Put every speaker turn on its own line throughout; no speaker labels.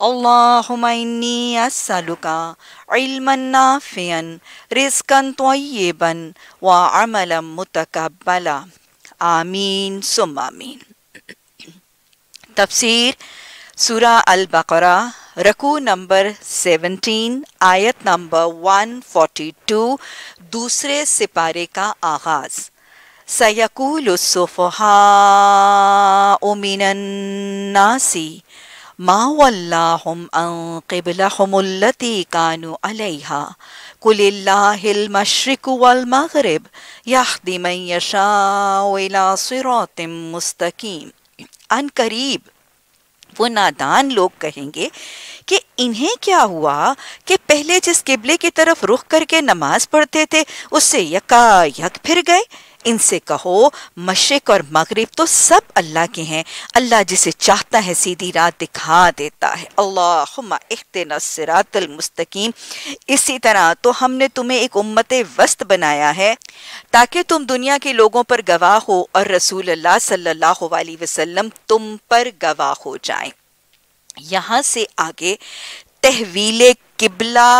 अल्लाहुम्मा इन्नी अस्अलुका इल्मन नाफियन रिज़्क़न तय्यिबन व अमलन मुतक़ब्बला आमीन सुम आमीन तफसीर सूरा अल बकरा रकू नंबर 17 आयत नंबर 142 दूसरे सिपारे का आगाज़। सयकूल सुफहा मिनन्नासी मा वल्लाहुम अन क़िबलहुमुल्लती कानु मुस्तकीम अन करीब वो नादान लोग कहेंगे कि इन्हें क्या हुआ कि पहले जिस किबले की तरफ़ रुख करके नमाज़ पढ़ते थे, उससे यका यक फिर गए? इनसे कहो, मशरक और मगरिब तो सब अल्लाह के हैं। अल्लाह जिसे चाहता है सीधी रात दिखा देता है। अल्लाहुम्मा मुस्तकीम। इसी तरह तो हमने तुम्हें एक उम्मत वस्त बनाया है, ताकि तुम दुनिया के लोगों पर गवाह हो और रसूल अल्लाह सल्लल्लाहु अलैहि वसल्लम तुम पर गवाह हो जाएँ। यहाँ से आगे तहवील किबला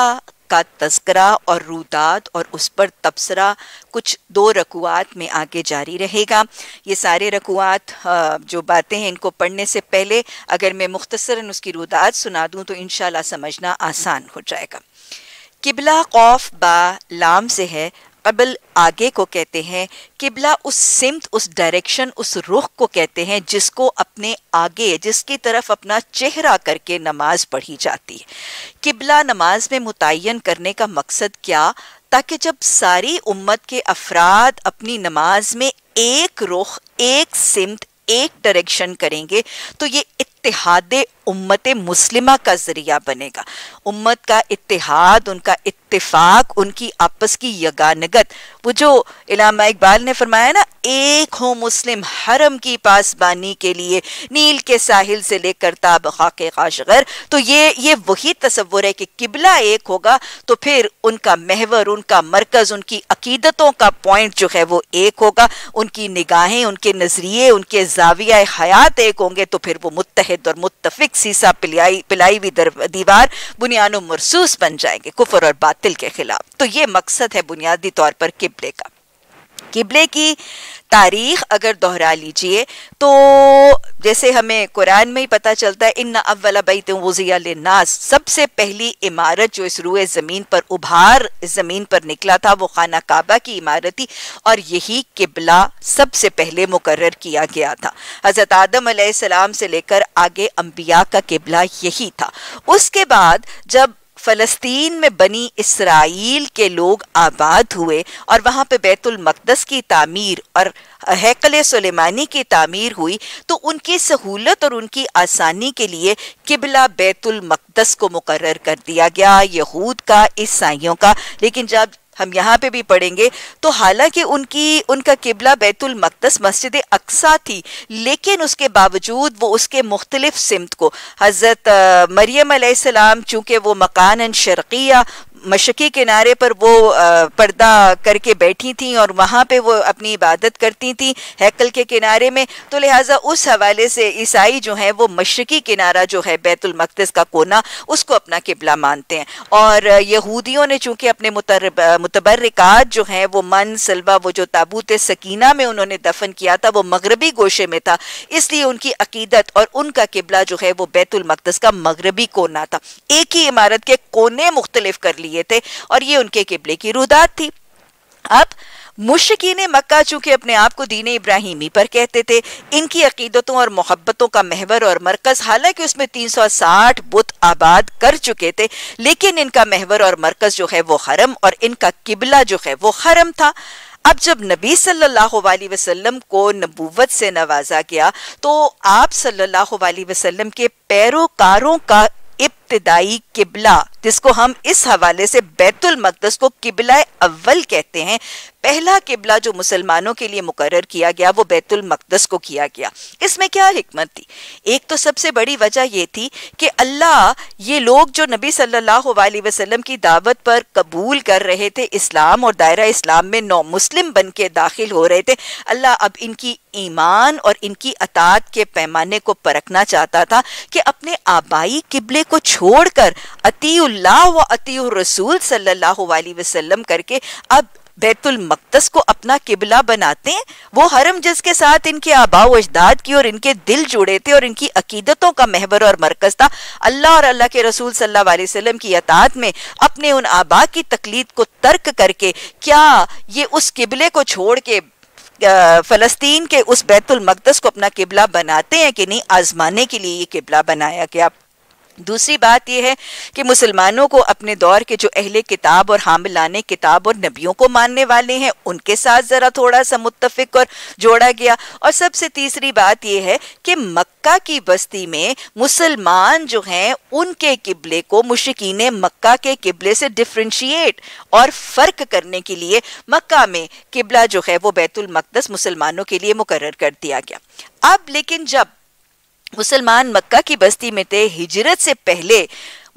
का तस्करा और रूदात और उस पर तबसरा कुछ दो रकुआत में आगे जारी रहेगा। ये सारे रकुआत जो बातें हैं, इनको पढ़ने से पहले अगर मैं मुख्तसरा उसकी रूदात सुना दूँ तो इन समझना आसान हो जाएगा। किबला कौफ बा लाम से है कबल आगे को कहते हैं, किबला उस सिमत, उस डायरेक्शन उस रुख को कहते हैं, जिसको अपने आगे, जिसकी तरफ़ अपना चेहरा करके नमाज़ पढ़ी जाती है। किबला नमाज़ में मुतन करने का मकसद क्या? ताकि जब सारी उम्मत के अफराद अपनी नमाज़ में एक रुख, एक सिमत, एक डायरेक्शन करेंगे तो ये इत्तेहाद उम्मत मुस्लिमा का ज़रिया बनेगा। उम्मत का इतिहाद उनका इत्तेफाक, उनकी आपस की यगानगत। वो जो इलामा इकबाल ने फरमाया ना, एक हो मुस्लिम हरम की पासबानी के लिए, नील के साहिल से लेकर ताब खाके काशगर तो ये ये वही तस्वुर है कि किबला एक होगा तो फिर उनका महवर, उनका मरकज, उनकी अकीदतों का पॉइंट जो है वो एक होगा। उनकी निगाहें, उनके नज़रिए, उनके जाविया हयात एक होंगे तो फिर वो मुतहद और मुतफिक सीसा पिलाई पिलाई हुई दीवार बुनियानो मरसूस बन जाएँगे, कुफर और बातिल के खिलाफ। तो ये मकसद है बुनियादी तौर पर किबले का। किबले की तारीख अगर दोहरा लीजिए तो जैसे हमें कुरान में ही पता चलता है इन अव्वला बैत नास सबसे पहली इमारत जो इस रुए ज़मीन पर, उभार ज़मीन पर निकला था, वो खाना काबा की इमारत थी, और यही किबला सबसे पहले मुकर्र किया गया था। हज़रत आदम से लेकर आगे अम्बिया का किबला यही था। उसके बाद जब फ़लस्तीन में बनी इसराइल के लोग आबाद हुए और वहाँ पे बैतुल मकदस की तामीर और हैकल सुलेमानी की तामीर हुई तो उनकी सहूलत और उनकी आसानी के लिए किबला बैतुल मकदस को मुकर कर दिया गया। यहूद का, ईसाइयों का। लेकिन जब हम यहाँ पे भी पढ़ेंगे। तो हालाँकि उनकी, उनका किबला बैतुल मकदस मस्जिद अक्सा थी, लेकिन उसके बावजूद वो उसके मुख्तलिफ़ सिमत को, हज़रत मरियम सलाम चूँकि वो मकान शर्किया मशकी किनारे पर वो पर्दा करके बैठी थी और वहाँ पे वो अपनी इबादत करती थी हैकल के किनारे में। तो लिहाजा उस हवाले से ईसाई जो है, वो मशरकी किनारा जो है, बैतुल मकदस का कोना, उसको अपना किबला मानते हैं। और यहूदियों ने चूँकि अपने मुतबरक़ात जो हैं, वो मन, सलवा, वो जो ताबूत सकीना में उन्होंने दफन किया था, वो मगरबी गोशे में था। इसलिए उनकी अकीदत और उनका किबला जो है, वो बैतुल मकदस का मगरबी कोना था। एक ही इमारत के कोने मुख्तलिफ़ कर लिए थे और ये उनके किबले की रुदात थी। अब मुश्किन मक्का चूँकि अपने आप को दीन इब्राहिमी पर कहते थे। इनकी अकीदतों और मोहब्बतों का महवर और मरकज हालाँकि उसमें 360 बुत आबाद कर चुके थे, लेकिन इनका महवर और मरकज जो है वो हरम और इनका किबला जो है वो हरम था। अब जब नबी सल्लल्लाहु अलैहि वसल्लम को नबूवत से नवाजा गया तो आप सल्लल्लाहु अलैहि वसल्लम के पैरोकारों का इब्तदाई किबला, जिसको हम इस हवाले से बैतुल मकदस को किबला अव्वल कहते हैं, पहला किबला जो मुसलमानों के लिए मुकर किया गया, वो बैतुल मकदस को किया गया। इसमें क्या हिकमत थी? एक तो सबसे बड़ी वजह ये थी कि अल्लाह ये लोग जो नबी सल्लल्लाहु अलैहि वसल्लम की दावत पर कबूल कर रहे थे इस्लाम और दायरा इस्लाम में नौ मुस्लिम बन के दाखिल हो रहे थे, अल्लाह अब इनकी ईमान और इनकी अतात के पैमाने को परखना चाहता था कि अपने आबाई किबले को छोड़कर अतीउल्लाह व अतीउर रसूल सल्लल्लाहु अलैहि वसल्लम करके अब बैतुल मकदस को अपना किबला बनाते हैं। वो हरम जिसके साथ इनके आबाव अजदाद की और इनके दिल जुड़े थे और इनकी अकीदतों का महबर और मरकज था, अल्लाह और अल्लाह के रसूल सल्लल्लाहु अलैहि वसल्लम की अतात में अपने उन आबा की तकलीद को तर्क करके, क्या ये उस किबले को छोड़ के फलस्तीन के उस बैतुल मकदस को अपना किबला बनाते हैं कि नहीं? आजमाने के लिए ये किबला बनाया गया। दूसरी बात यह है कि मुसलमानों को अपने दौर के जो अहले किताब और हामिलाने किताब और नबियों को मानने वाले हैं, उनके साथ ज़रा थोड़ा सा मुतफिक और जोड़ा गया। और सबसे तीसरी बात यह है कि मक्का की बस्ती में मुसलमान जो हैं, उनके किबले को मुशकिन मक्का के किबले से डिफ्रेंशिएट और फ़र्क करने के लिए मक्का में किबला जो है, वो बैतुलमकदस मुसलमानों के लिए मुकर कर दिया गया। अब लेकिन जब मुसलमान मक्का की बस्ती में थे। हिजरत से पहले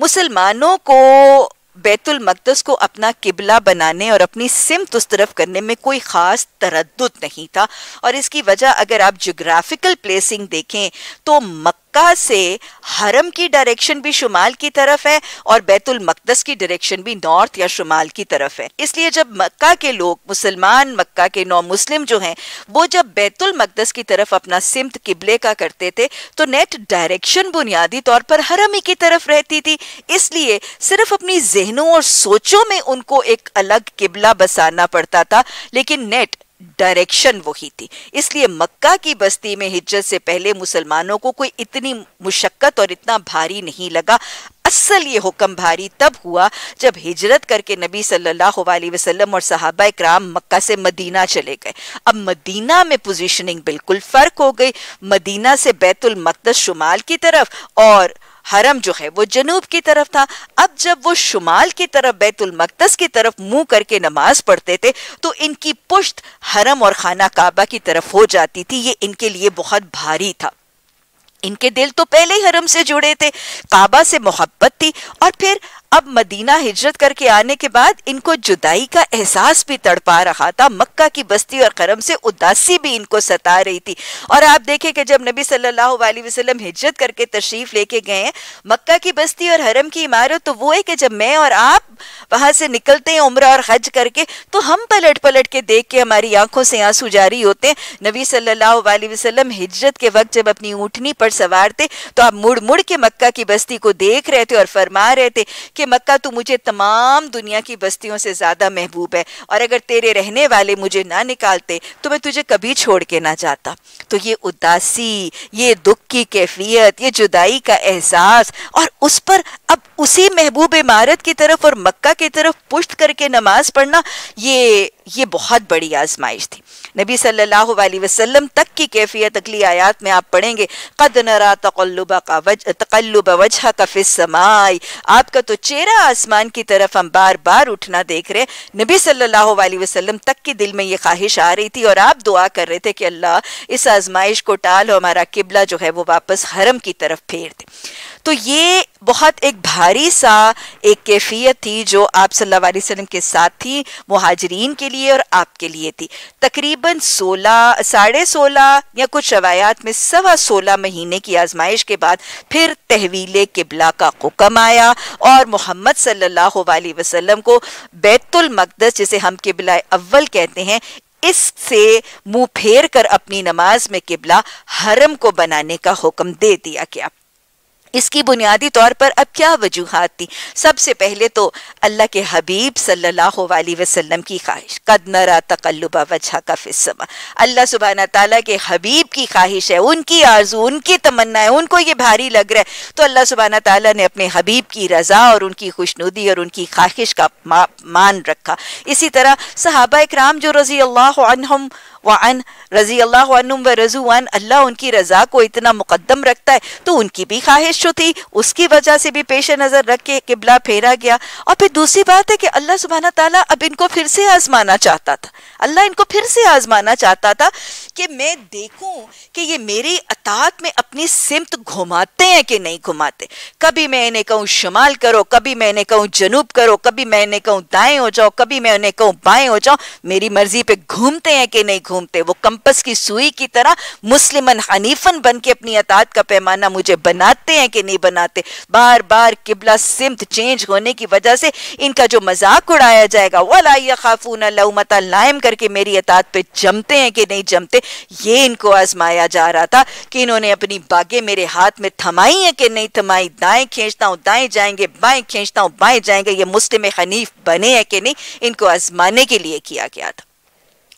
मुसलमानों को बैतुल मकदस को अपना किबला बनाने और अपनी सिमत उस तरफ़ करने में कोई ख़ास तरद नहीं था। और इसकी वजह अगर आप जोग्राफिकल प्लेसिंग देखें तो मक्का मक्का से हरम की डायरेक्शन भी शुमाल की तरफ़ है और बैतुल मकदस की डायरेक्शन भी नॉर्थ या शुमाल की तरफ़ है। इसलिए जब मक्का के लोग, मुसलमान मक्का के नौ मुस्लिम जो हैं, वो जब बैतुल मकदस की तरफ़ अपना सिमत किबले का करते थे तो नेट डायरेक्शन बुनियादी तौर पर हरम ही की तरफ़ रहती थी। इसलिए सिर्फ़ अपनी जहनों और सोचों में उनको एक अलग किबला बसाना पड़ता था, लेकिन नेट डायरेक्शन वही थी। इसलिए मक्का की बस्ती में हिज्जत से पहले मुसलमानों को कोई इतनी मुशक्कत और इतना भारी नहीं लगा। असल ये हुक्म भारी तब हुआ जब हिजरत करके नबी सल्लल्लाहु अलैहि वसल्लम और सहाबा कराम मक्का से मदीना चले गए। अब मदीना में पोजीशनिंग बिल्कुल फ़र्क हो गई। मदीना से बैतुल मकदस शुमाल की तरफ़ और हरम जो है वो जनूब की तरफ़ था। अब जब वो शुमाल की तरफ़, बैतुल मकदस की तरफ़ मुँह करके नमाज़ पढ़ते थे तो इनकी पुश्त हरम और खाना काबा की तरफ़ हो जाती थी। ये इनके लिए बहुत भारी था। इनके दिल तो पहले ही हरम से जुड़े थे, काबा से मोहब्बत थी और फिर अब मदीना हिजरत करके आने के बाद इनको जुदाई का एहसास भी तड़पा रहा था। मक्का की बस्ती और करम से उदासी भी इनको सता रही थी। और आप देखें कि जब नबी सल्लल्लाहु अलैहि वसल्लम हिजरत करके तशरीफ़ लेके गए, मक्का की बस्ती और हरम की इमारत तो वो है कि जब मैं और आप वहाँ से निकलते हैं उम्र और हज करके तो हम पलट पलट के देख के हमारी आँखों से आँसू जारी होते हैं। नबी सल्लल्लाहु अलैहि वसल्लम हिजरत के वक्त जब अपनी ऊँटनी पर सवार थे तो आप मुड़ मुड़ के मक्का की बस्ती को देख रहे थे और फरमा रहे थे कि मक्का, तू मुझे तमाम दुनिया की बस्तियों से ज़्यादा महबूब है। और अगर तेरे रहने वाले मुझे ना निकालते तो मैं तुझे कभी छोड़ के ना जाता। तो ये उदासी, ये दुख की कैफियत, ये जुदाई का एहसास, और उस पर अब उसी महबूब इमारत की तरफ़ और मक्का की तरफ़ पुष्ट करके नमाज़ पढ़ना, ये ये बहुत बड़ी आजमाइश थी। नबी सल्लल्लाहु अलैहि वसल्लम तक की कैफियत, अगली आयात में आप पढ़ेंगे, कद नरा तकल्लुबा का वज, तकल्लुब वजह का समाई। आपका तो चेहरा आसमान की तरफ़ हम बार बार उठना देख रहे नबी सल्लल्लाहु अलैहि वसल्लम तक के दिल में ये ख्वाहिश आ रही थी और आप दुआ कर रहे थे कि अल्लाह इस आजमाइश को टाल, हमारा किबला जो है वो वापस हरम की तरफ़ फेर दे। तो ये बहुत एक भारी सा एक कैफियत थी जो आप सल्लल्लाहु अलैहि वसल्लम के साथ थी, महाजरीन के लिए और आपके लिए थी। तकरीबन सोलह, साढ़े सोलह या कुछ रवायात में सवा सोलह महीने की आजमाइश के बाद फिर तहवील किबला का हुक्म आया और मोहम्मद सल्लल्लाहु अलैहि वसल्लम को बैतुल मकदस, जिसे हम किबला अव्वल कहते हैं, इससे मुँह फेर कर अपनी नमाज़ में किबला हरम को बनाने का हुक्म दे दिया गया। इसकी बुनियादी तौर पर अब क्या वजूहत थी? सबसे पहले तो अल्लाह के हबीब सल्लल्लाहु अलैहि वसल्लम की ख्वाहिश, कद नरा तकल्लुबा वजह का फिसमा अल्लाह सुबहाना ताला के हबीब की ख्वाहिश है, उनकी आरज़ू, उनकी तमन्ना है उनको ये भारी लग रहा है। तो अल्लाह सुबहाना ताला ने अपने हबीब की रजा और उनकी खुशनुदी और उनकी ख्वाहिश का मान रखा। इसी तरह सहाबा इकराम जो रज़ी अल्लाह वन रज़ी अल्लाह व रजून अल्लाह उनकी रजा को इतना मुकदम रखता है तो उनकी भी ख्वाहिश जो थी, उसकी वजह से भी पेश नज़र रख के किबला फेरा गया। और फिर दूसरी बात है कि अल्लाह सुबहाना तला अब इनको फिर से आजमाना चाहता था। अल्लाह इनको फिर से आजमाना चाहता था कि मैं देखूँ कि ये मेरी अतात में अपनी सिमत घुमाते हैं कि नहीं घुमाते। कभी मैं इन्हें कहूँ शुमाल करो, कभी मैं इन्हें कहूँ जनूब करो, कभी मैं इन्हें कहूँ दाएँ हो जाओ, कभी मैं उन्हें कहूँ बाएँ हो जाओ, मेरी मर्ज़ी पे घूमते हैं कि नहीं घूमते। वो कंपस की सुई की तरह मुस्लिमन हनीफन बन के अपनी अतात का पैमाना मुझे बनाते हैं कि नहीं बनाते। बार बार किबला सिमत चेंज होने की वजह से इनका जो मज़ाक उड़ाया जाएगा, वला खाफून लाइम करके मेरी अतात पे जमते हैं कि नहीं जमते, ये इनको आजमाया जा रहा था कि इन्होंने अपनी बागे मेरे हाथ में थमाई है कि नहीं थमाई, दाएँ खींचता हूँ, दाएँ जाएँगे, बाएँ खींचता हूँ, बाएँ जाएँगे, ये मुस्लिम हनीफ बने हैं कि नहीं, इनको आजमाने के लिए किया गया था।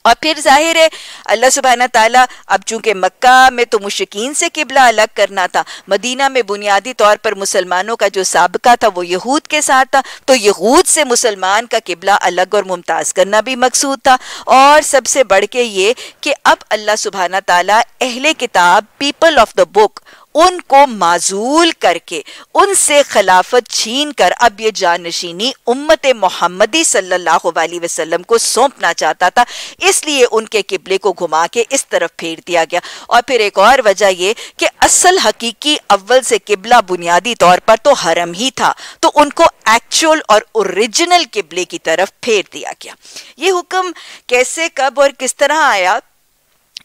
और फिर ज़ाहिर है, अल्लाह सुबहाना ताला अब चूँकि मक्का में तो मुशकिन से किबला अलग करना था, मदीना में बुनियादी तौर पर मुसलमानों का जो सबका था वो यहूद के साथ था तो यहूद से मुसलमान का किबला अलग और मुमताज़ करना भी मकसूद था। और सबसे बढ़ के ये कि अब अल्लाह सुबहाना ताला अहले किताब पीपल ऑफ़ द बुक उनको माजूल करके, उनसे खिलाफत छीन कर अब ये जानशीनी उम्मत मोहम्मदी सल्लल्लाहु अलैहि वसल्लम को सौंपना चाहता था, इसलिए उनके किबले को घुमा के इस तरफ़ फेर दिया गया। और फिर एक और वजह ये कि असल हकीकी अव्वल से किबला बुनियादी तौर पर तो हरम ही था तो उनको एक्चुअल और ओरिजिनल किबले की तरफ़ फेर दिया गया। ये हुक्म कैसे, कब और किस तरह आया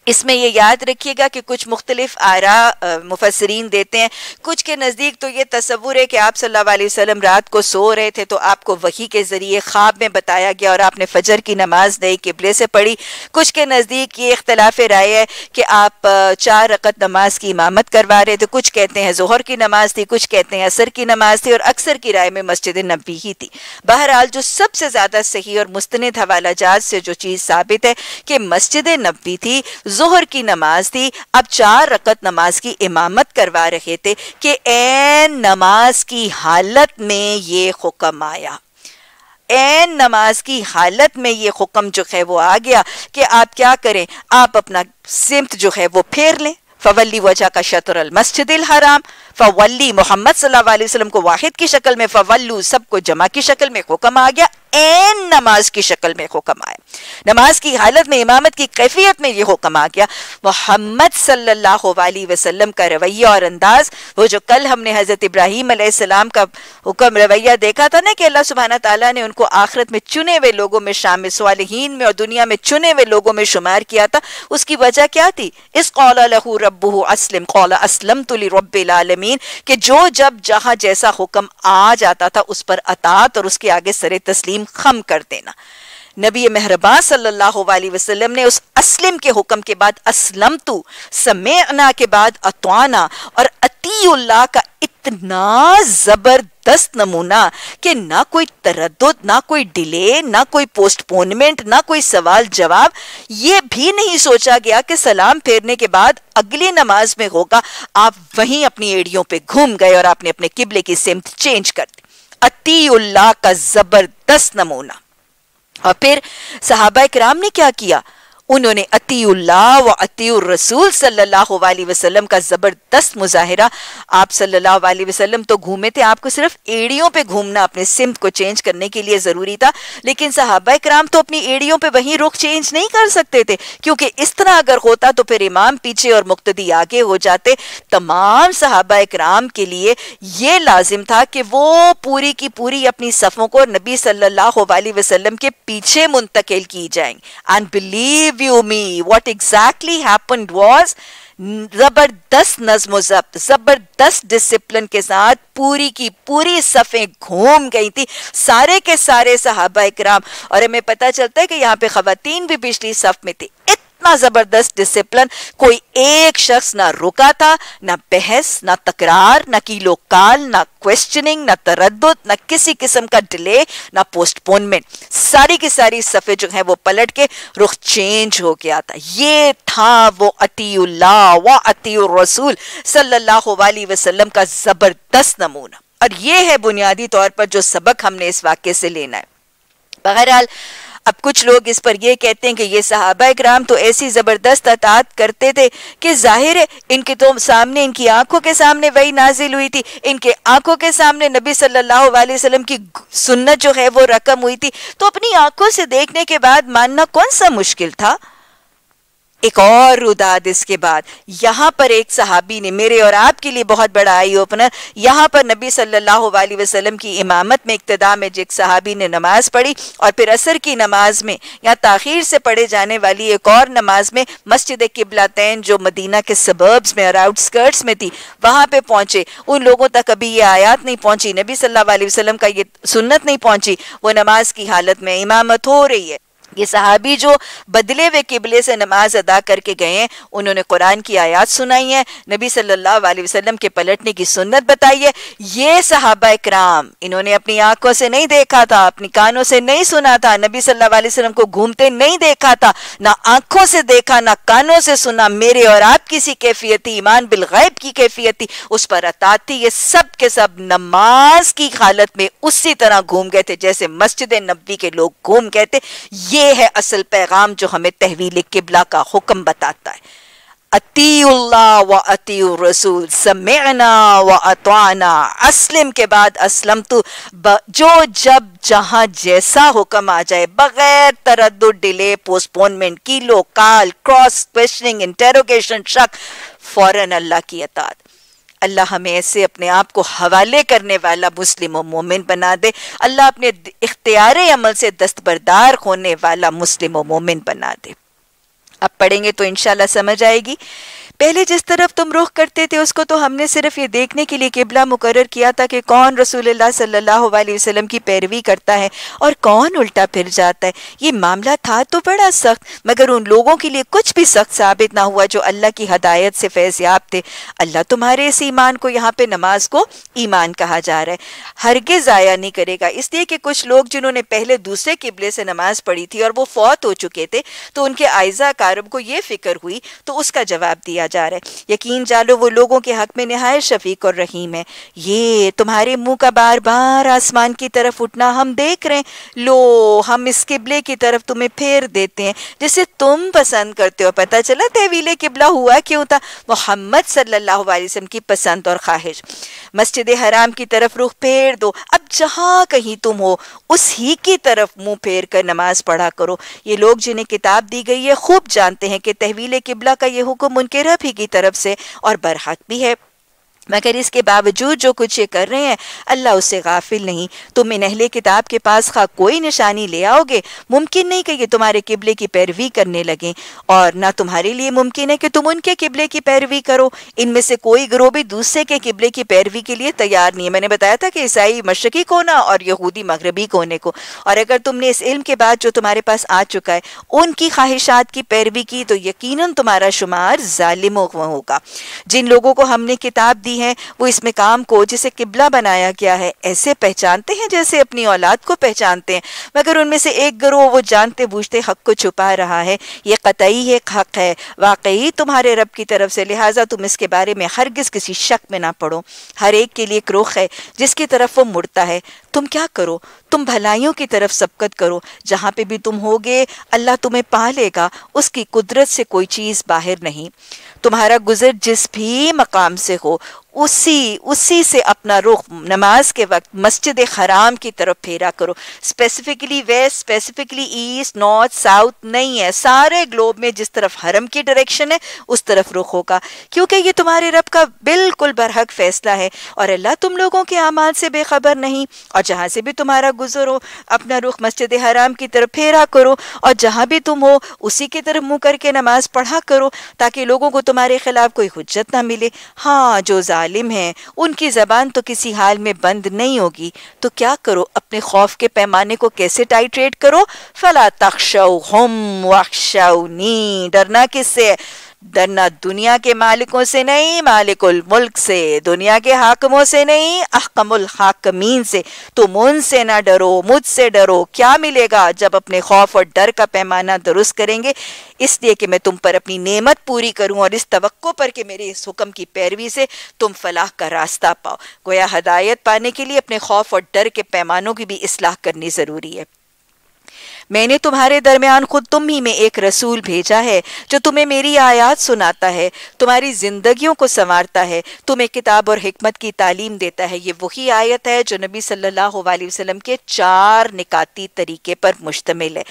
इसमें ये याद रखिएगा कि कुछ मुख्तलिफ़ आरा मुफसरीन देते हैं। कुछ के नज़दीक तो ये तस्वुर है कि आप सल्लल्लाहु अलैहि वसल्लम रात को सो रहे थे तो आपको वही के ज़रिए ख्वाब में बताया गया और आपने फजर की नमाज़ नई किबले से पढ़ी। कुछ के नज़दीक ये इख्तलाफ राय है कि आप चार रकत नमाज़ की इमामत करवा रहे थे। कुछ कहते हैं जहर की नमाज़ थी, कुछ कहते हैं असर की नमाज़ थी और अक्सर की राय में मस्जिद नबी ही थी। बहरहाल जो सबसे ज़्यादा सही और मुस्तनद हवाला जात से जो चीज़ साबित है कि मस्जिद नबी थी जोहर की नमाज़ थी, अब चार रकत नमाज़ की इमामत करवा रहे थे कि एन नमाज़ की हालत में ये हुक्म आया। एन नमाज़ की हालत में ये हुक्म जो है वो आ गया कि आप क्या करें? आप अपना सिमत जो है वो फेर लें। फवली वजह का शतर मस्जिद हराम। फवली मोहम्मद सल्लल्लाहु अलैहि वसल्लम को वाहिद की शक्ल में फवल्लू सबको जमा की शक्ल में हुक्म आ गया। एन नमाज़ की शक्ल में हुक्म आया नमाज़ की हालत में, इमामत की कैफियत में ये हुक्म आ गया। मोहम्मद सल्लल्लाहु अलैहि वसल्लम का रवैया और अंदाज, वो जो कल हमने हज़रत इब्राहिम सलाम का हुक्म रवैया देखा था ना कि अल्लाह सुबहाना ताला ने उनको आखिरत में चुने हुए लोगों में शामिल सालहीन में और दुनिया में चुने हुए लोगों में शुमार किया था। उसकी वजह क्या थी? इस कौला लहू रब्बू असलम, कौला असलम तुली रब्बिल कि जो जब जहाँ जैसा हुक्म आ जाता था, उस पर अतात और उसके आगे सरे तस्लीम खम कर देना। नबी मेहरबान सल्लल्लाहु अलैहि वसल्लम ने उस असलम के हुक्म के बाद असलम तू समेना के बाद अतवाना, और अतीउल्लाह का इतना ज़बरदस्त नमूना कि ना कोई तरद ना कोई डिले, ना कोई पोस्टपोनमेंट, ना कोई सवाल जवाब ये भी नहीं सोचा गया कि सलाम फेरने के बाद अगली नमाज़ में होगा, आप वहीं अपनी एड़ियों पे घूम गए और आपने अपने किबले की सिमत चेंज कर दी। अतीउल्लाह का ज़बरदस्त नमूना। और फिर सहाबा कराम ने क्या किया? उन्होंने अतीउल्लाह व अतीउर रसूल सल्लल्लाहु अलैहि वसल्लम का ज़बरदस्त मुजाहिरा। आप सल्लल्लाहु अलैहि वसल्लम तो घूमे थे, आपको सिर्फ़ एड़ियों पे घूमना, अपने सिमत को चेंज करने के लिए ज़रूरी था। लेकिन सहाबा कराम तो अपनी एड़ियों पे वहीं रुख चेंज नहीं कर सकते थे, क्योंकि इस तरह अगर होता तो फिर इमाम पीछे और मुक्तदी आगे हो जाते। तमाम सहाबा कराम के लिए ये लाजिम था कि वो पूरी की पूरी अपनी सफ़ों को नबी सल्लल्लाहु अलैहि वसल्लम के पीछे मुंतकिल की जाएँगे and you me, what exactly happened was ज़बरदस्त नज्म जब्त ज़बरदस्त डिसिप्लिन के साथ पूरी की पूरी सफे घूम गई थी, सारे के सारे सहाबा इकराम। और हमें पता चलता है कि यहाँ पे खातन भी पिछली सफ में थी। इतना ज़बरदस्त डिसिप्लिन कोई एक शख्स ना रुका था, ना बहस, ना तकरार, ना कीलो काल ना क्वेश्चनिंग ना तरद ना किसी किस्म का डिले ना पोस्टपोनमेंट सारी की सारी सफ़े जो है वो पलट के रुख चेंज हो गया था। ये था वो अतीउल्लाह, व अतीउर रसूल सल्लल्लाहु अलैहि वसल्लम का ज़बरदस्त नमूना। और ये है बुनियादी तौर पर जो सबक हमने इस वाक्य से लेना है। बहरहाल, अब कुछ लोग इस पर यह कहते हैं कि ये सहाबा कराम तो ऐसी ज़बरदस्त अतात करते थे कि ज़ाहिर है, इनके तो सामने, इनकी आँखों के सामने वही नाजिल हुई थी। इनके आँखों के सामने नबी सल्लल्लाहु अलैहि वसल्लम की सुन्नत जो है, वो रकम हुई थी। तो अपनी आँखों से देखने के बाद मानना कौन सा मुश्किल था? एक और रुदाद इसके बाद। यहाँ पर एक सहाबी ने मेरे और आपके लिए बहुत बड़ा आई ओपनर, यहाँ पर नबी सल्लल्लाहु अलैहि वसल्लम की इमामत में इक्तदा में जिस सहाबी ने नमाज़ पढ़ी और फिर असर की नमाज़ में या ताखिर से पढ़े जाने वाली एक और नमाज़ में मस्जिद किबलातैन जो मदीना के सबर्ब्स में और आउटस्कर्ट्स में थी, वहाँ पे पहुँचे। उन लोगों तक अभी ये आयात नहीं पहुँची, नबी सल्लल्लाहु अलैहि वसल्लम का ये सुन्नत नहीं पहुँची। वो नमाज़ की हालत में इमामत हो रही है। ये सहाबी जो बदले हुए किबले से नमाज़ अदा करके गए हैं, उन्होंने कुरान की आयात सुनाई है, नबी सल्लल्लाहु अलैहि वसल्लम के पलटने की सुन्नत बताई है। ये सहाबा इकराम, इन्होंने अपनी आँखों से नहीं देखा था, अपनी कानों से नहीं सुना था, नबी सल्लल्लाहु अलैहि वसल्लम को घूमते नहीं देखा था, ना आँखों से देखा, ना कानों से सुना, मेरे और आप किसी कैफियत थी ईमान बिल गैब की कैफियत थी उस पर अतात थी, ये सब के सब नमाज़ की हालत में उसी तरह घूम गए थे, जैसे मस्जिद नबी के लोग घूम गए थे। ये है असल पैगाम जो हमें तहवील किबला का हुक्म बताता है। अतीउल्लाह व अती रसूल, समेना व अतवाना असलम के बाद असलम तो जो जब जहाँ जैसा हुक्म आ जाए, बगैर तरद डिले, पोस्टपोनमेंट की लोकाल क्रॉस, क्वेश्चनिंग, इंटेरोगेशन, शक, फ़ौरन अल्लाह की अतात अल्लाह हमें ऐसे अपने आप को हवाले करने वाला मुस्लिम और मोमिन बना दे। अल्लाह अपने इख्तियार अमल से दस्तबरदार होने वाला मुस्लिम और मोमिन बना दे। अब पढ़ेंगे तो इनशाला समझ आएगी। पहले जिस तरफ़ तुम रुख करते थे, उसको तो हमने सिर्फ़ ये देखने के लिए किबला मुकर किया था कि कौन अलैहि वसल्लम की पैरवी करता है और कौन उल्टा फिर जाता है। ये मामला था तो बड़ा सख्त, मगर उन लोगों के लिए कुछ भी सख्त साबित ना हुआ जो अल्लाह की हदायत से फैज़याब थे। अल्लाह तुम्हारे इस ईमान को यहाँ पे नमाज़ को ईमान कहा जा रहा है। हरगे ज़ाया नहीं करेगा। इसलिए कि कुछ लोग जिन्होंने पहले दूसरे किबले से नमाज़ पढ़ी थी और वो फौत हो चुके थे तो उनके आयजा कारब को ये फ़िक्र हुई तो उसका जवाब दिया किया जा रहा। है यकीन जालो वो लोगों के हक में नहाय शफीक और रहीम है। ये तुम्हारे मुँह का बार बार आसमान की तरफ़ उठना हम देख रहे हैं। लो, हम इस किबले की तरफ़ तुम्हें फेर देते हैं, जिसे तुम पसंद करते हो। पता चला तहवील किबला हुआ क्यों था? मोहम्मद सल्लल्लाहु अलैहि वसल्लम की पसंद और ख्वाहिश। मस्जिद हराम की तरफ़ रुख फेर दो। अब जहाँ कहीं तुम हो, उस ही की तरफ़ मुँह फेर कर नमाज़ पढ़ा करो। ये लोग जिन्हें किताब दी गई है, खूब जानते हैं कि तहवील किबला का ये हुक्म उनके ही की तरफ़ से और बरहक भी है। मगर इसके बावजूद जो कुछ ये कर रहे हैं, अल्लाह उससे गाफिल नहीं। तुम इन अहले किताब के पास खा कोई निशानी ले आओगे? मुमकिन नहीं कि ये तुम्हारे किबले की पैरवी करने लगे। और ना तुम्हारे लिए मुमकिन है कि तुम उनके किबले की पैरवी करो। इनमें से कोई ग्रोह भी दूसरे के किबले की पैरवी के लिए तैयार नहीं है। मैंने बताया था कि ईसाई मशरकी कोना और यहूदी मगरबी कोने को। और अगर तुमने इस इल्म के बाद जो तुम्हारे पास आ चुका है, उनकी ख्वाहिशात की पैरवी की तो यकीन तुम्हारा शुमार जालिमों होगा। जिन लोगों को हमने किताब दी हैं। वो इसमें काम को जिसे किबला बनाया गया है, ऐसे पहचानते हैं जैसे अपनी औलाद को पहचानते हैं। मगर उनमें से एक गरोह वो जानते बूझते हक को छुपा रहा है। ये कतई है हक है। वाकई तुम्हारे रब की तरफ़ से, लिहाजा तुम इसके बारे में हरगिज किसी शक में ना पड़ो। हर एक के लिए एक रुख है, जिसकी तरफ़ वो मुड़ता है। तुम क्या करो? तुम भलाइयों की तरफ़ सबकत करो। जहाँ पे भी तुम होगे, अल्लाह तुम्हें पा लेगा। उसकी कुदरत से कोई चीज़ बाहर नहीं। तुम्हारा गुजर जिस भी मकाम से हो उसी उसी से अपना रुख, नमाज़ के वक्त मस्जिद हराम की तरफ़ फेरा करो। Specifically west specifically east north south नहीं है। सारे ग्लोब में जिस तरफ़ हरम की डायरेक्शन है, उस तरफ़ रुख होगा। क्योंकि ये तुम्हारे रब का बिल्कुल बरहक फैसला है। और अल्लाह तुम लोगों के अमाल से बेखबर नहीं। और जहाँ से भी तुम्हारा गुजर हो, अपना रुख मस्जिद हराम की तरफ़ फेरा करो। और जहाँ भी तुम हो, उसी की तरफ़ मुँह करके नमाज़ पढ़ा करो, ताकि लोगों को तुम्हारे खिलाफ कोई हजत ना मिले। हाँ जो जालिम हैं, उनकी ज़बान तो किसी हाल में बंद नहीं होगी। तो क्या करो? अपने खौफ के पैमाने को कैसे टाइट्रेट करो? फला तख्शौ हम नी डरना किससे डरना दुनिया के मालिकों से नहीं, मालिकुल मुल्क से, दुनिया के हाकमों से नहीं, अहकमुल हाकमीन से। तुम उनसे ना डरो, मुझसे डरो। क्या मिलेगा जब अपने खौफ और डर का पैमाना दुरुस्त करेंगे? इसलिए कि मैं तुम पर अपनी नेमत पूरी करूँ और इस तवक्को पर कि मेरे इस हुक्म की पैरवी से तुम फलाह का रास्ता पाओ। गोया हदायत पाने के लिए अपने खौफ और डर के पैमानों की भी इसलाह करनी ज़रूरी है। मैंने तुम्हारे दरमियान खुद तुम ही में एक रसूल भेजा है, जो तुम्हें मेरी आयात सुनाता है, तुम्हारी जिंदगियों को संवारता है, तुम्हें किताब और हिकमत की तालीम देता है। ये वही आयत है जो नबी सल्लल्लाहु अलैहि वसल्लम के चार निकाती तरीके पर मुश्तमिल है।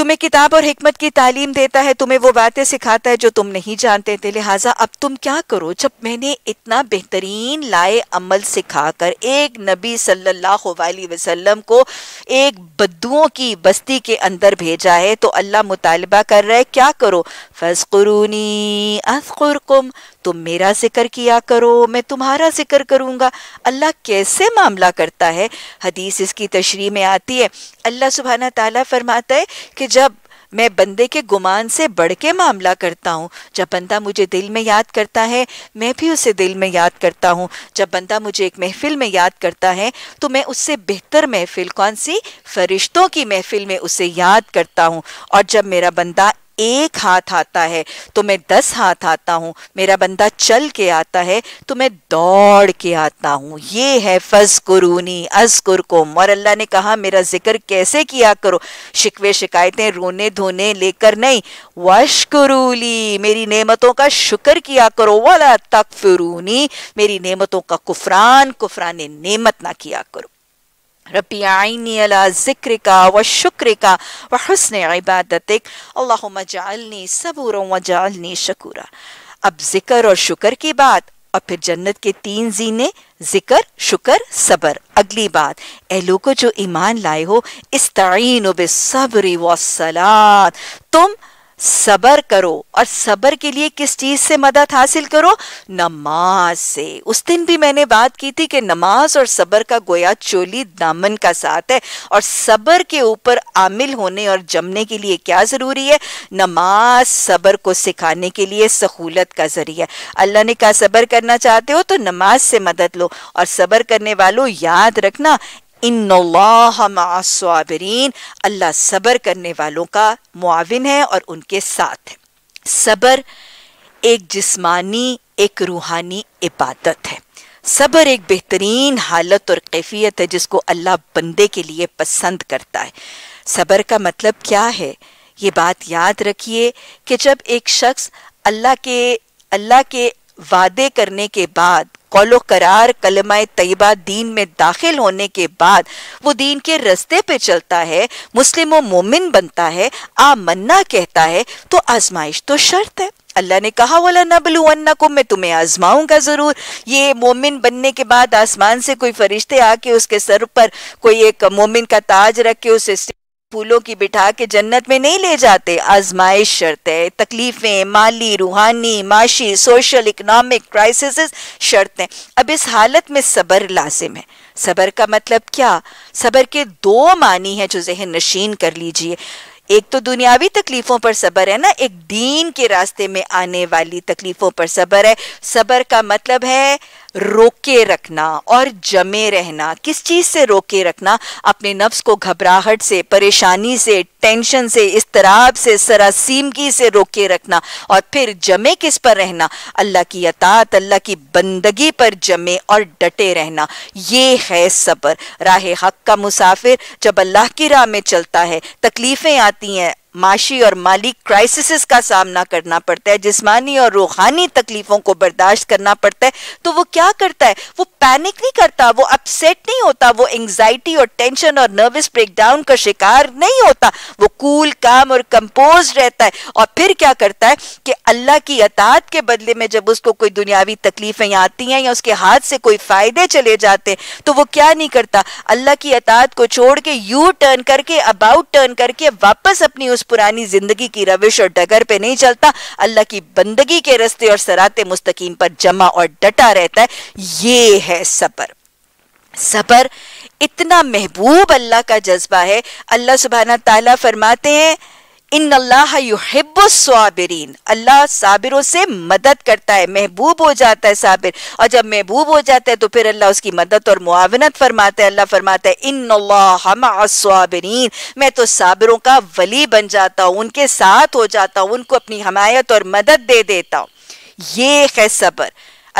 तुम्हें किताब और हिकमत की तालीम देता है, तुम्हें वो बातें सिखाता है जो तुम नहीं जानते। थे लिहाजा अब तुम क्या करो? जब मैंने इतना बेहतरीन लाए अमल सिखाकर एक नबी सल्लल्लाहु अलैहि वसल्लम को एक बद्दुओं की बस्ती के अंदर भेजा है तो अल्लाह मुतालबा कर रहा है, क्या करो? फसकुरूनी असकुरकुम तुम मेरा ज़िक्र किया करो, मैं तुम्हारा ज़िक्र करूँगा। अल्लाह कैसे मामला करता है? हदीस इसकी तशरी में आती है। अल्लाह सुबहाना ताला फरमाता है कि जब मैं बंदे के गुमान से बढ़ के मामला करता हूँ, जब बंदा मुझे दिल में याद करता है, मैं भी उसे दिल में याद करता हूँ। जब बंदा मुझे एक महफिल में याद करता है तो मैं उससे बेहतर महफिल, कौन सी? फरिश्तों की महफिल में उसे याद करता हूँ। और जब मेरा बंदा एक हाथ आता है तो मैं दस हाथ आता हूँ। मेरा बंदा चल के आता है तो मैं दौड़ के आता हूँ। ये है फज कुरूनी, अजकुर को। और अल्लाह ने कहा, मेरा ज़िक्र कैसे किया करो? शिकवे शिकायतें रोने धोने लेकर नहीं। वशकुरूली मेरी नेमतों का शुक्र किया करो। वाला तक मेरी नेमतों का कुफरान कुफरान नेमत ना किया करो। का का अब और की फिर जन्नत के तीन जीने ज़िक्र शुक्र सबर अगली बात ए लोगों जो ईमान लाए हो इस सब्र व सलात तुम सबर करो। और सबर के लिए किस चीज़ से मदद हासिल करो? नमाज़ से। उस दिन भी मैंने बात की थी कि नमाज़ और सबर का गोया चोली दामन का साथ है। और सबर के ऊपर आमिल होने और जमने के लिए क्या ज़रूरी है? नमाज़ सबर को सिखाने के लिए सहूलत का ज़रिया। अल्लाह ने कहा, सबर करना चाहते हो तो नमाज़ से मदद लो। और सबर करने वालों याद रखना इन्नल्लाहबरीन अल्लाह सबर करने वालों का मुआविन है और उनके साथ है। सबर एक जिस्मानी, एक रूहानी इबादत है। सबर एक बेहतरीन हालत और कैफियत है जिसको अल्लाह बंदे के लिए पसंद करता है। सबर का मतलब क्या है? ये बात याद रखिए कि जब एक शख्स अल्लाह के अल्लाह के वादे करने के बाद, कौलो करार कलमाए तयबा दीन में दाखिल होने के बाद, वो दीन के रस्ते पे चलता है, मुस्लिम मोमिन बनता है, आ मन्ना कहता है तो आजमाइश तो शर्त है। अल्लाह ने कहा, वाला नबलू अन्ना को मैं तुम्हें आजमाऊँगा ज़रूर। ये मोमिन बनने के बाद आसमान से कोई फरिश्ते आके उसके सर पर कोई एक मोमिन का ताज रख के उसे फूलों की बिठा के जन्नत में नहीं ले जाते। आजमाइश शर्त, तकलीफें, माली, रूहानी, माशी, सोशल, इकोनॉमिक क्राइसिस शर्तें। अब इस हालत में सबर लाजिम है। सबर का मतलब क्या? सबर के दो मानी है जो जहन नशीन कर लीजिए। एक तो दुनियावी तकलीफों पर सबर है ना, एक दीन के रास्ते में आने वाली तकलीफों पर सबर है। सबर का मतलब है रोके रखना और जमे रहना। किस चीज़ से रोके रखना? अपने नफ्स को घबराहट से, परेशानी से, टेंशन से, इस्तराब से, सरासीमगी से रोके रखना और फिर जमे किस पर रहना? अल्लाह की अतात, अल्लाह की बंदगी पर जमे और डटे रहना। ये है सबर। राह हक का मुसाफिर जब अल्लाह की राह में चलता है, तकलीफें आती हैं माशी और माली क्राइसिस का सामना करना पड़ता है, जिस्मानी और रूहानी तकलीफों को बर्दाश्त करना पड़ता है तो वो क्या करता है? वो पैनिक नहीं करता, वो अपसेट नहीं होता, वो एंजाइटी और टेंशन और नर्वस ब्रेकडाउन का शिकार नहीं होता, वो कूल काम और कंपोज रहता है। और फिर क्या करता है कि अल्लाह की अतात के बदले में जब उसको कोई दुनियावी तकलीफें आती हैं या उसके हाथ से कोई फ़ायदे चले जाते तो वो क्या नहीं करता? अल्लाह की अतात को छोड़ के यू टर्न करके अबाउट टर्न करके वापस अपनी उस पुरानी ज़िंदगी की रविश और डगर पे नहीं चलता। अल्लाह की बंदगी के रस्ते और सराते मुस्तकीम पर जमा और डटा रहता है। ये है सबर। सबर इतना महबूब अल्लाह का जज्बा है। अल्लाह सुबहाना ताला फरमाते हैं इन अल्लाह युहिब्बुस्साबिरीन अल्लाह साबिरों से मदद करता है, महबूब हो जाता है साबिर। और जब महबूब हो जाता है तो फिर अल्लाह उसकी मदद और मुआवनत फरमाता है। अल्लाह फरमाता है इन अल्लाहबरीन मैं तो साबिरों का वली बन जाता हूँ, उनके साथ हो जाता हूँ, उनको अपनी हमायत और मदद दे देता हूँ। ये है सबर।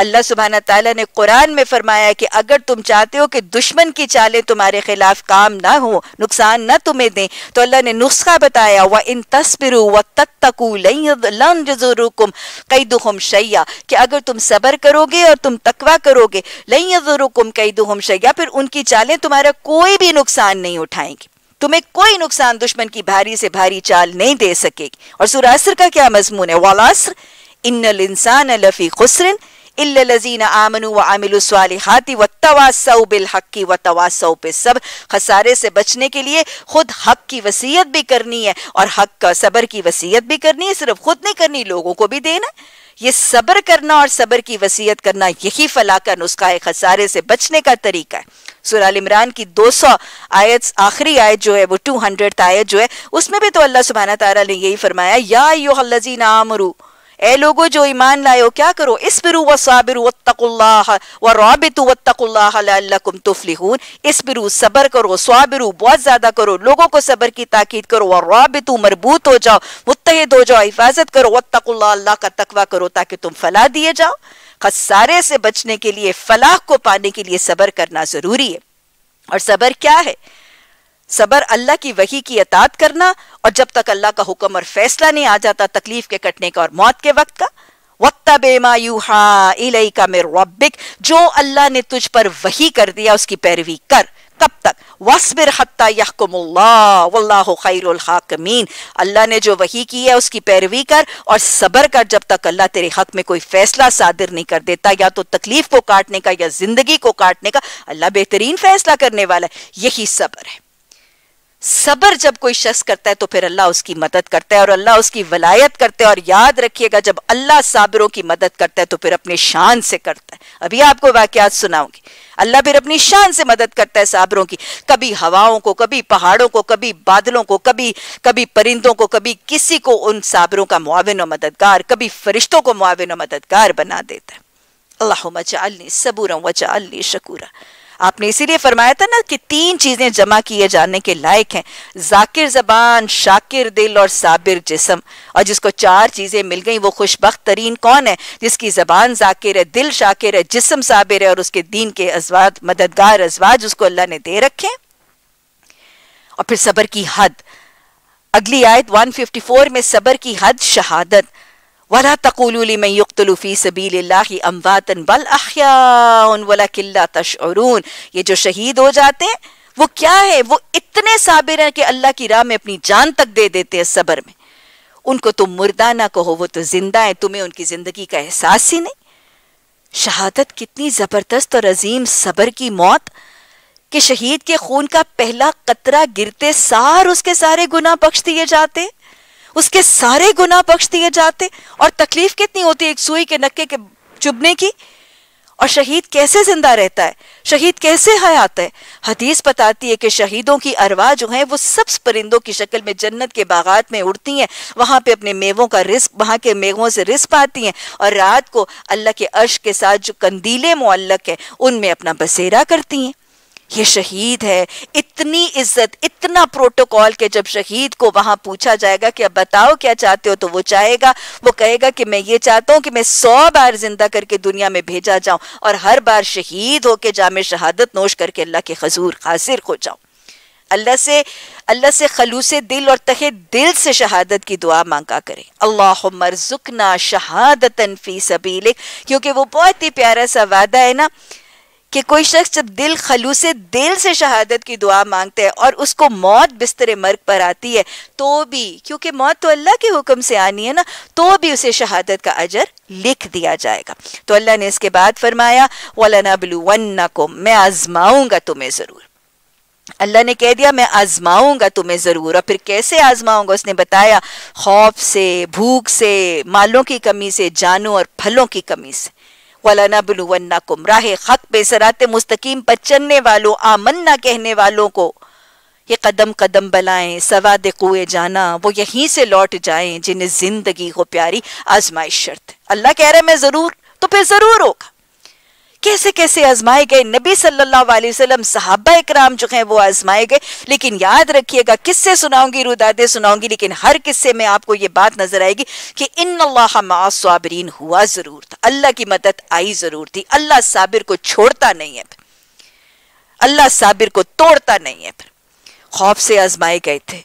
अल्लाह सुबहाना ताला ने कुरान में फरमाया कि अगर तुम चाहते हो कि दुश्मन की चालें तुम्हारे खिलाफ काम ना हो, नुकसान ना तुम्हें दें तो अल्लाह ने नुस्खा बताया व इन तस्बिरु व तत्तकू लंजुरुकुम कैदुहुम शैया कि अगर तुम सबर करोगे और तुम तकवा करोगे लंजुरुकुम कैदुहुम शैया फिर उनकी चालें तुम्हारा कोई भी नुकसान नहीं उठाएँगी। तुम्हें कोई नुकसान दुश्मन की भारी से भारी चाल नहीं दे सकेगी। और सुरासर का क्या मजमून है? वालासर इन्नल इंसान लफी खुसरिन इल्लजीन आमनु व सब खसारे से बचने के लिए खुद हक की वसीयत भी करनी है और हक का सबर की वसीयत भी करनी है, सिर्फ़ खुद नहीं करनी, लोगों को भी देना ये सबर करना और सबर की वसीयत करना यही फला का नुस्खा है, खसारे से बचने का तरीका है। सुराल इमरान की 200 आयत, आखिरी आयत जो है, वो 200 आयत जो है, उसमें भी तो अल्लाह सुबहाना ताला ने यही फरमाया, या यो हल्लजीना आमरू। ए लोगो जो ईमान लाए हो, क्या करो? इस बिरु व साबिरु व राबितु वत्तकुल्लाह लअल्लकुम इस बिरु सबर करो, स्वाबिरु बहुत ज़्यादा करो, लोगों को सबर की ताकीद करो और राबितु मरबूत हो जाओ, मुत्तहिद हो जाओ, हिफाजत करो अल्लाह का तकवा करो ताकि तुम फलाह दिए जाओ। खसारे से बचने के लिए, फलाह को पाने के लिए सबर करना ज़रूरी है। और सबर क्या है? सबर अल्लाह की वही की अतात करना और जब तक अल्लाह का हुक्म और फैसला नहीं आ जाता तकलीफ़ के कटने का और मौत के वक्त का का मेर रबिक जो अल्लाह ने तुझ पर वही कर दिया, उसकी पैरवी कर। कब तक, वसबिर हत्ता अल्लाह ने जो वही की है, उसकी पैरवी कर और सबर कर, जब तक अल्लाह तेरे हक में कोई फैसला सादिर नहीं कर देता, या तो तकलीफ़ को काटने का या ज़िंदगी को काटने का, अल्लाह बेहतरीन फैसला करने वाला है। यही सबर है। सबर जब कोई शख्स करता है तो फिर अल्लाह उसकी मदद करता है और अल्लाह उसकी वलायत करता है। और याद रखिएगा, जब अल्लाह साबरों की मदद करता है तो फिर अपने शान से करता है। अभी आपको वाकयात सुनाऊँगी। अल्लाह फिर अपनी शान से मदद करता है साबरों की। कभी हवाओं को, कभी पहाड़ों को, कभी बादलों को, कभी कभी परिंदों को, कभी किसी को उन साबरों का मुआविन मददगार, कभी फरिश्तों को मुआविन मददगार बना देता है। अल्लाह मचालनी सबूर वचालनी शकूरा। आपने इसीलिए फरमाया था ना कि तीन चीज़ें जमा किए जाने के लायक हैं। जाकिर जबान, शाकिर दिल और साबिर जिसम। और जिसको चार चीज़ें मिल गई, वो खुशबक तरीन कौन है? जिसकी जबान जाकिर है, दिल शाकिर है, जिसम साबिर है और उसके दीन के अजवाज मददगार अजवाज उसको अल्लाह ने दे रखे और फिर सबर की हद। अगली आयत 154 में सबर की हद शहादत। वला तकूलूली में युक्तलूफ़ी सबीलिल्लाहि अमवातन बल अहयाउन वला किल्ला तशउरून ये जो शहीद हो जाते हैं, वो क्या है? वो इतने साबिर हैं कि अल्लाह की राह में अपनी जान तक दे देते हैं सबर में। उनको तुम मुर्दा ना कहो, वो तो ज़िंदा है, तुम्हें उनकी ज़िंदगी का एहसास ही नहीं। शहादत कितनी ज़बरदस्त और अजीम सबर की मौत कि शहीद के खून का पहला कतरा गिरते सार उसके सारे गुना बख्श दिए जाते। उसके सारे गुना बख्श दिए जाते और तकलीफ़ कितनी होती है एक सुई के नक्के के चुभने की? और शहीद कैसे ज़िंदा रहता है? शहीद कैसे हयात है? हदीस बताती है कि शहीदों की अरवा जो है, वो सब परिंदों की शक्ल में जन्नत के बागात में उड़ती हैं। वहाँ पे अपने मेवों का रिस्क, वहाँ के मेवों से रिस्क पाती हैं। और रात को अल्लाह के अर्श के साथ जो कंदीले मुअल्लक है, उनमें अपना बसेरा करती हैं। ये शहीद है। इतनी इज़्ज़त, इतना प्रोटोकॉल के जब शहीद को वहाँ पूछा जाएगा कि अब बताओ क्या चाहते हो तो वो चाहेगा, वो कहेगा कि मैं ये चाहता हूँ कि मैं सौ बार ज़िंदा करके दुनिया में भेजा जाऊँ और हर बार शहीद होके जामे शहादत नोश करके अल्लाह के खजूर हासिर हो जाऊँ। अल्लाह से अल्लाह से खलूस दिल और तहे दिल से शहादत की दुआ मांगा करें। अल्लाह मरजुकना शहादतन फ़ी क्योंकि वो बहुत ही प्यारा सा वादा है ना कि कोई शख्स जब दिल खलूस, दिल से शहादत की दुआ मांगते हैं और उसको मौत बिस्तर मर्ग पर आती है तो भी, क्योंकि मौत तो अल्लाह के हुक्म से आनी है ना तो भी उसे शहादत का अजर लिख दिया जाएगा। तो अल्लाह ने इसके बाद फरमाया वलना को मैं आजमाऊँगा तुम्हें ज़रूर। अल्लाह ने कह दिया, मैं आजमाऊँगा तुम्हें ज़रूर और फिर कैसे आजमाऊँगा? उसने बताया, खौफ से, भूख से, मालों की कमी से, जानों और फलों की कमी से। वलनबलुवन्नकुम। राह हक पे सरात मुस्तकीम पर चलने वालों, आमन्ना कहने वालों को, ये कदम कदम बलाएँ, सवाद कुए जाना, वो यहीं से लौट जाएँ जिन्हें ज़िंदगी हो प्यारी आजमाइश शर्त अल्लाह कह रहे मैं ज़रूर तो फिर ज़रूर होगा कैसे कैसे आजमाए गए? नबी सल्लल्लाहु अलैहि वसल्लम, सहाबा इकराम जो हैं, वो आजमाए गए। लेकिन याद रखिएगा, किससे सुनाऊँगी, रुदादे सुनाऊँगी, लेकिन हर किस्से में आपको ये बात नज़र आएगी कि इन अल्लाह हुआ ज़रूर था। अल्लाह की मदद आई ज़रूर थी। अल्लाह साबिर को छोड़ता नहीं है अल्लाह साबिर को तोड़ता नहीं है खौफ से आजमाए गए थे।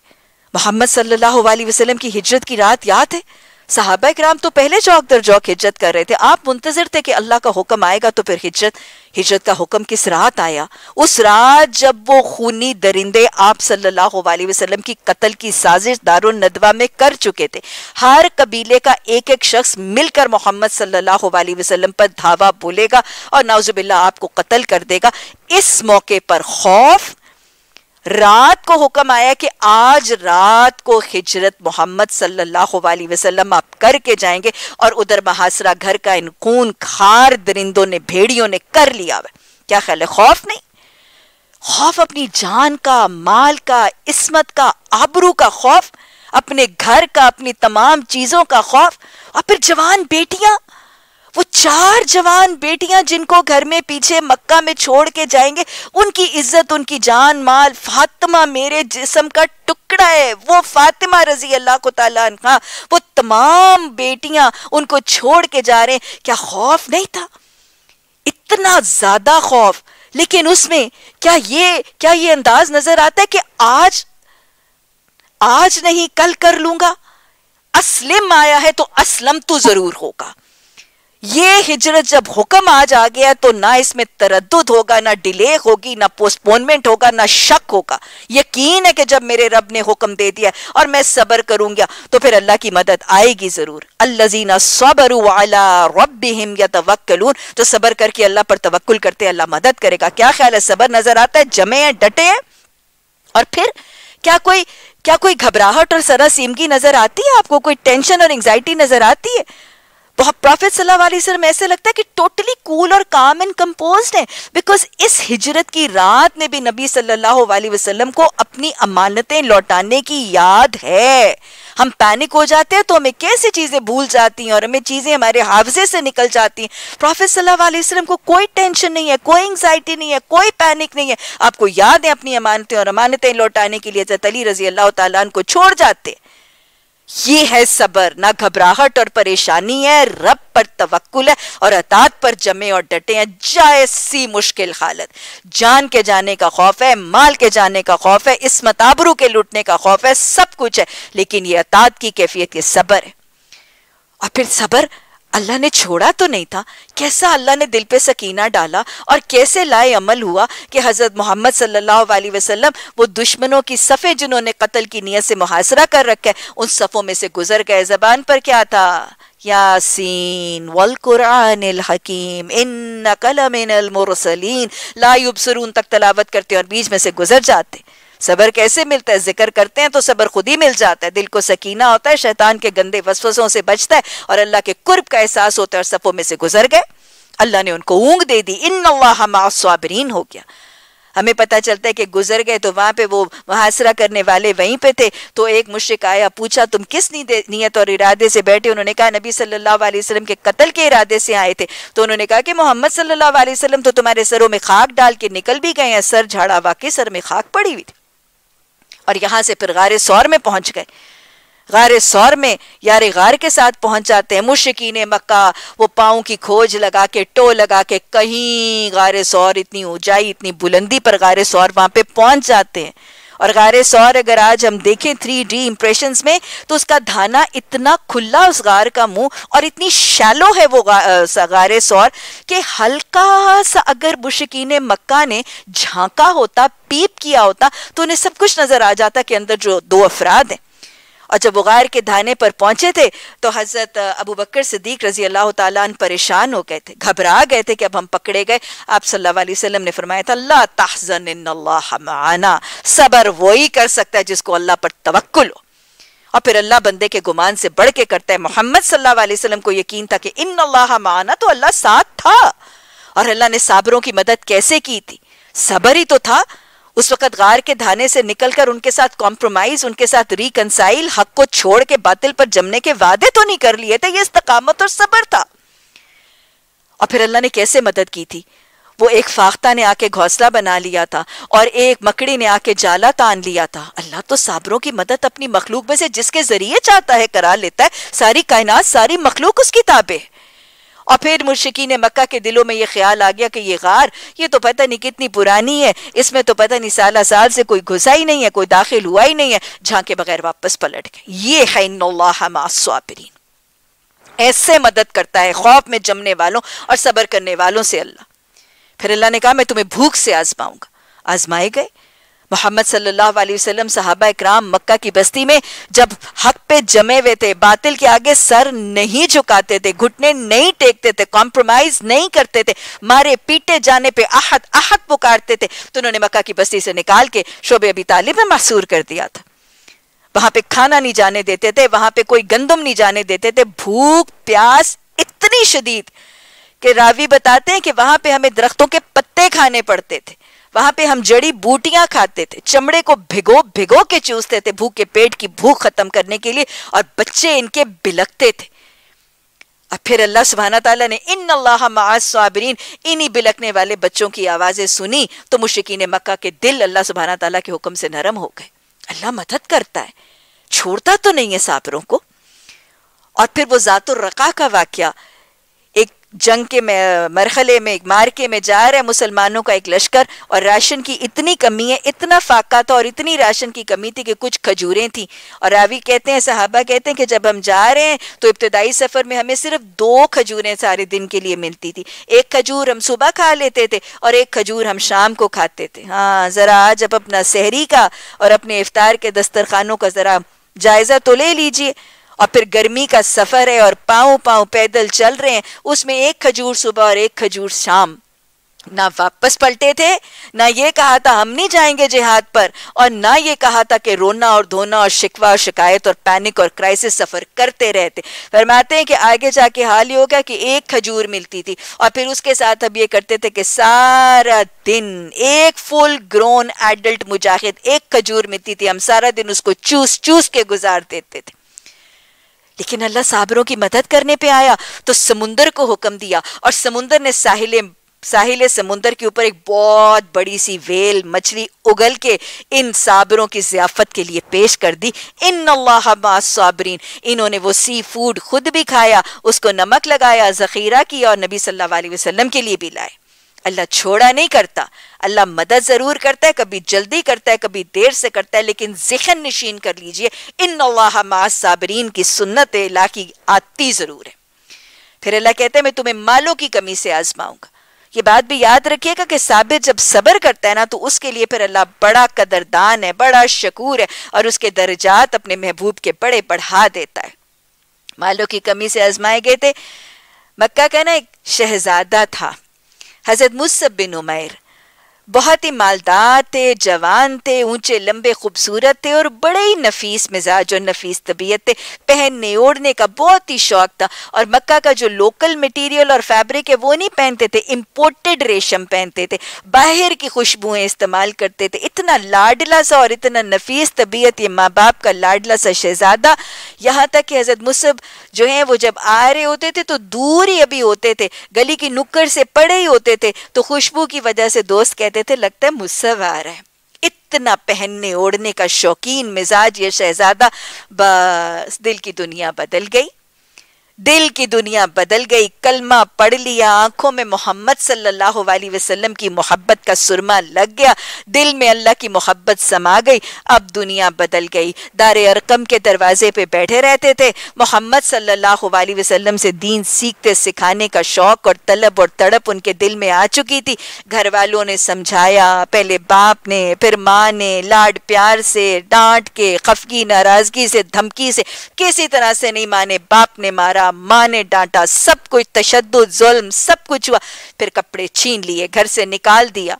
मोहम्मद सल्लल्लाहु अलैहि वसल्लम की हिजरत की रात याद है? साहबा कराम तो पहले चौक दर चौक हिजरत कर रहे थे। आप मुंतजर थे कि अल्लाह का हुक्म आएगा तो फिर हिजरत हिजरत का हुक्म किस रात आया? उस रात जब वो खूनी दरिंदे आप सल्लल्लाहु अलैहि वसल्लम की कत्ल की साजिश दारुल नदवा में कर चुके थे। हर कबीले का एक एक शख्स मिलकर मोहम्मद सल्लल्लाहु अलैहि वसल्लम पर धावा बोलेगा और नाउजुबिल्ला आपको कत्ल कर देगा। इस मौके पर खौफ रात को हुक्म आया कि आज रात को हिजरत मोहम्मद सल्लल्लाहु अलैहि वसल्लम आप करके जाएँगे और उधर महासरा घर का इन खून खार दरिंदों ने, भेड़ियों ने कर लिया हुआ क्या ख्याल है? खौफ नहीं? खौफ अपनी जान का, माल का, इसमत का, आबरू का खौफ, अपने घर का, अपनी तमाम चीज़ों का खौफ, और फिर जवान बेटियाँ वो चार जवान बेटियाँ जिनको घर में पीछे मक्का में छोड़ के जाएँगे, उनकी इज़्ज़त, उनकी जान माल, फातिमा मेरे जिसम का टुकड़ा है। वो फातिमा रज़ी अल्लाह को ताला वो तमाम बेटियाँ उनको छोड़ के जा रहे हैं। क्या खौफ नहीं था? इतना ज़्यादा खौफ। लेकिन उसमें क्या ये क्या ये अंदाज नज़र आता है कि आज आज नहीं, कल कर लूँगा? असलिम आया है तो असलम तो ज़रूर होगा। ये हिजरत जब हुक्म आज आ गया तो ना इसमें तरद होगा, ना डिले होगी, ना पोस्टपोनमेंट होगा, ना शक होगा। यकीन है कि जब मेरे रब ने हुक्म दे दिया और मैं सबर करूँगा तो फिर अल्लाह की मदद आएगी ज़रूर। अल्लाजीना सबरू अला या यतवक्कलून। जो सबर करके अल्लाह पर तवक्ल करते अल्लाह मदद करेगा। क्या ख्याल है? सबर नज़र आता है, जमे हैं, डटे हैं? और फिर क्या कोई क्या कोई घबराहट और सरा सीमगी नज़र आती है आपको? कोई टेंशन और एंग्जाइटी नज़र आती है? प्रॉफिट सल्लल्लाहु ऐसे लगता है कि टोटली कूल और काम एंड कंपोज है। बिकॉज़ इस हिजरत की रात में भी नबी सल्लल्लाहु अलैहि वसल्लम को अपनी अमानतें लौटाने की याद है। हम पैनिक हो जाते हैं तो हमें कैसी चीज़ें भूल जाती हैं और हमें चीज़ें हमारे हाफजे से निकल जाती हैं। प्रॉफिट सल्लल्लाहु को कोई टेंशन नहीं है, कोई एंगजाइटी नहीं है, कोई पैनिक नहीं है। आपको याद है अपनी अमानतें और अमानतें लौटाने के लिए अली रज़ी अल्लाह को छोड़ जाते ये है सबर। ना घबराहट और परेशानी है, रब पर तवक्कुल है और अतात पर जमे और डटे हैं जायसी मुश्किल हालत। जान के जाने का खौफ है, माल के जाने का खौफ है इस मताबरू के लूटने का खौफ है, सब कुछ है, लेकिन ये अतात की कैफियत, ये सबर है। और फिर सबर अल्लाह ने छोड़ा तो नहीं था। कैसा अल्लाह ने दिल पे सकीना डाला और कैसे लाए अमल हुआ कि हज़रत मोहम्मद सल्लल्लाहु अलैहि वसल्लम वो दुश्मनों की सफ़े जिन्होंने कत्ल की नीयत से मुहासरा कर रखा है, उन सफ़ों में से गुजर गए। जबान पर क्या था? यासीन, वल कुरान हकीम इन कलमिन मुरसलीन। ला तक तलावत करते और बीच में से गुजर जाते। सबर कैसे मिलता है? ज़िक्र करते हैं तो सबर खुद ही मिल जाता है। दिल को सकीना होता है, शैतान के गंदे वसवसों से बचता है और अल्लाह के कुर्ब का एहसास होता है और सफ़ों में से गुजर गए। अल्लाह ने उनको ऊँग दे दी। इन स्वाबरीन हो गया। हमें पता चलता है कि गुजर गए तो वहाँ पे वो मुहासरा करने वाले वहीं पे थे। तो एक मुश्क आया, पूछा, तुम किस नीयत और इरादे से बैठे? उन्होंने कहा, नबी सल्लल्लाहु अलैहि वसल्लम के कत्ल के इरादे से आए थे। तो उन्होंने कहा कि मोहम्मद सल्लल्लाहु अलैहि वसल्लम तो तुम्हारे सरों में खाक डाल के निकल भी गए हैं। सर झाड़ा वाकई सर में खाक पड़ी हुई थी। और यहाँ से फिर गारे सौर में पहुँच गए। गार सौर में यार गार के साथ पहुँच जाते हैं मुश्किन मक्का, वो पाँव की खोज लगा के, टो लगा के, कहीं गार सौर इतनी ऊंचाई, इतनी बुलंदी पर गार सौर वहाँ पे पहुँच जाते हैं। और गारे सौर, अगर आज हम देखें थ्री डी इंप्रेशन में तो उसका धाना इतना खुला उस गार का मुँह और इतनी शैलो है वो गारे सौर कि हल्का सा अगर बुशकीन मक्का ने झांका होता, पीप किया होता तो उन्हें सब कुछ नज़र आ जाता कि अंदर जो दो अफराद हैं। और जब वगार के धाने पर पहुँचे थे तो हज़रत अबू बकर सिद्दीक रज़ी अल्लाह तन परेशान हो गए थे, घबरा गए थे कि अब हम पकड़े गए। आप सल्लल्लाहु अलैहि वसल्लम ने फरमाया था अल्लाह तहजन सबर वही कर सकता है जिसको अल्लाह पर तवक्कुल हो। और फिर अल्लाह बंदे के गुमान से बढ़ के करता है। मोहम्मद सल्लल्लाहु को यकीन था कि इन अल्लाह माना तो अल्लाह साथ था। और अल्लाह ने साबरों की मदद कैसे की थी? सबर ही तो था। उस वक्त गार के धाने से निकलकर उनके साथ कॉम्प्रोमाइज उनके साथ रिकनसाइल हक को छोड़ के बातिल पर जमने के वादे तो नहीं कर लिए थे, ये इस्तकामत और सबर था। और फिर अल्लाह ने कैसे मदद की थी? वो एक फाख्ता ने आके घोंसला बना लिया था और एक मकड़ी ने आके जाला तान लिया था। अल्लाह तो साबरों की मदद अपनी मखलूक में से जिसके ज़रिए चाहता है, करा लेता है। सारी कायनात, सारी मखलूक उसकी ताबे और फिर मुर्शिकी ने मक्का के दिलों में ये ख्याल आ गया कि ये गार, ये तो पता नहीं कितनी पुरानी है, इसमें तो पता नहीं साल साल से कोई घुसा ही नहीं है, कोई दाखिल हुआ ही नहीं है, झांके बगैर वापस पलट गए। ये है ऐसे मदद करता है खौफ में जमने वालों और सबर करने वालों से अल्लाह। फिर अल्लाह ने कहा, मैं तुम्हें भूख से आजमाऊँगा। आजमाए गए? मोहम्मद सल्लल्लाहु अलैहि वसल्लम सहाबा इकराम मक्का की बस्ती में जब हक पे जमे हुए थे, बातिल के आगे सर नहीं झुकाते थे, घुटने नहीं टेकते थे कॉम्प्रोमाइज नहीं करते थे, मारे पीटे जाने पे आहत आहत पुकारते थे तो उन्होंने मक्का की बस्ती से निकाल के शोबे अभी तालिब में महसूर कर दिया था। वहाँ पे खाना नहीं जाने देते थे, वहाँ पे कोई गंदम नहीं जाने देते थे, भूख, प्यास इतनी शदीद कि रावी बताते हैं कि वहाँ पे हमें दरख्तों के पत्ते खाने पड़ते थे। वहाँ पे हम जड़ी बूटियाँ खाते थे, चमड़े को भिगो भिगो के चूसते थे, भूख पेट की भूख खत्म करने के लिए, और बच्चे इनके बिलकते थे। और फिर अल्लाह सुबहाना ताला ने इन अल्लाह साबरीन, इन्हीं बिलकने वाले बच्चों की आवाज़ें सुनी तो मुश्किन मक्का के दिल अल्लाह सुबहाना तला के हुक्म से नरम हो गए। अल्लाह मदद करता है, छोड़ता तो नहीं है साबरों को। और फिर वो जातुर रका का वाक्य जंग के मरहले में, मार्के में जा रहे मुसलमानों का एक लश्कर और राशन की इतनी कमी है, इतना फाका था और इतनी राशन की कमी थी कि कुछ खजूरें थी। और रावी कहते हैं, सहाबा कहते हैं कि जब हम जा रहे हैं तो इब्तदाई सफ़र में हमें सिर्फ़ दो खजूरें सारे दिन के लिए मिलती थी। एक खजूर हम सुबह खा लेते थे और एक खजूर हम शाम को खाते थे। हाँ ज़रा आज अब अपना सहरी का और अपने इफ्तार के दस्तरखानों का ज़रा जायज़ा तो ले लीजिए। और फिर गर्मी का सफ़र है और पाँव पाँव पैदल चल रहे हैं। उसमें एक खजूर सुबह और एक खजूर शाम। ना वापस पलटे थे, ना ये कहा था हम नहीं जाएँगे जिहाद पर, और ना ये कहा था कि रोना और धोना और शिकवा और शिकायत और पैनिक और क्राइसिस सफ़र करते रहते। फरमाते हैं कि आगे जाके हाल ही हो गया कि एक खजूर मिलती थी, और फिर उसके साथ अब ये करते थे कि सारा दिन एक फुल ग्रोन एडल्ट मुजाहिद एक खजूर मिलती थी। हम सारा दिन उसको चूस चूस के गुजार देते थे। लेकिन अल्लाह साबरों की मदद करने पे आया तो समुंदर को हुक्म दिया और समुंदर ने साहिल साहिल समुंदर के ऊपर एक बहुत बड़ी सी वेल, मछली उगल के इन साबरों की जियाफत के लिए पेश कर दी। इन साबरीन। इन्होंने वो सी फ़ूड खुद भी खाया, उसको नमक लगाया, जखीरा किया और नबी सल्लल्लाहु अलैहि वसल्लम के लिए भी लाए। अल्लाह छोड़ा नहीं करता। अल्लाह मदद ज़रूर करता है, कभी जल्दी करता है, कभी देर से करता है, लेकिन जहन नशीन कर लीजिए। इन साबरीन की सुन्नत अल्लाह की आती ज़रूर है। फिर अल्लाह कहते हैं, मैं तुम्हें मालों की कमी से आजमाऊँगा। ये बात भी याद रखिएगा कि साबिर जब सबर करता है ना तो उसके लिए फिर अल्लाह बड़ा कदरदान है, बड़ा शकूर है और उसके दर्जात अपने महबूब के बड़े बढ़ा देता है। मालों की कमी से आजमाए गए थे। मक्का का ना एक शहजादा था। हज़रत मुसब बिन उमैर बहुत ही मालदार थे, जवान थे, ऊँचे, लंबे, खूबसूरत थे और बड़े ही नफीस मिजाज और नफीस तबीयत थे। पहनने, ओढ़ने का बहुत ही शौक था और मक्का का जो लोकल मटेरियल और फैब्रिक है, वो नहीं पहनते थे इम्पोर्टेड रेशम पहनते थे। बाहर की खुशबुएँ इस्तेमाल करते थे। इतना लाडला सा और इतना नफीस तबीयत, ये माँ बाप का लाडला सा शहजादा। यहाँ तक कि हज़रत मुसब जो है, वो जब आ रहे होते थे तो दूर ही अभी होते थे। गली की नुक्कड़ से पड़े ही होते थे। तो खुशबू की वजह से दोस्त कहते कहते थे, लगता है मुझसे आ रहा है। इतना पहनने ओढ़ने का शौकीन मिजाज ये शहजादा बस दिल की दुनिया बदल गई। दिल की दुनिया बदल गई, कलमा पढ़ लिया, आँखों में मोहम्मद सल्लल्लाहु अलैहि वसल्लम की मोहब्बत का सुरमा लग गया, दिल में अल्लाह की मोहब्बत समा गई, अब दुनिया बदल गई। दार अरकम के दरवाजे पे बैठे रहते थे, मोहम्मद सल्लल्लाहु अलैहि वसल्लम से दीन सीखते सिखाने का शौक और तलब और तड़प उनके दिल में आ चुकी थी। घर वालों ने समझाया, पहले बाप ने, फिर माँ ने, लाड प्यार से, डांट के, खफगी, नाराज़गी से, धमकी से, किसी तरह से नहीं माने, बाप ने मारा माँ ने डांटा, सब कुछ तशद जुल्म, सब कुछ हुआ, फिर कपड़े छीन लिए, घर से निकाल दिया।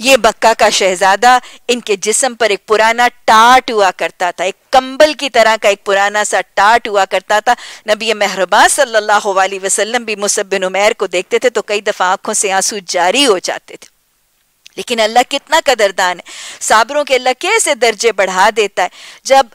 ये मक्का का शहजादा, इनके जिस्म पर एक पुराना टाट हुआ करता था, एक कंबल की तरह का एक पुराना सा टाट हुआ करता था। नबी मेहरबा सल्लल्लाहु अलैहि वसल्लम भी मुसब बिन उमैर को देखते थे तो कई दफ़ा आँखों से आँसू जारी हो जाते थे। लेकिन अल्लाह कितना कदरदान है। साबरों के अल्लाह कैसे दर्जे बढ़ा देता है। जब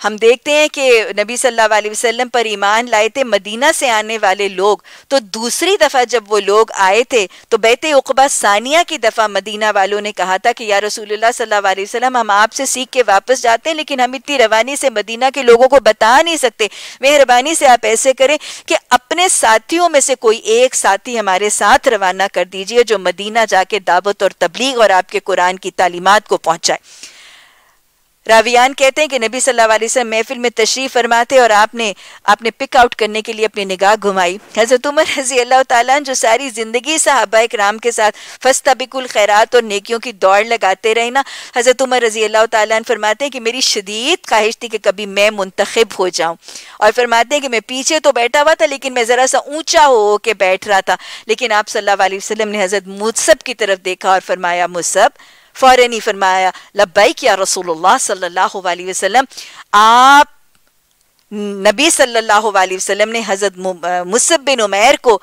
हम देखते हैं कि नबी सल्लल्लाहु अलैहि वसल्लम पर ईमान लाए थे, मदीना से आने वाले लोग। तो दूसरी दफ़ा जब वो लोग आए थे तो बैत उकबा सानिया की दफ़ा मदीना वालों ने कहा था कि, या रसूलुल्लाह सल्लल्लाहु अलैहि वसल्लम, हम आपसे सीख के वापस जाते हैं, लेकिन हम इतनी रवानी से मदीना के लोगों को बता नहीं सकते। मेहरबानी से आप ऐसे करें कि अपने साथियों में से कोई एक साथी हमारे साथ रवाना कर दीजिए, जो मदीना जाके दावत और तबलीग और आपके कुरान की तालीमत को पहुँचाए। रावियान कहते हैं कि नबी सल्लल्लाहु अलैहि वसल्लम महफिल में तशरीफ़ फरमाते और आपने आपने पिक आउट करने के लिए अपनी निगाह घुमाई। हज़रत उमर रज़ी अल्लाह तआला जो सारी ज़िंदगी साहबा कराम के साथ फस्तबिकुल खैरात और नेकियों की दौड़ लगाते रहे ना, हज़रत उमर रज़ी अल्लाह तआला फरमाते हैं कि मेरी शदीद ख्वाहिश थी कि कभी मैं मुंतखब हो जाऊँ। और फरमाते हैं कि मैं पीछे तो बैठा हुआ था, लेकिन मैं जरा सा ऊँचा हो के बैठ रहा था। लेकिन आप सल्लल्लाहु अलैहि वसल्लम ने हज़रत मुसब की तरफ़ देखा और फरमाया मुसब फ़ौरन ही फरमाया लब्बैक या रसूलुल्लाह सल्लल्लाहु अलैहि वसल्लम आप नबी सल्लल्लाहु अलैहि वसल्लम ने हज़रत मुसब बिन उमैर को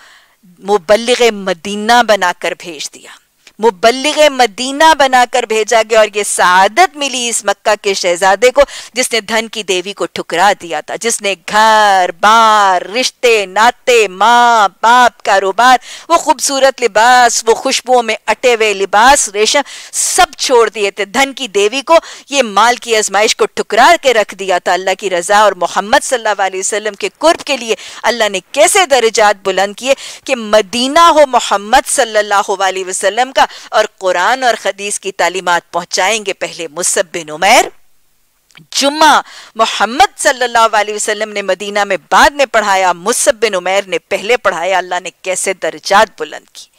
मुबल्लिग मदीना बनाकर भेज दिया मुबल्लिग मदीना बनाकर भेजा गया और ये सादत मिली इस मक्का के शहजादे को, जिसने धन की देवी को ठुकरा दिया था, जिसने घर, बार, रिश्ते, नाते माँ बाप कारोबार वो खूबसूरत लिबास, वो खुशबुओं में अटे हुए लिबास, रेशम, सब छोड़ दिए थे। धन की देवी को, ये माल की आजमाइश को ठुकरा के रख दिया था अल्लाह की रजा और मोहम्मद वसल्लम के कुर्ब के लिए। अल्लाह ने कैसे दर्जात बुलंद किए कि मदीना हो मोहम्मद सल्लल्लाहु अलैहि वसल्लम का और कुरान और खदीस की तालीमत पहुंचाएँगे पहले मुसब बिन उमैर। जुम्मा मोहम्मद सल्लल्लाहु अलैहि वसल्लम ने मदीना में बाद में पढ़ाया, मुसब बिन उमैर ने पहले पढ़ाया, अल्लाह ने कैसे दर्जात बुलंद की।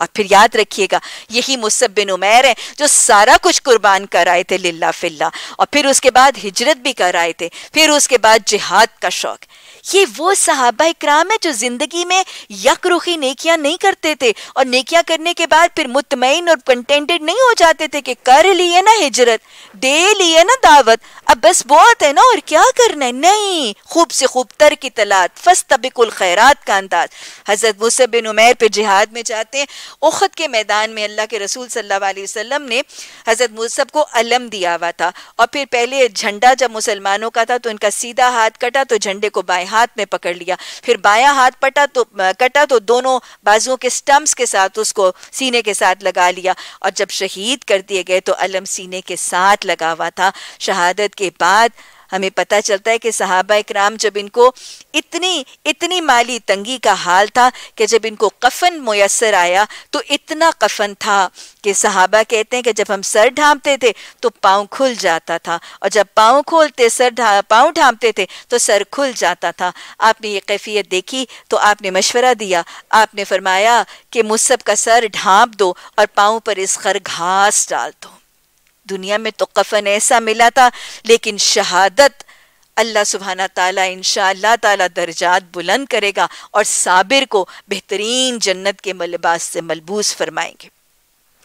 और फिर याद रखिएगा, यही मुसब बिन उमैर है जो सारा कुछ कुर्बान कर आए थे लिल्ला फिल्ला और फिर उसके बाद हिजरत भी कर आए थे। फिर उसके बाद जिहाद का शौक। ये वो सहाबा इक्राम है, जो ज़िंदगी में यकरुखी नेकियाँ नहीं करते थे और नेकियाँ करने के बाद फिर मुतमिन और कंटेंटेड नहीं हो जाते थे कि कर लिए ना हिजरत, दे लिए ना दावत, अब बस बहुत है ना, और क्या करना है? नहीं, खूब से खूब तर की तलात फस तबिकुल खैरात का अंदाज। हज़रत मुसब बिन उमैर पे जिहाद में जाते हैं। उखद के मैदान में अल्लाह के रसूल वसल्लम ने हज़रत मुसब को अलम दिया हुआ था और फिर पहले झंडा जब मुसलमानों का था तो उनका सीधा हाथ कटा तो झंडे को बाएँ हाथ में पकड़ लिया। फिर बाया हाथ पटा तो कटा तो दोनों बाजुओं के स्टम्प्स के साथ उसको सीने के साथ लगा लिया और जब शहीद कर दिए गए तो अलम सीने के साथ लगा हुआ था। शहादत के बाद हमें पता चलता है कि सहाबा इकराम जब इनको इतनी इतनी माली तंगी का हाल था कि जब इनको कफन मुयसर आया तो इतना कफन था कि सहाबा कहते हैं कि जब हम सर ढांपते थे तो पाँव खुल जाता था। और जब पाँव खोलते, सर पाँव ढांपते थे तो सर खुल जाता था। आपने ये कैफियत देखी तो आपने मशवरा दिया। आपने फरमाया कि मुसब का सर ढांप दो और पाँव पर इस खर घास डाल दो। दुनिया में तो कफन ऐसा मिला था, लेकिन शहादत अल्लाह सुबहाना ताला इंशा ताला दर्जात बुलंद करेगा और साबिर को बेहतरीन जन्नत के मलबास से मलबूस फरमाएँगे।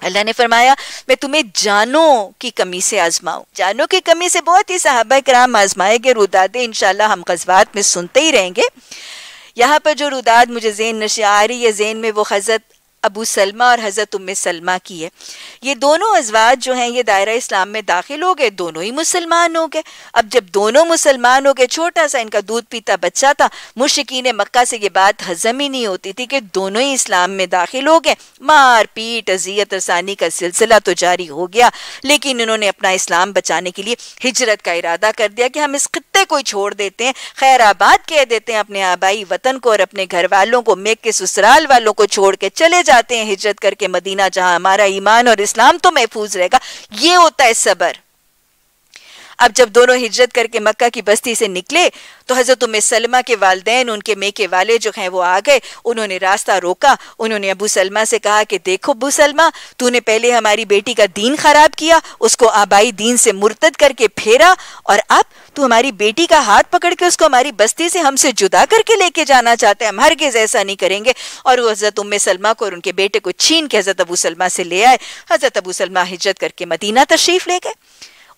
अल्लाह ने फरमाया, मैं तुम्हें जानों की कमी से आजमाऊं। जानों की कमी से बहुत ही साहबा कराम आजमाएँगे, रुदादे इनशाला हम कस्बात में सुनते ही रहेंगे। यहाँ पर जो रुदाद मुझे जेन नशे आ रही है जेन में वो हज़रत अबू सलमा और हज़रत उम्म सलमा की है। ये दोनों अजवाज जो हैं, ये दायरा इस्लाम में दाखिल हो गए, दोनों ही मुसलमान हो गए। अब जब दोनों मुसलमान हो गए, छोटा सा इनका दूध पीता बच्चा था, मुश्किन मक्का से ये बात हजम ही नहीं होती थी कि दोनों ही इस्लाम में दाखिल हो गए। मार पीट, अजियत रसानी का सिलसिला तो जारी हो गया, लेकिन इन्होंने अपना इस्लाम बचाने के लिए हिजरत का इरादा कर दिया कि हम इस खत्ते को ही छोड़ देते हैं खैराबाद कह देते हैं अपने आबाई वतन को और अपने घर वालों को, मेक के ससुराल वालों को छोड़ के चले जाते हैं हिजरत करके मदीना, जहाँ हमारा ईमान और इस्लाम तो महफूज रहेगा। ये होता है सबर। अब जब दोनों हिजरत करके मक्का की बस्ती से निकले तो हज़रत उम्मे सलमा के वालदेन, उनके मेके वाले जो हैं वो आ गए। उन्होंने रास्ता रोका। उन्होंने अबू सलमा से कहा कि देखो अबू सलमा, तूने पहले हमारी बेटी का दीन खराब किया, उसको आबाई दीन से मुर्तद करके फेरा, और अब तू हमारी बेटी का हाथ पकड़ के उसको हमारी बस्ती से हमसे जुदा करके लेके जाना चाहते हैं। हम हर गेज ऐसा नहीं करेंगे। और वो हज़रत उम्मे सलमा को और उनके बेटे को छीन के हज़रत अबू सलमा से ले आए। हज़रत अबू सलमा हिजरत करके मदीना तशरीफ़ ले गए।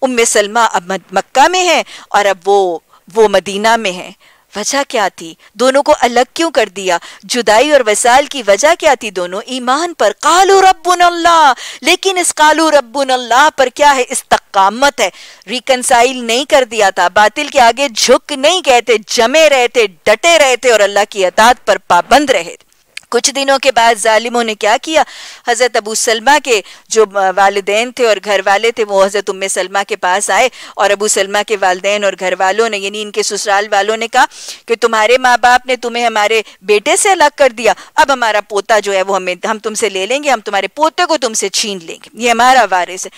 उम्म सलमा अब मक्का में है और अब वो वो मदीना में है। वजह क्या थी? दोनों को अलग क्यों कर दिया? जुदाई और वसाल की वजह क्या थी दोनों? ईमान पर कालू रब्बुन अल्लाह। लेकिन इस कालू रब्बुन अल्लाह पर क्या है? इस इस्तकामत है। रिकनसाइल नहीं कर दिया था। बातिल के आगे झुक नहीं थे। जमे रहे थे डटे रहे थे और अल्लाह की अतात पर पाबंद रहे थे। कुछ दिनों के बाद जालिमों ने क्या किया? हज़रत अबू सलमा के जो वालदेन थे और घर वाले थे, वो हज़रत उम्म सलमा के पास आए और अबू सलमा के वालदेन और घर वालों ने, यानी इनके ससुराल वालों ने कहा कि तुम्हारे माँ बाप ने तुम्हें हमारे बेटे से अलग कर दिया। अब हमारा पोता जो है, वो हमें, हम तुमसे ले लेंगे, हम तुम्हारे पोते को तुमसे छीन लेंगे। ये हमारा वारिस है।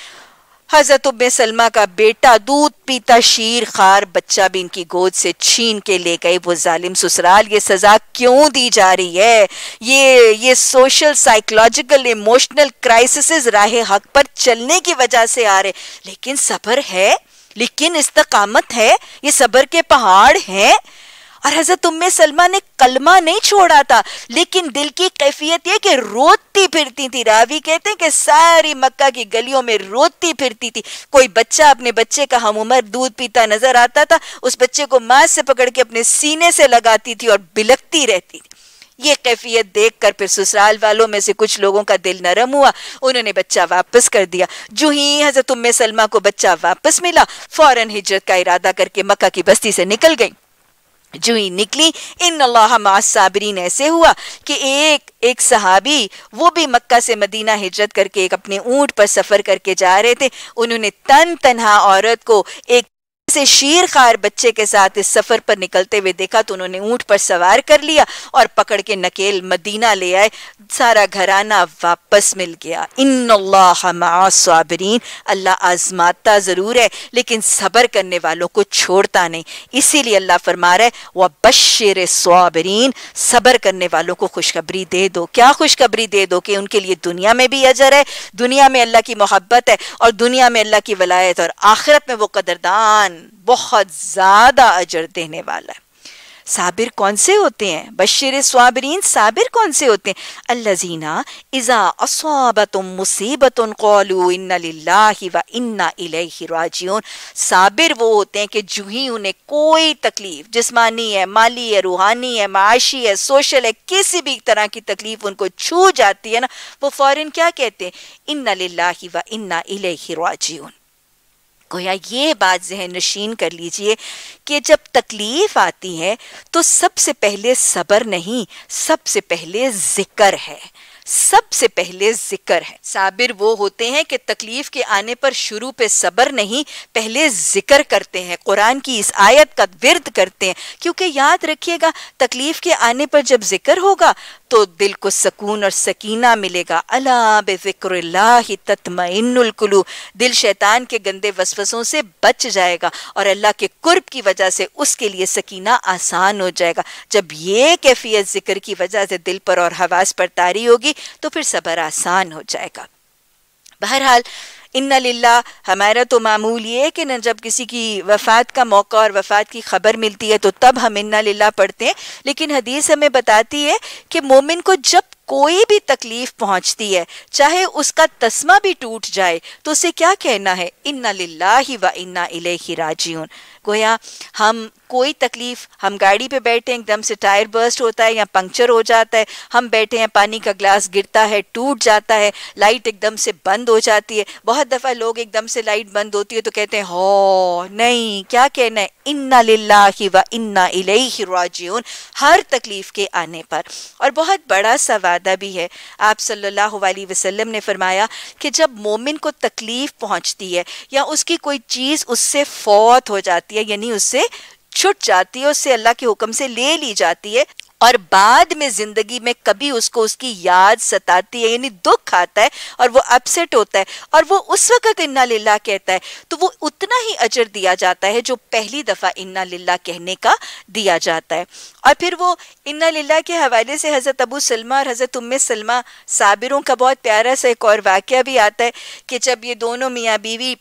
हज़रत उब्बे सलमा का बेटा दूध पीता शीर खार बच्चा भी इनकी गोद से छीन के ले गए। वो जालिम ससुराल, ये सजा क्यों दी जा रही है? ये ये सोशल साइकोलॉजिकल इमोशनल क्राइसिस राह हक पर चलने की वजह से आ रहे। लेकिन सबर है, लेकिन इस्तकामत है, ये सबर के पहाड़ हैं। और हज़रत उम्मे सलमा ने कलमा नहीं छोड़ा था, लेकिन दिल की कैफियत यह कि रोती फिरती थी। रावी कहते हैं कि सारी मक्का की गलियों में रोती फिरती थी। कोई बच्चा अपने बच्चे का हम उम्र दूध पीता नज़र आता था, उस बच्चे को माँ से पकड़ के अपने सीने से लगाती थी और बिलकती रहती थी। ये कैफियत देखकर फिर ससुराल वालों में से कुछ लोगों का दिल नरम हुआ। उन्होंने बच्चा वापस कर दिया। जो ही हज़रत उम्मे सलमा को बच्चा वापस मिला, फ़ौरन हिजरत का इरादा करके मक्का की बस्ती से निकल गई। जो ही निकली इन साबरीन, ऐसे हुआ कि एक एक सहाबी, वो भी मक्का से मदीना हिजरत करके एक अपने ऊँट पर सफ़र करके जा रहे थे। उन्होंने तन तनहा औरत को एक से शेर खार बच्चे के साथ इस सफ़र पर निकलते हुए देखा तो उन्होंने ऊँट पर सवार कर लिया और पकड़ के नकेल मदीना ले आए। सारा घराना वापस मिल गया। इन स्वाबरीन अल्लाह आजमाता ज़रूर है, लेकिन सबर करने वालों को छोड़ता नहीं। इसीलिए अल्लाह फरमा रहा है वह बशर स्वाबरीन सबर करने वालों को खुशखबरी दे दो। क्या खुशखबरी दे दो कि उनके लिए दुनिया में भी अजर है, दुनिया में अल्लाह की मोहब्बत है और दुनिया में अल्लाह की वलायत और आखिरत में वो कदरदान बहुत ज़्यादा अजर देने वाला है। साबिर कौन से होते हैं? बशर स्वाबरीन साबिर कौन से होते हैं? अल्लाजीना, इज़ा असवाबतुम मुसीबतुन कौलू इन्ना व इन्ना इलैहि साबिर वो होते हैं कि जो ही उन्हें कोई तकलीफ़, जिस्मानी है, माली है, रूहानी है, माशी है, सोशल है, किसी भी तरह की तकलीफ़ उनको छू जाती है ना, वो फ़ौरन क्या कहते हैं? इन्ना व इन्ना राजिऊन। गोया ये बात जहन नशीन कर लीजिए कि जब तकलीफ़ आती है तो सबसे पहले सबर नहीं, सबसे पहले ज़िक्र है। सबसे पहले ज़िक्र है। साबिर वो होते हैं कि तकलीफ़ के आने पर शुरू पे सबर नहीं, पहले ज़िक्र करते हैं। कुरान की इस आयत का विरद करते हैं। क्योंकि याद रखिएगा, तकलीफ़ के आने पर जब ज़िक्र होगा तो दिल को सकून और सकीना मिलेगा। अला बेफिक्रुल्लातमइन्नुलकुलू दिल शैतान के गंदे वसवसों से बच जाएगा और अल्लाह के कुर्ब की वजह से उसके लिए सकीना आसान हो जाएगा। जब ये कैफियत ज़िक्र की वजह से दिल पर और हवास पर तारी होगी तो फिर सबर आसान हो जाएगा। बहरहाल इन्ना लिल्ला हमारा तो मामूल ये है कि न जब किसी की वफ़ात का मौका और वफ़ात की खबर मिलती है तो तब हम इन्ना लिल्ला पढ़ते हैं। लेकिन हदीस हमें बताती है कि मोमिन को जब कोई भी तकलीफ़ पहुँचती है, चाहे उसका तस्मा भी टूट जाए तो उसे क्या कहना है? इन्ना लिल्लाहि व इन्ना इलैहि राजिऊन। गोया, हम कोई तकलीफ़, हम गाड़ी पे बैठे हैं, एकदम से टायर बर्स्ट होता है या पंक्चर हो जाता है, हम बैठे हैं, पानी का ग्लास गिरता है, टूट जाता है, लाइट एकदम से बंद हो जाती है, बहुत दफ़ा लोग एकदम से लाइट बंद होती है तो कहते हैं, हो, नहीं, क्या कहना है? इन्ना व इन्ना राजिऊन, हर तकलीफ़ के आने पर। और बहुत बड़ा सा वादा भी है। आप सल्लल्लाहु अलैहि वसल्लम ने फरमाया कि जब मोमिन को तकलीफ़ पहुँचती है या उसकी कोई चीज़ उससे फौत हो जाती है, यानी उससे छुट जाती है, उससे अल्लाह के हुक्म से ले ली जाती है और बाद में ज़िंदगी में कभी उसको उसकी याद सताती है, यानी दुख आता है और वो अपसेट होता है और वो उस वक्त इन्ना लिल्ला कहता है। तो वो उतना ही अजर दिया जाता है जो पहली दफ़ा इन्ना लिल्ला कहने का दिया जाता है। और फिर वो इन्ना लिल्ला के हवाले से हज़रत अबू सलमा और हज़रत उम्म सलमा साबिरों का बहुत प्यारा सा एक और वाक्य भी आता है कि जब ये दोनों मियाँ बीवी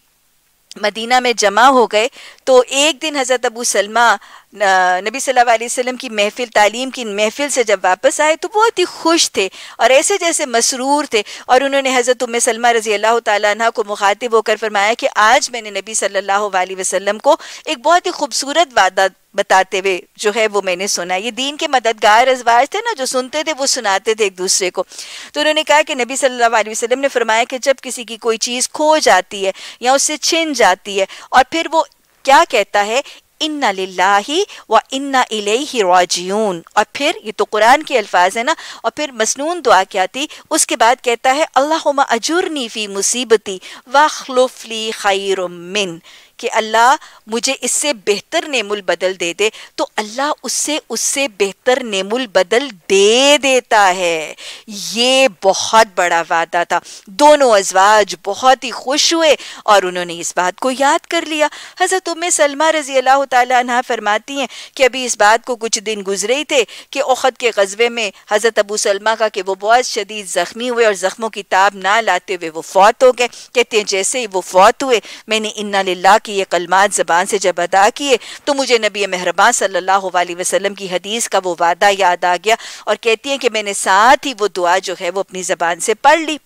मदीना में जमा हो गए तो एक दिन हज़रत अबू सलमा नबी सल्लल्लाहु अलैहि वसल्लम की महफिल, तालीम की महफिल से जब वापस आए तो बहुत ही खुश थे और ऐसे जैसे मसरूर थे। और उन्होंने हज़रत उम्म सलमा रज़ी अल्लाह तह को मुखातिब होकर फरमाया कि आज मैंने नबी सल्लल्लाहु अलैहि वसल्लम को एक बहुत ही खूबसूरत वादा बताते हुए जो है वो मैंने सुना। ये दीन के मददगार अजवाज थे ना, जो सुनते थे, वो सुनाते थे एक दूसरे को। तो उन्होंने कहा कि नबी सल्लल्लाहु अलैहि वसल्लम ने फरमाया कि जब किसी की कोई चीज़ खो जाती है या उससे छिन जाती है और फिर वो क्या कहता है? इन्ना लाही व इन्ना इलैहि और फिर, ये तो कुरान के अल्फाज है ना, और फिर मसनून दुआ क्या थी उसके बाद कहता है अल्लाह अजुर्नी फ़ी मुसीबती वाहफली खैर मिन। कि अल्लाह मुझे इससे बेहतर नेमुल बदल दे दे। तो अल्लाह उससे उससे बेहतर नेमुल बदल दे देता है। ये बहुत बड़ा वादा था। दोनों अजवाज बहुत ही खुश हुए और उन्होंने इस बात को याद कर लिया। हज़रत उम्मे सलमा रज़ी अल्लाह तहा फरमाती हैं कि अभी इस बात को कुछ दिन गुजरे ही थे कि ओखद के गजबे में हज़रत अबू सलमा का कि वो बहुत शदीद ज़ख्मी हुए और ज़ख्मों की ताब ना लाते हुए वो फौत हो गए। कहते हैं, जैसे ही वो फौत हुए, मैंने इन्ना लिल्ला की ये कलमात ज़बान से जब अदा किए तो मुझे नबी मेहरबान सल्लल्लाहु अलैहि वसल्लम की हदीस का वो वादा याद आ गया और कहती हैं कि मैंने साथ ही वो दुआ जो है वो अपनी ज़बान से पढ़ ली।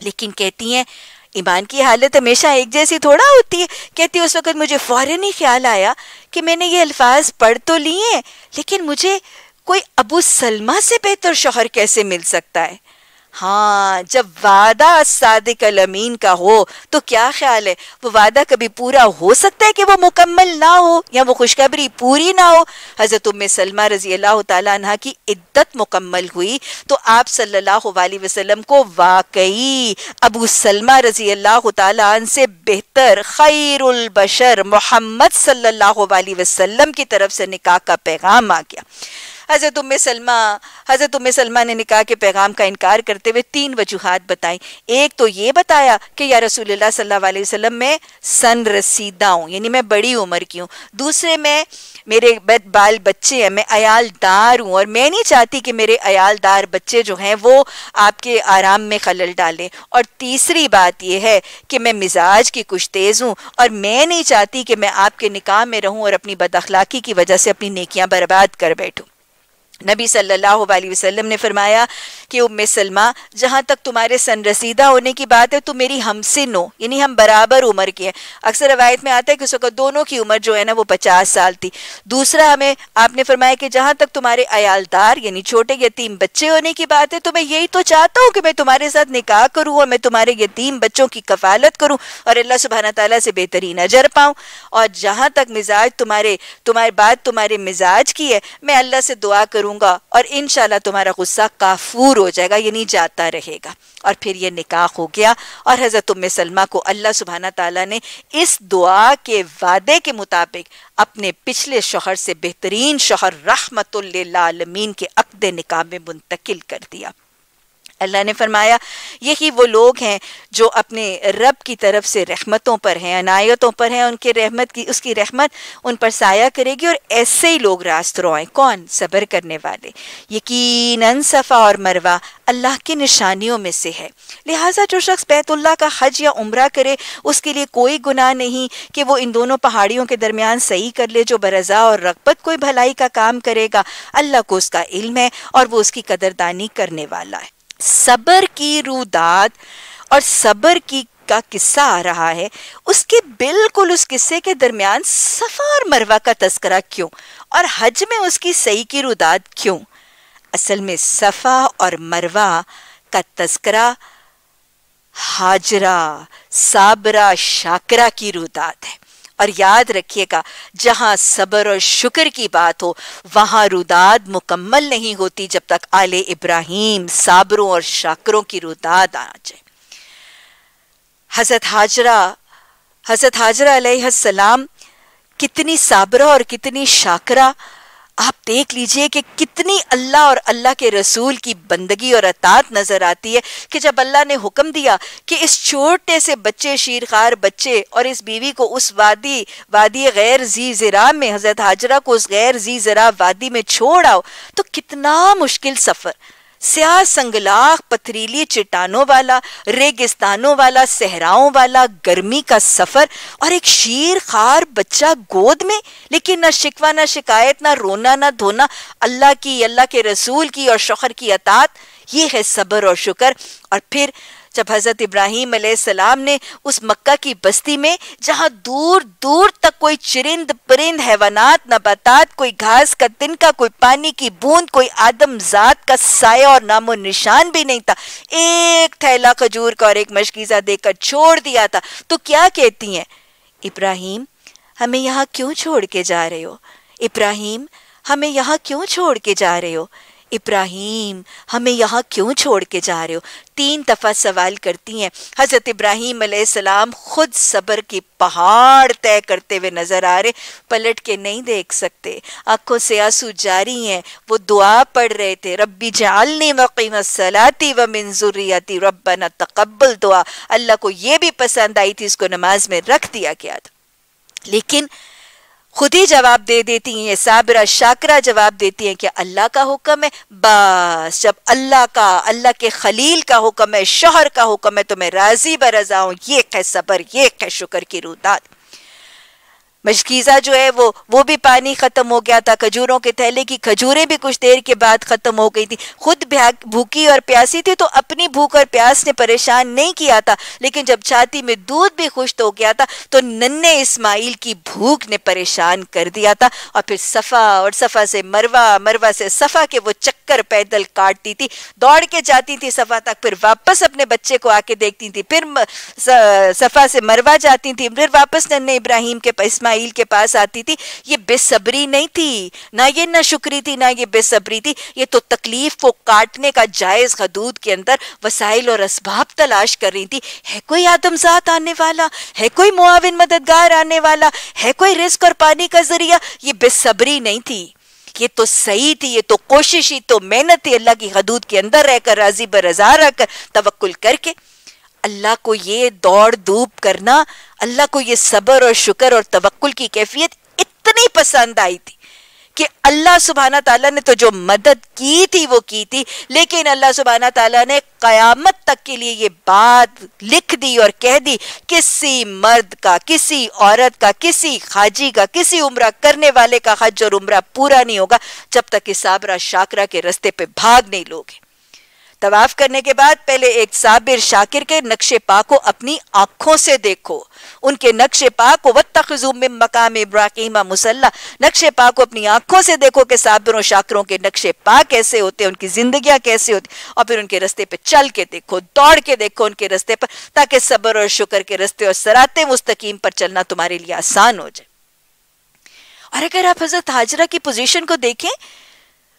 लेकिन कहती हैं, ईमान की हालत हमेशा एक जैसी थोड़ा होती है। कहती उस वक्त मुझे फ़ौरन ही ख्याल आया कि मैंने ये अल्फाज पढ़ तो लिए, लेकिन मुझे कोई अबू सलमा से बेहतर शोहर कैसे मिल सकता है? हाँ जब वादा सादिक अमीन का हो तो क्या ख्याल है? वो वादा कभी पूरा हो सकता है कि वो मुकम्मल ना हो, या वो खुशखबरी पूरी ना हो? हज़रत उम्म सलमा रज़ी अल्लाह तहा की इद्दत मुकम्मल हुई तो आप सल्लल्लाहु अलैहि वसल्लम को वाकई अबू सलमा रज़ी अल्लाह तन से बेहतर खैरुल बशर मोहम्मद सल्लल्लाहु अलैहि वसल्लम की तरफ़ से निकाह का पैगाम आ गया। हज़रत उम्म सलमा, हज़रत उम्म सलमा ने निकाह के पैगाम का इनकार करते हुए तीन वजूहत बताई। एक तो ये बताया कि, या रसूलुल्लाह सल्लल्लाहु अलैहि वसल्लम, में सन रसीदा हूँ, यानी मैं बड़ी उम्र की हूँ। दूसरे, में, मेरे बाल बच्चे हैं, मैं अयालदार हूँ, और मैं नहीं चाहती कि मेरे अयालदार बच्चे जो हैं, वो आपके आराम में खलल डालें। और तीसरी बात यह है कि, मैं मिजाज की कुछ तेज़ हूँ, और मैं नहीं चाहती कि मैं आपके निकाह में रहूँ और अपनी बदअखलाकी की वजह से अपनी नेकियाँ बर्बाद कर बैठूँ। नबी सल्लल्लाहु अलैहि वसल्लम ने फरमाया कि, उम्म सलमा, जहाँ तक तुम्हारे सन रसीदा होने की बात है तो मेरी हमसे नो, यानी हम बराबर उम्र के हैं। अक्सर रवायत में आता है कि उस वक्त दोनों की उम्र जो है ना, वो पचास साल थी। दूसरा हमें, आपने फरमाया कि जहाँ तक तुम्हारे अयालदार, यानी छोटे यतीम बच्चे होने की बात है तो मैं यही तो चाहता हूँ कि मैं तुम्हारे साथ निकाह करूँ और मैं तुम्हारे यतीम बच्चों की कफालत करूँ और अल्लाह सुबहाना तला से बेहतरीन अजर पाऊँ। और जहाँ तक मिजाज तुम्हारे, तुम्हारी बात तुम्हारे मिजाज की है, मैं अल्लाह से दुआ करूँ करूँगा और इन तुम्हारा गुस्सा काफूर हो जाएगा यानी जाता रहेगा। और फिर ये निकाह हो गया और हज़रत उम्म सलमा को अल्लाह सुबहाना ताला ने इस दुआ के वादे के मुताबिक अपने पिछले शोहर से बेहतरीन शोहर रहमतुल्लामीन के अकद निकाह में मुंतकिल कर दिया। अल्लाह ने फरमाया, यही वो लोग हैं जो अपने रब की तरफ़ से रहमतों पर हैं, अनायतों पर हैं, उनके रहमत की, उसकी रहमत उन पर साया करेगी और ऐसे ही लोग रास्त रोएँ। कौन? सब्र करने वाले। यकीन सफ़ा और मरवा अल्लाह की निशानियों में से है। लिहाजा जो शख्स बैतुल्ला का हज या उम्र करे, उसके लिए कोई गुनाह नहीं कि वो इन दोनों पहाड़ियों के दरमियान सही कर ले, जो बरजा और रगबत कोई भलाई का काम करेगा। अल्लाह को उसका इल्म है और वो उसकी कदरदानी करने वाला है। सबर की रुदात और सबर की का किस्सा आ रहा है, उसके बिल्कुल उस किस्से के दरमियान सफ़ा और मरवा का तस्करा क्यों? और हज में उसकी सही की रुदात क्यों? असल में सफ़ा और मरवा का तस्करा हाजरा, साबरा, शाकरा की रुदात है। और याद रखिएगा, जहाँ सबर और शुक्र की बात हो, वहाँ रुदाद मुकम्मल नहीं होती जब तक आले इब्राहिम साबरों और शाकरों की रुदाद आ जाए। हज़रत हाजरा हज़रत हाजरा सलाम कितनी साबरा और कितनी शाकरा आप देख लीजिए कि कितनी अल्लाह और अल्लाह के रसूल की बंदगी और अतात नज़र आती है कि जब अल्लाह ने हुक्म दिया कि इस छोटे से बच्चे शीरखार बच्चे और इस बीवी को उस वादी वादी गैर जी ज़रा में, हज़रत हाजरा को उस गैर जी ज़रा वादी में छोड़ आओ तो कितना मुश्किल सफ़र। स्याह संगलाख पथरीली चट्टानों वाला, रेगिस्तानों वाला, सहराओं वाला, गर्मी का सफ़र और एक शीर खार बच्चा गोद में। लेकिन ना शिकवा, ना शिकायत, ना रोना, ना धोना, अल्लाह की, अल्लाह के रसूल की और शोहर की अतात, ये है सबर और शुक्र। और फिर जब हज़रत इब्राहिम सलाम ने उस मक्का की बस्ती में, जहाँ दूर दूर तक कोई चिरिंद परिंद हैवानात नबातात कोई घास का तिनका कोई पानी की बूंद, कोई आदम जात का साया और नामो निशान भी नहीं था। एक थैला खजूर का और एक मशकीजा देकर छोड़ दिया था। तो क्या कहती हैं? इब्राहिम, हमें यहाँ क्यों छोड़ के जा रहे हो? इब्राहिम, हमें यहाँ क्यों छोड़ के जा रहे हो? इब्राहिम, हमें यहाँ क्यों छोड़ के जा रहे हो? तीन दफ़ा सवाल करती हैं। हज़रत इब्राहिम सलाम खुद सब्र की पहाड़ तय करते हुए नज़र आ रहे, पलट के नहीं देख सकते। आँखों से आँसू जारी हैं, वो दुआ पढ़ रहे थे, रब्बी जालनी वकीम सलाती व मंजूरियाती रब्बना तकब्बल दुआ। अल्लाह को ये भी पसंद आई थी, इसको नमाज़ में रख दिया गया था। लेकिन खुद ही जवाब दे देती हैं साबरा शाकरा जवाब देती हैं कि अल्लाह का हुक्म है, बस जब अल्लाह का, अल्लाह के खलील का हुक्म है, शोहर का हुक्म है तो मैं राज़ी बरजा हूँ, ये है सबर, ये है शुक्र की रुदात। मशकीज़ा जो है वो वो भी पानी ख़त्म हो गया था, खजूरों के थैले की खजूरें भी कुछ देर के बाद ख़त्म हो गई थी। खुद भूखी और प्यासी थी तो अपनी भूख और प्यास ने परेशान नहीं किया था, लेकिन जब छाती में दूध भी खुश्त हो गया था तो नन्हे इस्माइल की भूख ने परेशान कर दिया था और फिर सफ़ा और सफ़ा से मरवा मरवा से सफ़ा के वो चक्कर पैदल काटती थी। दौड़ के जाती थी सफ़ा तक, फिर वापस अपने बच्चे को आके देखती थी। फिर सफ़ा से मरवा जाती थी, फिर वापस नन्हे इब्राहिम के इस्माइल इस्माइल के पास आती थी, ये बेसब्री नहीं थी, ना ये ना शुक्री थी, ना ये बेसब्री थी, ये तो तकलीफ़ को काटने का जायज़ हदूद के अंदर वसाइल और इसबाब तलाश कर रही थी। है कोई आदमजात आने वाला? है कोई मुआविन मददगार आने वाला? है कोई रिस्क और पानी का ज़रिया? ये बेसब्री नहीं थी। ये तो सही थी, ये तो कोशिश ही तो मेहनत थी अल्लाह की हदूद के अंदर रहकर, राज़ी बरजा रहकर तवक्ल करके। अल्लाह को ये दौड़ धूप करना, अल्लाह को ये सबर और शुक्र और तवक्ल की कैफियत इतनी पसंद आई थी कि अल्लाह सुबहाना ताला ने तो जो मदद की थी, वो की थी। लेकिन अल्लाह सुबहाना ताला ने कयामत तक के लिए ये बात लिख दी और कह दी, किसी मर्द का, किसी औरत का, किसी खाजी का, किसी उम्र करने वाले का हज और उम्र पूरा नहीं होगा, जब तक इस साबरा शाकरा के रस्ते पे भाग नहीं लोगे। तवाफ करने के बाद पहले एक साबिर शाकिर के नक्शे पा को अपनी आँखों से देखो। उनके नक्शे पा को वत्तखजुम में मकाम इब्राहिम मुसल्ला। नक्शे पा को अपनी आँखों से देखो कि साबिरों शाकरों के नक्शे पा कैसे होते उनकी जिंदगियाँ कैसे होती और फिर उनके रस्ते पे चल के देखो, दौड़ के देखो उनके रस्ते पर, ताकि सबर और शुक्र के रस्ते और सराते मुस्तकीम पर चलना तुम्हारे लिए आसान हो जाए। और अगर आप हज़रत हाजरा की पोजीशन को देखें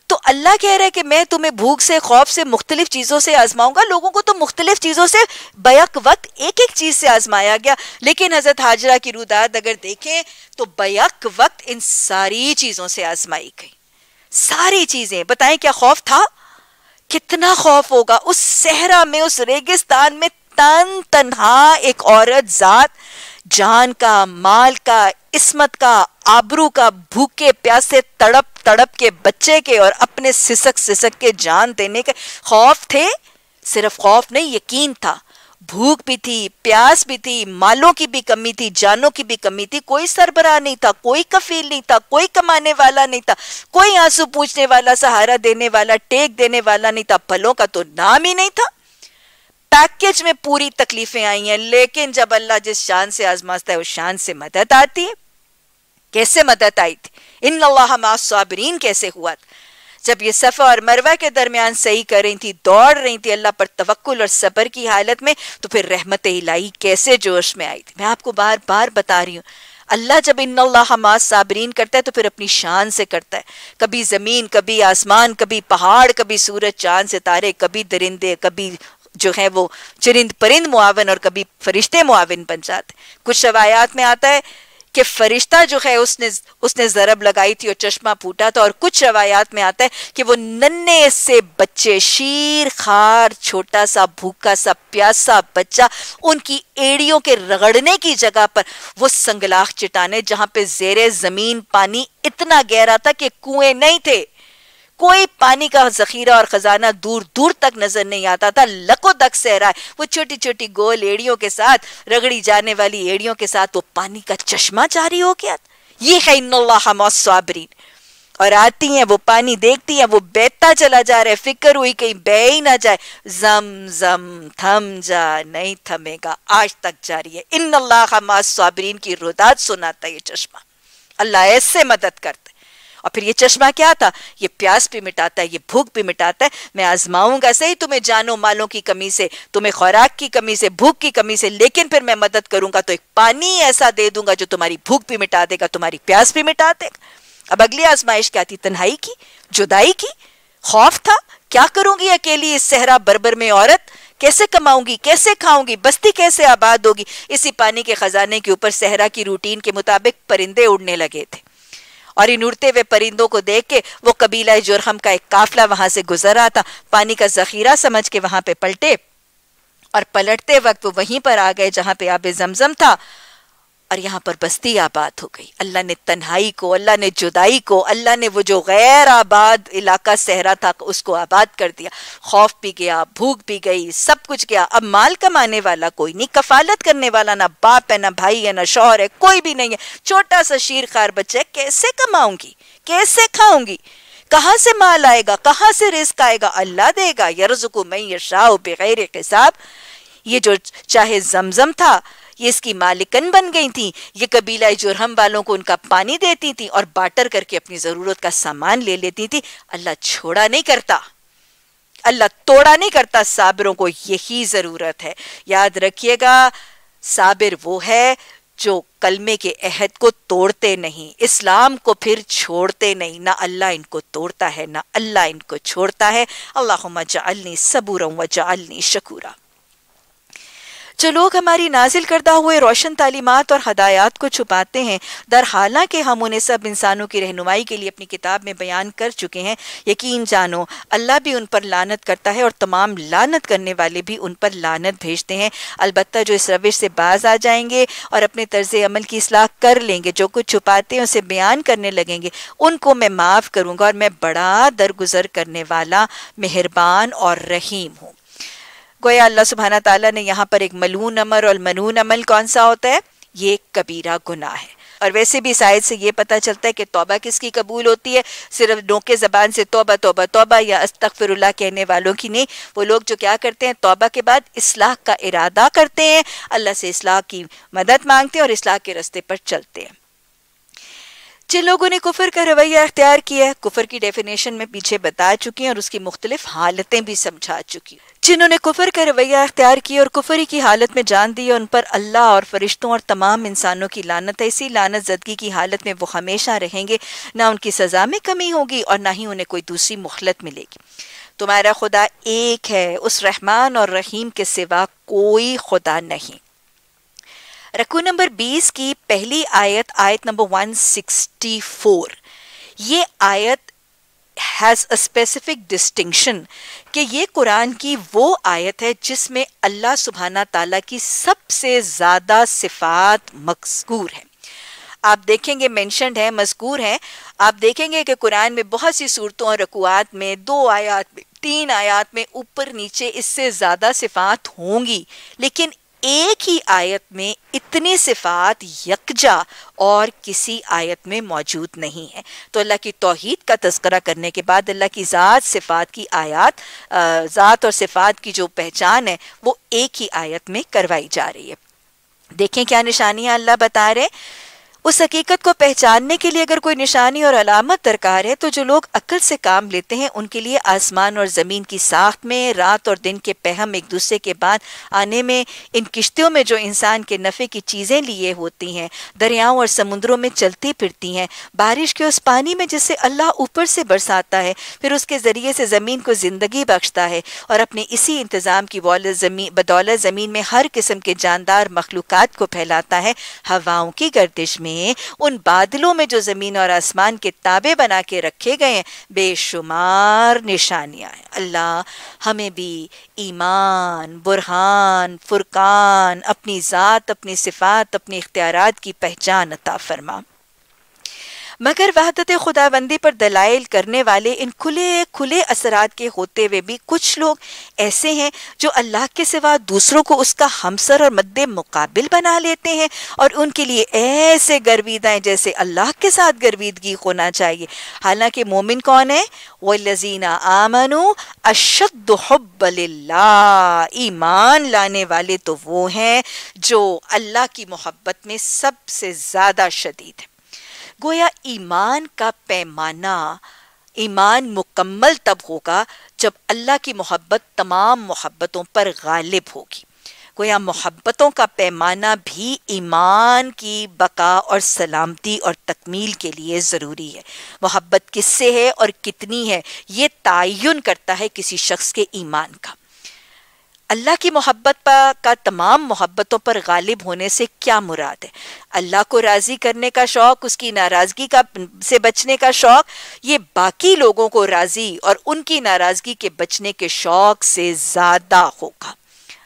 तो अल्लाह कह रहा है कि मैं तुम्हें भूख से, खौफ से, मुख्तलिफ़ चीज़ों से आजमाऊँगा। लोगों को तो मुख्तलिफ़ चीज़ों से बैक वक्त एक एक चीज़ से आजमाया गया। लेकिन हज़रत हाजरा की रुदात अगर देखें तो बैक वक्त इन सारी चीज़ों से आजमाई गई। सारी चीज़ें। बताएँ क्या खौफ था? कितना खौफ होगा। उस सहरा में, उस रेगिस्तान में तन तनहा एक औरत जात, जान का, माल का, इसमत का, आबरू का, भूखे, प्यासे, तड़प तड़प के बच्चे के और अपने सिसक सिसक के जान देने के खौफ थे, सिर्फ़ खौफ नहीं, यकीन था। भूख भी थी, प्यास भी थी, मालों की भी कमी थी, जानों की भी कमी थी, कोई सरबराह नहीं था, कोई कफील नहीं था, कोई कमाने वाला नहीं था, कोई आँसू पूछने वाला, सहारा देने वाला, टेक देने वाला नहीं था, फलों का तो नाम ही नहीं था। पैकेज में पूरी तकलीफें आई हैं, लेकिन जब अल्लाह जिस शान से आजमाता है, उस शान से मदद आती है। कैसे मदद आई थी? इन साबरीन कैसे हुआ? जब ये सफ़ा और मरवा के दरमियान सही कर रही थी, दौड़ रही थी अल्लाह पर तवक्ल और सबर की हालत में तो फिर रहमत इलाही कैसे जोश में आई थी? मैं आपको बार बार बता रही हूँ। अल्लाह जब इन हमास साबरीन करता है तो फिर अपनी शान से करता है। कभी ज़मीन, कभी आसमान, कभी पहाड़, कभी सूरज, चाँद, सितारे, कभी दरिंदे, कभी जो है वो चरिंद परिंद मुआवन और कभी फरिश्ते मुआवन बन जाते कुछ रवायात में आता है कि फरिश्ता जो है उसने उसने जरब लगाई थी और चश्मा फूटा था और कुछ रवायात में आता है कि वो नन्हे से बच्चे, शीर, खार, छोटा सा, भूखा सा, प्यासा बच्चा, उनकी एड़ियों के रगड़ने की जगह पर वो संगलाख चिटाने जहाँ पे जेरे, ज़मीन, पानी इतना गहरा था कि कुएँ नहीं थे। कोई पानी का जखीरा और खजाना दूर दूर तक नज़र नहीं आता था। लको तक सहरा वो छोटी छोटी गोल एड़ियों के साथ, रगड़ी जाने वाली एड़ियों के साथ वो पानी का चश्मा जारी हो गया। ये है साबरीन। और आती हैं, वो पानी देखती हैं, वो बहता चला जा रहा है। फ़िक्र हुई कहीं बह ही ना जाए। जम जम, थम जा, नहीं थमेगा। आज तक जारी है। इन अल्लाह साबरीन की रुदात सुनाता ये चश्मा। अल्लाह ऐसे मदद करता। और फिर ये चश्मा क्या था? ये प्यास भी मिटाता है, ये भूख भी मिटाता है। मैं आजमाऊँगा, सही तुम्हें जानो, मालों की कमी से, तुम्हें खुराक की कमी से, भूख की कमी से, लेकिन फिर मैं मदद करूँगा तो एक पानी ऐसा दे दूँगा जो तुम्हारी भूख भी मिटा देगा, तुम्हारी प्यास भी मिटा देगा। अब अगली आजमाइश क्या थी? तन्हाई की? जुदाई की? खौफ था? क्या करूँगी अकेली इस सहरा बरबर में औरत? कैसे कमाऊँगी, कैसे खाऊँगी, बस्ती कैसे आबाद होगी? इसी पानी के खजाने के ऊपर सहरा की रूटीन के मुताबिक परिंदे उड़ने लगे थे। और इन उड़ते हुए परिंदों को देख के वो कबीला जुरहम का एक काफिला वहाँ से गुजर रहा था। पानी का जखीरा समझ के वहाँ पे पलटे और पलटते वक्त वो वहीं पर आ गए जहाँ पे आबे जमजम था। और यहाँ पर बस्ती आबाद हो गई। अल्लाह ने तन्हाई को, अल्लाह ने जुदाई को, अल्लाह ने वो जो गैर आबाद इलाका सहरा था, उसको आबाद कर दिया। खौफ भी गया, भूख भी गई, सब कुछ गया। अब माल कमाने वाला कोई नहीं, कफालत करने वाला ना बाप है, ना भाई है, ना शोहर है, कोई भी नहीं है। छोटा सा शीर खार बच्चा है, कैसे कमाऊँगी? कैसे खाऊँगी? कहाँ से माल आएगा? कहाँ से रिस्क आएगा? अल्लाह देगा, यरजुकु मैं यशाह बगैर हिसाब। ये जो चाहे जमजम था ये इसकी मालिकन बन गई थी। ये कबीला जुरहम वालों को उनका पानी देती थी और बाटर करके अपनी ज़रूरत का सामान ले लेती थी। अल्लाह छोड़ा नहीं करता। अल्लाह तोड़ा नहीं करता। साबिरों को यही ज़रूरत है। याद रखिएगा, साबिर वो है जो कलमे के अहद को तोड़ते नहीं, इस्लाम को फिर छोड़ते नहीं। ना अल्लाह इनको तोड़ता है, ना अल्लाह इनको छोड़ता है। अल्लाह जालनी सबूर व जालनी शकूरा। जो लोग हमारी नाजिल करदा हुए रोशन तालीमत और हदायत को छुपाते हैं, दर हालाँकि हम उन्हें सब इंसानों की रहनुमाई के लिए अपनी किताब में बयान कर चुके हैं। यकीन जानो, अल्लाह भी उन पर लानत करता है और तमाम लानत करने वाले भी उन पर लानत भेजते हैं। अलबत्त जो इस रविश से बाज आ जाएँगे और अपने तर्ज अमल की असलाह कर लेंगे, जो कुछ छुपाते हैं, उसे बयान करने लगेंगे, उनको मैं माफ़ करूँगा और मैं बड़ा दरगुजर करने वाला, मेहरबान और रहीम हूँ। गोया अल्लाह सुबहाना ताला ने यहाँ पर एक मलून अमल और मनून अमल कौन सा होता है? ये कबीरा गुना है। और वैसे भी शायद से ये पता चलता है कि तोबा किसकी कबूल होती है? सिर्फ़ डोके जबान से तोबा तोबा तोबा या अस्तगफिरुल्लाह कहने वालों की नहीं। वो लोग जो क्या करते हैं? तोबा के बाद इसलाह का इरादा करते हैं। अल्लाह से इसलाह की मदद मांगते हैं और इसलाह के रस्ते पर चलते हैं। जिन लोगों ने कुफर का रवैया अख्तियार किया कुफर की डेफिनेशन में पीछे बता चुकी हैं और उसकी मुख्तलिफ़ हालतें भी समझा चुकी जिन्होंने कुफर का रवैया अख्तियार किया और कुफरी की हालत में जान दी उन पर अल्लाह और फरिश्तों और तमाम इंसानों की लानत है। इसी लानत जदगी की हालत में वो हमेशा रहेंगे, ना उनकी सज़ा में कमी होगी और ना ही उन्हें कोई दूसरी मोहलत मिलेगी। तुम्हारा खुदा एक है, उस रहमान और रहीम के सिवा कोई खुदा नहीं। रकू नंबर 20 की पहली आयत आयत नंबर 164 ये आयत हैज़ अ स्पेसिफिक डिस्टिंक्शन कि ये कुरान की वो आयत है जिसमें अल्लाह सुबहाना ताला की सबसे ज़्यादा सिफात मकसूर है। आप देखेंगे मैंशनड है, मजकूर है। आप देखेंगे कि कुरान में बहुत सी सूरतों और रकुआत में, दो आयात में, तीन आयात में ऊपर नीचे इससे ज़्यादा सिफात होंगी। लेकिन एक ही आयत में इतनी सिफात यकजा और किसी आयत में मौजूद नहीं है। तो अल्लाह की तोहद का तस्करा करने के बाद अल्लाह की ज़ात, सिफात की आयत ज़ात और सिफात की जो पहचान है, वो एक ही आयत में करवाई जा रही है। देखें क्या निशानियाँ अल्लाह बता रहे उस हकीकत को पहचानने के लिए अगर कोई निशानी और अलामत दरकार है तो जो लोग अक्ल से काम लेते हैं, उनके लिए आसमान और ज़मीन की साख्त में, रात और दिन के पहम एक दूसरे के बाद आने में, इन किश्तियों में जो इंसान के नफ़े की चीज़ें लिए होती हैं, दरियाओं और समुद्रों में चलती फिरती हैं, बारिश के उस पानी में जिससे अल्लाह ऊपर से बरसाता है, फिर उसके ज़रिए से ज़मीन को ज़िंदगी बख्शता है, और अपने इसी इंतज़ाम की ज़मीन बदौलत ज़मीन में हर किस्म के जानदार मखलूक को फैलाता है, हवाओं की गर्दिश में। में उन बादलों में जो ज़मीन और आसमान के ताबे बना के रखे गए हैं, बेशुमार निशानियाँ हैं। अल्लाह हमें भी ईमान, बुरहान, फुरकान, अपनी ज़ात, अपनी सिफात, अपने इख्तियार की पहचान अता फरमा। मगर वहदत खुदाबंदी पर दलाइल करने वाले इन खुले खुले असरात के होते हुए भी कुछ लोग ऐसे हैं जो अल्लाह के सिवा दूसरों को उसका हमसर और मद्द मुकाबिल बना लेते हैं और उनके लिए ऐसे गर्विदाएँ जैसे अल्लाह के साथ गर्विदगी होना चाहिए। हालाँकि मोमिन कौन है? वो लजीना आमनु अशद ईमान लाने वाले तो वो हैं जो अल्लाह की मोहब्बत में सबसे ज़्यादा शदीद है। गोया ईमान का पैमाना, ईमान मुकम्मल तब होगा जब अल्लाह की मोहब्बत तमाम मोहब्बतों पर गालिब होगी। गोया मोहब्बतों का पैमाना भी ईमान की बका और सलामती और तकमील के लिए ज़रूरी है। मोहब्बत किससे है और कितनी है, ये तयन करता है किसी शख्स के ईमान का। अल्लाह की मोहब्बत का तमाम मोहब्बतों पर गालिब होने से क्या मुराद है? अल्लाह को राज़ी करने का शौक़, उसकी नाराज़गी का, से बचने का शौक़, ये बाकी लोगों को राज़ी और उनकी नाराज़गी के बचने के शौक़ से ज़्यादा होगा।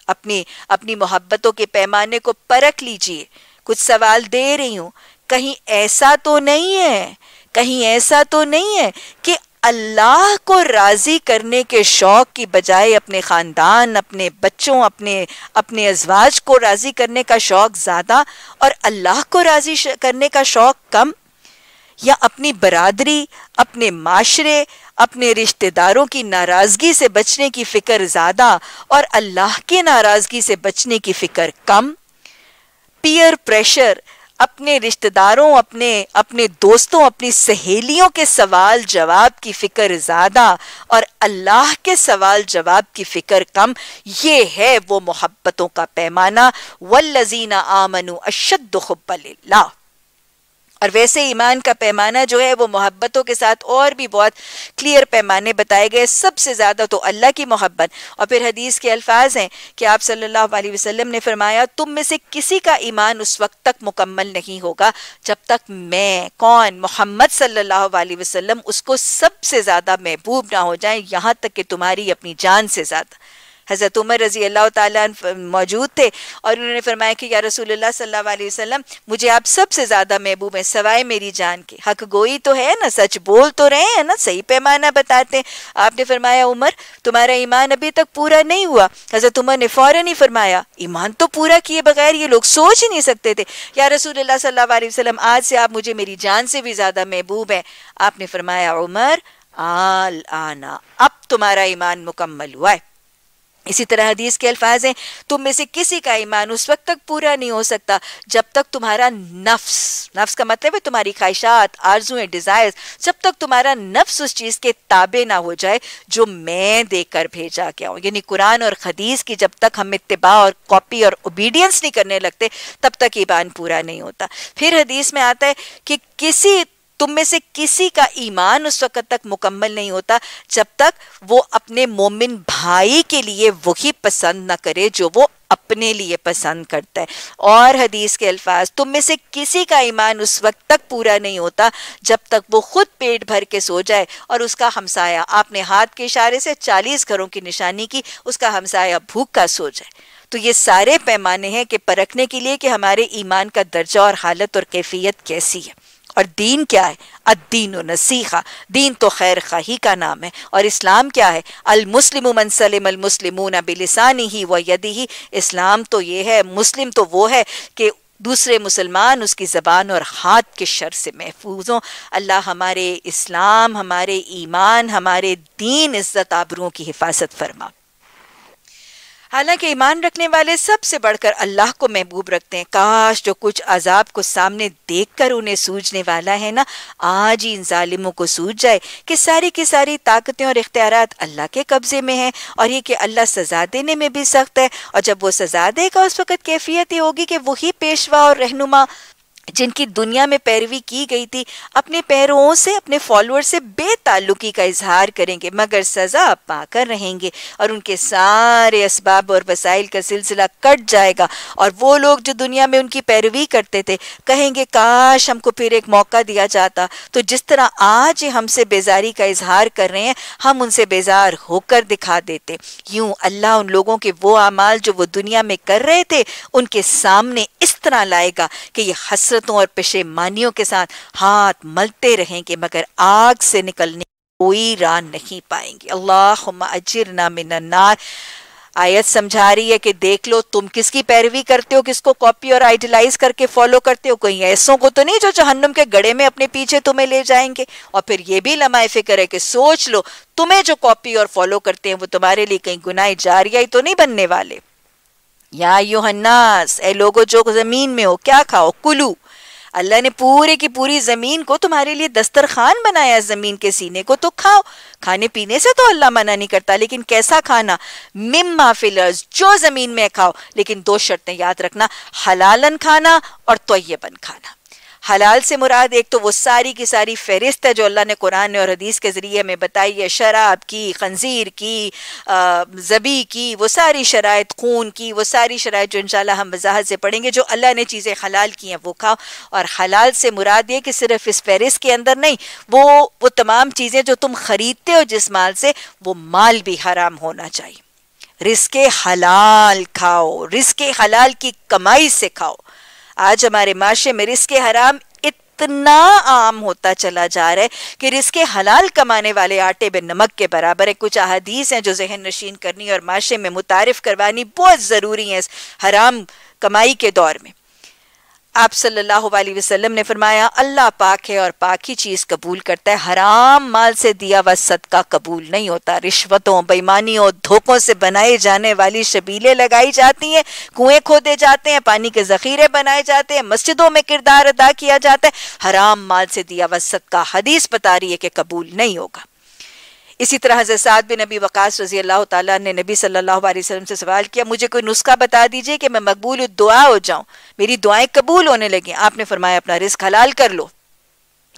अपनी अपनी मोहब्बतों के पैमाने को परख लीजिए। कुछ सवाल दे रही हूँ। कहीं ऐसा तो नहीं है, कहीं ऐसा तो नहीं है कि अल्लाह को राज़ी करने के शौक की बजाय अपने ख़ानदान, अपने बच्चों, अपने अपने अजवाज को राज़ी करने का शौक ज़्यादा और अल्लाह को राज़ी करने का शौक कम? या अपनी बरादरी, अपने माशरे, अपने रिश्तेदारों की नाराज़गी से बचने की फ़िक्र ज़्यादा और अल्लाह की नाराज़गी से बचने की फ़िक्र कम? पीयर प्रेशर अपने रिश्तेदारों, अपने अपने दोस्तों, अपनी सहेलियों के सवाल जवाब की फ़िक्र ज़्यादा और अल्लाह के सवाल जवाब की फ़िक्र कम, ये है वो मोहब्बतों का पैमाना। वल्लजीना आमनु अशद और वैसे ईमान का पैमाना जो है वो मोहब्बतों के साथ और भी बहुत क्लियर पैमाने बताए गए सबसे ज़्यादा तो अल्लाह की मोहब्बत। और फिर हदीस के अल्फाज हैं कि आप सल्लल्लाहु अलैहि वसल्लम ने फरमाया, तुम में से किसी का ईमान उस वक्त तक मुकम्मल नहीं होगा, जब तक मैं, कौन? मोहम्मद सल्लल्लाहु अलैहि वसल्लम उसको सबसे ज़्यादा महबूब ना हो जाए, यहाँ तक कि तुम्हारी अपनी जान से ज़्यादा। हज़रत उमर रज़ी अल्लाह मौजूद थे और उन्होंने फरमाया कि, या रसूल अलैहि वसल्लम, मुझे आप सबसे ज़्यादा महबूब हैं, सवाए मेरी जान के। हक गोई तो है ना, सच बोल तो रहे हैं ना, सही पैमाना बताते हैं। आपने फरमाया, उमर, तुम्हारा ईमान अभी तक पूरा नहीं हुआ। हज़रत उमर ने फ़ौरन ही फरमाया, ईमान तो पूरा किए बगैर ये लोग सोच ही नहीं सकते थे। या रसूल अलैहि वसल्लम, आज से आप मुझे मेरी जान से भी ज़्यादा महबूब हैं। आपने फरमाया, उमर, आल आना, अब तुम्हारा ईमान मुकम्मल हुआ है। इसी तरह हदीस के अल्फाज हैं, तुम में से किसी का ईमान उस वक्त तक पूरा नहीं हो सकता जब तक तुम्हारा नफ्स नफ्स का मतलब है तुम्हारी ख्वाहिशात, आरजुएँ डिज़ायर जब तक तुम्हारा नफ्स उस चीज़ के ताबे ना हो जाए जो मैं देकर भेजा गया हूँ। यानी कुरान और हदीस की जब तक हम इतबा और कॉपी और ओबीडियंस नहीं करने लगते, तब तक ईमान पूरा नहीं होता। फिर हदीस में आता है कि किसी तुम में से किसी का ईमान उस वक्त तक मुकम्मल नहीं होता, जब तक वो अपने मोमिन भाई के लिए वही पसंद ना करे जो वो अपने लिए पसंद करता है। और हदीस के अल्फाज, तुम में से किसी का ईमान उस वक्त तक पूरा नहीं होता, जब तक वो खुद पेट भर के सो जाए। और उसका हमसाया, आपने हाथ के इशारे से चालीस घरों की निशानी की, उसका हमसाया भूख सो जाए। तो ये सारे पैमाने हैं कि परखने के लिए कि हमारे ईमान का दर्जा और हालत और कैफियत कैसी है। और दीन क्या है? अद्दीन नसीहा। दीन तो खैर खाही का नाम है। और इस्लाम क्या है? अल मुस्लिम मनसलिम अल मुस्लिमून बिलसानी ही व यदि ही इस्लाम तो ये है, मुस्लिम तो वो है कि दूसरे मुसलमान उसकी ज़बान और हाथ के शर से महफूज हों। अल्लाह हमारे इस्लाम, हमारे ईमान, हमारे दीन इज़्ज़त आबरुओं की हिफाजत फरमा। हालाँकि ईमान रखने वाले सबसे बढ़कर अल्लाह को महबूब रखते हैं। काश जो कुछ अजाब को सामने देखकर उन्हें सूझने वाला है ना, आज ही इन जालिमों को सूझ जाए कि सारी की सारी ताकतें और इख्तियार अल्लाह के कब्जे में हैं और ये कि अल्लाह सजा देने में भी सख्त है और जब वो सजा देगा, उस वक्त कैफियत ये होगी कि वही पेशवा और रहनुमा जिनकी दुनिया में पैरवी की गई थी, अपने पैरों से, अपने फॉलोअर से बेताल्लुकी का इजहार करेंगे, मगर सज़ा पाकर रहेंगे और उनके सारे इसबाब और वसाइल का सिलसिला कट जाएगा। और वो लोग जो दुनिया में उनकी पैरवी करते थे, कहेंगे, काश हमको फिर एक मौका दिया जाता। तो जिस तरह आज हमसे बेजारी का इजहार कर रहे हैं, हम उनसे बेजार होकर दिखा देते। यूँ अल्लाह उन लोगों के वो अमाल जो वो दुनिया में कर रहे थे, उनके सामने इस तरह लाएगा कि ये हसरत हसरतों और पेशेमानियों के साथ हाथ मलते रहेंगे मगर आग से निकलने कोई राह नहीं पाएँगे। अल्लाह अजिर ना मिनन्नार आयत समझा रही है कि देख लो, तुम किसकी पैरवी करते हो, किसको कॉपी और आइडलाइज करके फॉलो करते हो? कहीं ऐसों को तो नहीं जो जहन्नुम के गड़े में अपने पीछे तुम्हें ले जाएँगे? और फिर ये भी लमाए फ़िक्र है कि सोच लो, तुम्हें जो कॉपी और फॉलो करते हैं वो तुम्हारे लिए कहीं गुनाह जारिया ही तो नहीं बनने वाले। या योहन्नास ए लोगो जो ज़मीन में हो, क्या खाओ? कुलू अल्लाह ने पूरे की पूरी ज़मीन को तुम्हारे लिए दस्तरखान बनाया ज़मीन के सीने को तो खाओ। खाने पीने से तो अल्लाह मना नहीं करता, लेकिन कैसा खाना? मिम्मा फिलर्स जो ज़मीन में खाओ। लेकिन दो शर्तें याद रखना, हलालन खाना और तोयबन खाना। हलाल से मुराद, एक तो वो सारी की सारी फहरिस्त है जो अल्लाह ने कुरान और हदीस के ज़रिए में बताई है। शराब की, खंजीर की ज़बी की, वो सारी शराइ खून की, वो सारी शराइ जो इंशाल्लाह हम वजाहत से पढ़ेंगे, जो अल्लाह ने चीज़ें हलाल की हैं, वो खाओ। और हलाल से मुराद ये कि सिर्फ़ इस फहरिस्त के अंदर नहीं, वो वो तमाम चीज़ें जो तुम खरीदते हो जिस माल से, वो माल भी हराम होना चाहिए। रिस्के हलाल खाओ रिस्के हलाल की कमाई से खाओ। आज हमारे माशरे में रिस्क हराम इतना आम होता चला जा रहा है कि रिस्क हलाल कमाने वाले आटे में नमक के बराबर है। कुछ अहादीस हैं जो जहन नशीन करनी और माशरे में मुतारफ करवानी बहुत ज़रूरी है हराम कमाई के दौर में। आप सल्लल्लाहु अलैहि वसल्लम ने फरमाया, अल्लाह पाक है और पाक ही चीज़ कबूल करता है। हराम माल से दिया हुआ सदका कबूल नहीं होता। रिश्वतों, बेईमानियों, धोखों से बनाए जाने वाली शबीलें लगाई जाती हैं, कुएँ खोदे जाते हैं, पानी के जखीरे बनाए जाते हैं, मस्जिदों में किरदार अदा किया जाता है। हराम माल से दिया हुआ सदका हदीस बता रही है कि कबूल नहीं होगा। इसी तरह हज़रत साद बिन नबी वकास रज़ी अल्लाह ने नबी सल्लल्लाहु अलैहि वसल्लम से सवाल किया, मुझे कोई नुस्खा बता दीजिए कि मैं मकबूल दुआ हो जाऊँ? मेरी दुआएँ कबूल होने लगी। आपने फरमाया, अपना रिस्क हलाल कर लो।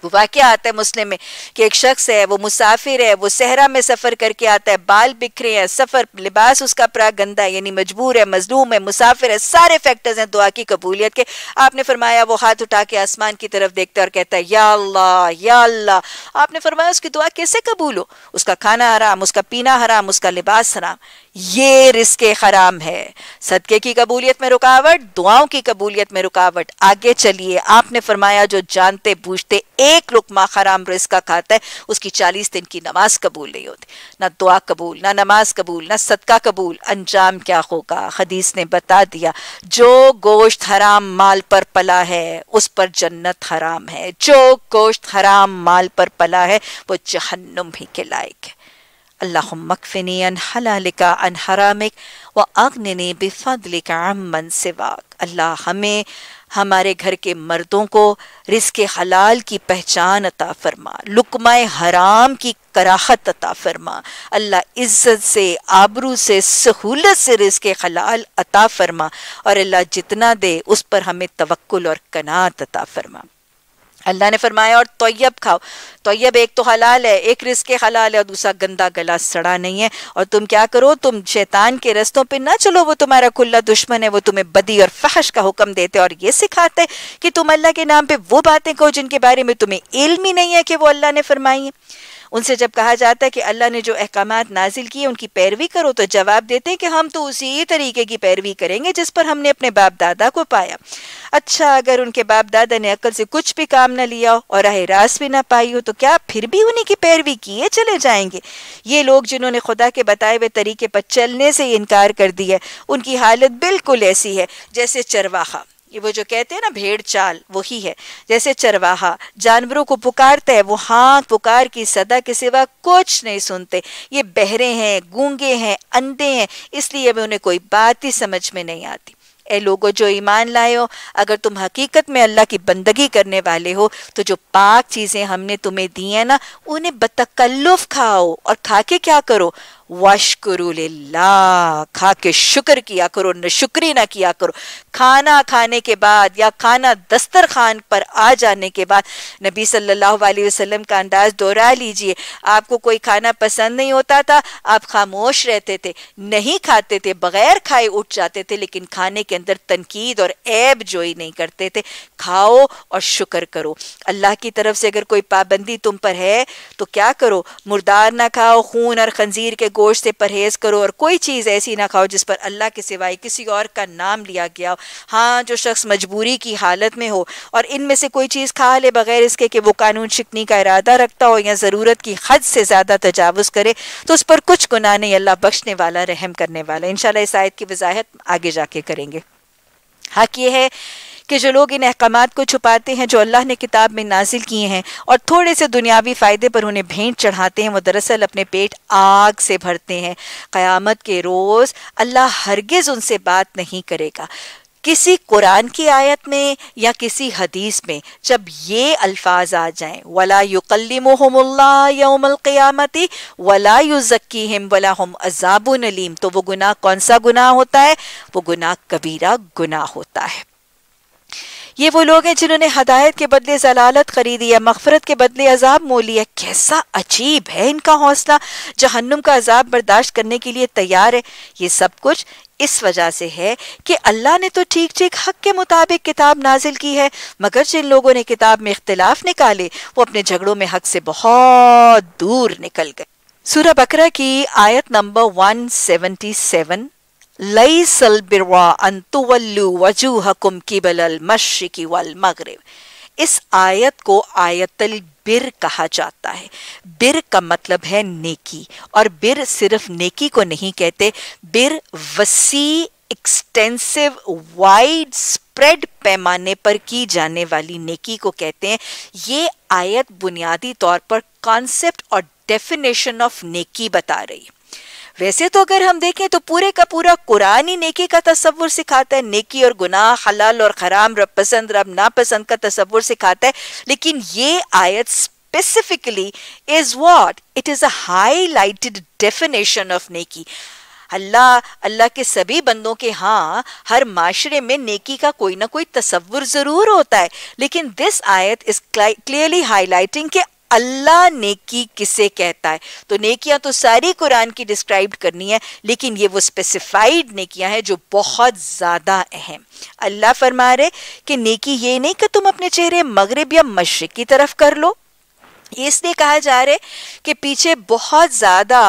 वो आता है मुस्लिम में कि एक शख्स है, वो मुसाफिर है, वो सहरा में सफ़र करके आता है, बाल बिखरे हैं, सफ़र, लिबास उसका प्रा गंदा यानी मजबूर है, मजलूम है, मुसाफिर है, सारे फैक्टर्स हैं दुआ की कबूलियत के। आपने फरमाया, वो हाथ उठा के आसमान की तरफ़ देखता है और कहता है, या अल्लाह या अल्लाह। आपने फरमाया, उसकी दुआ कैसे कबूल हो? उसका खाना हराम, उसका पीना हराम, उसका लिबास हराम। ये रिस्क हराम है। सदके की कबूलियत में रुकावट, दुआओं की कबूलियत में रुकावट। आगे चलिए। आपने फरमाया, जो जानते, बूझते, एक रुकमा हराम रिस्क का खाता है, उसकी चालीस दिन की नमाज़ कबूल नहीं होती। ना दुआ कबूल, ना नमाज़ कबूल, ना सदका कबूल। अंजाम क्या होगा? हदीस ने बता दिया, जो गोश्त हराम माल पर पला है, उस पर जन्नत हराम है। जो गोश्त हराम माल पर पला है, वो जहन्नुम ही के लायक है। अल्लाहमकफ़नी अन हलालिका अन हरामिक व अग्नि बेफदलिका अमन सिवाक अल्लाह हमें हमारे घर के मर्दों को रिस्क हलाल की पहचान अता फरमा लुकमाए हराम की कराहत अता फरमा अल्लाह इज़्ज़त से आबरू से सहूलत से रिस्क हलाल अता फरमा और अल्लाह जितना दे उस पर हमें तवक्ल और कनात अता फरमा अल्लाह ने फरमाया, और तोयब खाओ। तोयब एक तो हलाल है, एक रिस्क हलाल है और दूसरा गंदा गला सड़ा नहीं है। और तुम क्या करो, तुम शैतान के रस्तों पे ना चलो, वो तुम्हारा खुला दुश्मन है, वो तुम्हें बदी और फहश का हुक्म देते और ये सिखाते कि तुम अल्लाह के नाम पे वो बातें कहो जिनके बारे में तुम्हें इल्म ही नहीं है कि वो अल्लाह ने फरमाई है। उनसे जब कहा जाता है कि अल्लाह ने जो अहकाम नाजिल किए, उनकी पैरवी करो तो जवाब देते हैं कि हम तो उसी तरीके की पैरवी करेंगे जिस पर हमने अपने बाप दादा को पाया। अच्छा अगर उनके बाप दादा ने अक्ल से कुछ भी काम ना लिया हो और रास भी ना पाई हो तो क्या फिर भी उन्हीं की पैरवी किए चले जाएँगे? ये लोग जिन्होंने खुदा के बताए हुए तरीके पर चलने से इनकार कर दिया उनकी हालत बिल्कुल ऐसी है, जैसे चरवाहा। ये वो जो कहते हैं ना भेड़ चाल वही है। जैसे चरवाहा, जानवरों को पुकारता है, वो हाँ पुकार की, सदा के सिवा कुछ नहीं सुनते। ये बहरे हैं, गूँगे हैं अंधे हैं, इसलिए अब उन्हें कोई बात ही समझ में नहीं आती। ए लोगो, जो ईमान लाए हो, अगर तुम हकीकत में अल्लाह की बंदगी करने वाले हो तो जो पाक चीज़ें हमने तुम्हें दी है ना, उन्हें बतकल्लुफ खाओ और खा के क्या करो? वशकुरुल्ला खा के शुक्र किया करो न शुक्री ना किया करो। खाना खाने के बाद या खाना दस्तरखान पर आ जाने के बाद नबी सल्लल्लाहु अलैहि वसल्लम का अंदाज दोहरा लीजिए। आपको कोई खाना पसंद नहीं होता था, आप खामोश रहते थे, नहीं खाते थे, बगैर खाए उठ जाते थे, लेकिन खाने के अंदर तनकीद और ऐब जोई नहीं करते थे। खाओ और शुक्र करो। अल्लाह की तरफ़ से अगर कोई पाबंदी तुम पर है तो क्या करो? मुर्दार ना खाओ, खून और खंजीर के गोश्त से परहेज करो और कोई चीज़ ऐसी ना खाओ जिस पर अल्लाह के सिवाय किसी और का नाम लिया गया हो। हाँ जो शख्स मजबूरी की हालत में हो और इनमें से कोई चीज़ खा ले बगैर इसके कि वो कानून शिकनी का इरादा रखता हो या ज़रूरत की हद से ज़्यादा तजावज़ करे तो उस पर कुछ गुनाह नहीं, अल्लाह बख्शने वाला, रहम करने वाला। इन आयत की वजाहत आगे जाके करेंगे। हक ये है कि जो लोग इन अहकाम को छुपाते हैं, जो अल्लाह ने किताब में नाजिल किए हैं और थोड़े से दुनियावी फ़ायदे पर उन्हें भेंट चढ़ाते हैं, वो दरअसल अपने पेट आग से भरते हैं। क़यामत के रोज़ अल्लाह हरगिज़ उनसे बात नहीं करेगा। किसी कुरान की आयत में या किसी हदीस में जब ये अल्फाज आ जाएँ, वला युकल्लिमुहुमुल्लाह वला युज़क्कीहिम वला हम अजाबुन अलीम तो वो गुनाह कौन सा गुनाह होता है? वो गुनाह कबीरा गुनाह होता है। ये वो लोग हैं जिन्होंने हदायत के बदले जलालत खरीदी है, मगफरत के बदले अजाब मोल लिया कैसा अजीब है इनका हौसला। जहन्नुम का अजाब बर्दाश्त करने के लिए तैयार है। ये सब कुछ इस वजह से है कि अल्लाह ने तो ठीक ठीक हक के मुताबिक किताब नाजिल की है, मगर जिन लोगों ने किताब में इख्तलाफ निकाले, वो अपने झगड़ों में हक से बहुत दूर निकल गए। सूरह बकरा की आयत नंबर 177 लईसल बिरवा अंतुवल्लु वजूहकुम किबलल मशरिकी वल मगरिब इस आयत को आयतल बिर कहा जाता है। बिर का मतलब है नेकी, और बिर सिर्फ़ नेकी को नहीं कहते, बिर वसी एक्सटेंसिव वाइड स्प्रेड पैमाने पर की जाने वाली नेकी को कहते हैं। ये आयत बुनियादी तौर पर कॉन्सेप्ट और डेफिनेशन ऑफ़ नेकी बता रही है। वैसे तो अगर हम देखें तो पूरे का पूरा कुरान ही नेकी का तस्वुर सिखाता है। नेकी और गुनाह, हलाल और खराम रब पसंद, रब नापसंद का तस्वुर सिखाता है। लेकिन ये आयत specifically is what it is a highlighted definition of नेकी। अल्लाह अल्लाह के सभी बंदों के हाँ हर माशरे में नेकी का कोई ना कोई तस्वुर ज़रूर होता है। लेकिन दिस आयत इज़ क्लियरली हाईलाइटिंग के अल्लाह नेकी किसे कहता है? तो नेकियाँ तो सारी कुरान की डिस्क्राइब करनी है, लेकिन ये वो स्पेसिफाइड नेकियाँ हैं जो बहुत ज़्यादा अहम। अल्लाह फरमा रहे कि नेकी ये नहीं कि तुम अपने चेहरे मगरब या मशरक की तरफ़ कर लो। इसलिए कहा जा रहा है कि पीछे बहुत ज़्यादा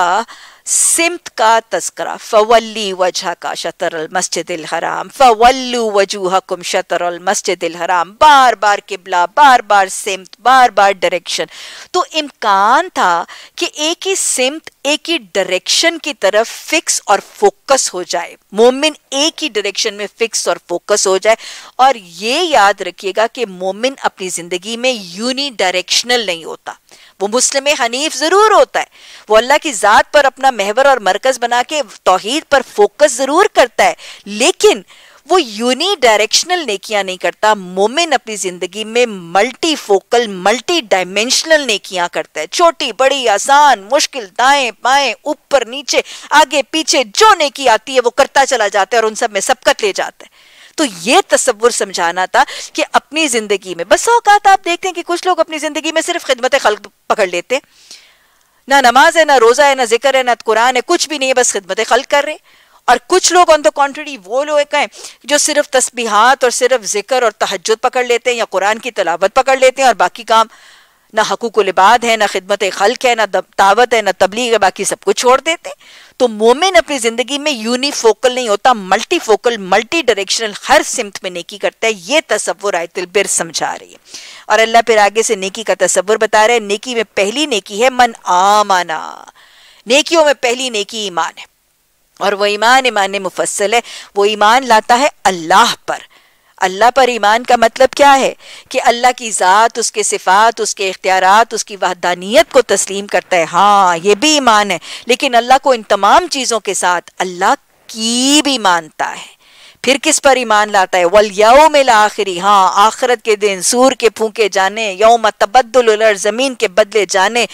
सिमत का तस्करा, फवल्ली वजह का शतर मस्जिद हराम, फवल्लु वजूहकुम शतर मस्जिद हराम, बार बार किबला, बार बार सिमत, बार बार डायरेक्शन। तो इम्कान था कि एक ही सिमत, एक ही डायरेक्शन की तरफ़ फिक्स और फोकस हो जाए। मोमिन एक ही डायरेक्शन में फिक्स और फोकस हो जाए। और ये याद रखिएगा कि मोमिन अपनी ज़िंदगी में यूनी डायरेक्शनल नहीं होता। वो मुस्लिम हनीफ ज़रूर होता है। वो अल्लाह की ज़ात पर अपना महवर और मरकज बना के तोहहीद पर फोकस ज़रूर करता है। लेकिन वो यूनी डायरेक्शनल नेकियाँ नहीं करता, मोमिन अपनी ज़िंदगी में मल्टी फोकल मल्टी डायमेंशनल नेकियाँ करता है। छोटी, बड़ी, आसान, मुश्किल, दाएँ, बाएँ, ऊपर, नीचे, आगे, पीछे, जो नेकी आती है, वो करता चला जाता है और उन सब में सबकत ले जाता है। तो ये तस्वुर समझाना था कि अपनी ज़िंदगी में, बस औकात आप देखते हैं कि कुछ लोग अपनी ज़िंदगी में सिर्फ़ खिदमत खल पकड़ लेते हैं। ना नमाज़ है, ना रोजा है, ना ज़िक्र है, ना कुरान है, कुछ भी नहीं है, बस खिदमत खल कर रहे और कुछ लोग ऑन द कॉन्ट्री वो लोग हैं जो सिर्फ़ तस्बीहात और सिर्फ़ ज़िक्र और तहजद पकड़ लेते हैं या कुरान की तलावत पकड़ लेते हैं और बाकी काम ना हकूक लिबाद है, ना खिदमत खल्क है, ना दावत है, ना तबलीग है, बाकी सब कुछ छोड़ देते हैं। तो मोमिन अपनी ज़िंदगी में यूनिफोकल नहीं होता मल्टी फोकल मल्टी डायरेक्शनल हर सिमत में नेकी करता है, ये तस्वुर आयतुल बिर समझा रही है। और अल्लाह फिर आगे से नेकी का तस्वुर बता रहे हैं, नेकी में पहली नेकी है, मन आमाना। नेकियों में पहली नेकी ईमान है। और वो ईमान ईमान मुफसल है, वो ईमान लाता है अल्लाह पर। अल्लाह पर ईमान का मतलब क्या है? कि अल्लाह की ज़ात, उसके सिफात, उसके इख्तियार उसकी वहदानियत को तस्लीम करता है। हाँ ये भी ईमान है। लेकिन अल्लाह को इन तमाम चीज़ों के साथ अल्लाह की भी मानता है। फिर किस पर ईमान लाता है? वल यौम आखिरी। हाँ आखरत के दिन सूर के फूके जाने, यौम तबद्दुल ज़मीन के बदले जाने।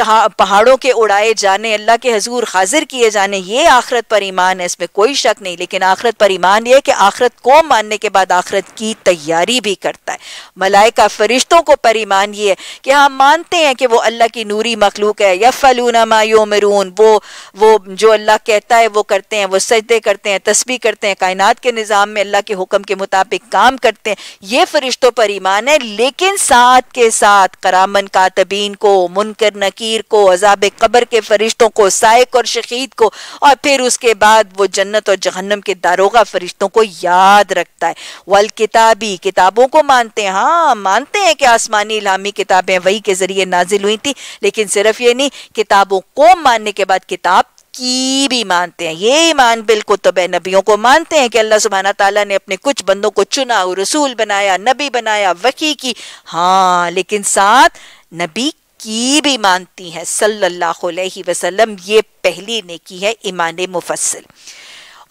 पहाड़ों के उड़ाए जाने, अल्लाह के हजूर हाजिर किए जाने, ये आखरत पर ईमान है, इसमें कोई शक नहीं। लेकिन आखरत पर ईमान ये कि आखरत को मानने के बाद आखरत की तैयारी भी करता है। मलाइका फरिश्तों को पर ईमान ये है कि हम मानते हैं कि वो अल्लाह की नूरी मखलूक है। या फलूना मायो मरून वो वो जो अल्लाह कहता है वो करते हैं, वो सजदे करते हैं तस्बी करते हैं, कायनात के निज़ाम में अल्लाह के हुक्म के मुताबिक काम करते हैं। ये फरिश्तों पर ईमान है, लेकिन साथ के साथ करामन कातबीन को मुनकर नकी नकीर को अजाब कब्र के फरिश्तों को साइक और शहीद को और फिर उसके बाद वो जन्नत और जहन्नम के दारोगा फरिश्तों को याद रखता है। वल किताबी, किताबों को मानते हैं। हाँ मानते हैं कि आसमानी इलामी किताबें वही के ज़रिए नाजिल हुई थी, लेकिन सिर्फ़ ये नहीं, किताबों को मानने के बाद किताब की भी मानते हैं। ये ईमान बिलकुतुब नबियों को मानते हैं कि अल्लाह सुबहाना ताला ने अपने कुछ बंदों को चुना रसूल बनाया, नबी बनाया वकी की। हाँ लेकिन साथ नबी की भी मानती हैं, सल्लल्लाहु अलैहि वसल्लम, ये पहली नेकी है ईमान मुफस्सिल।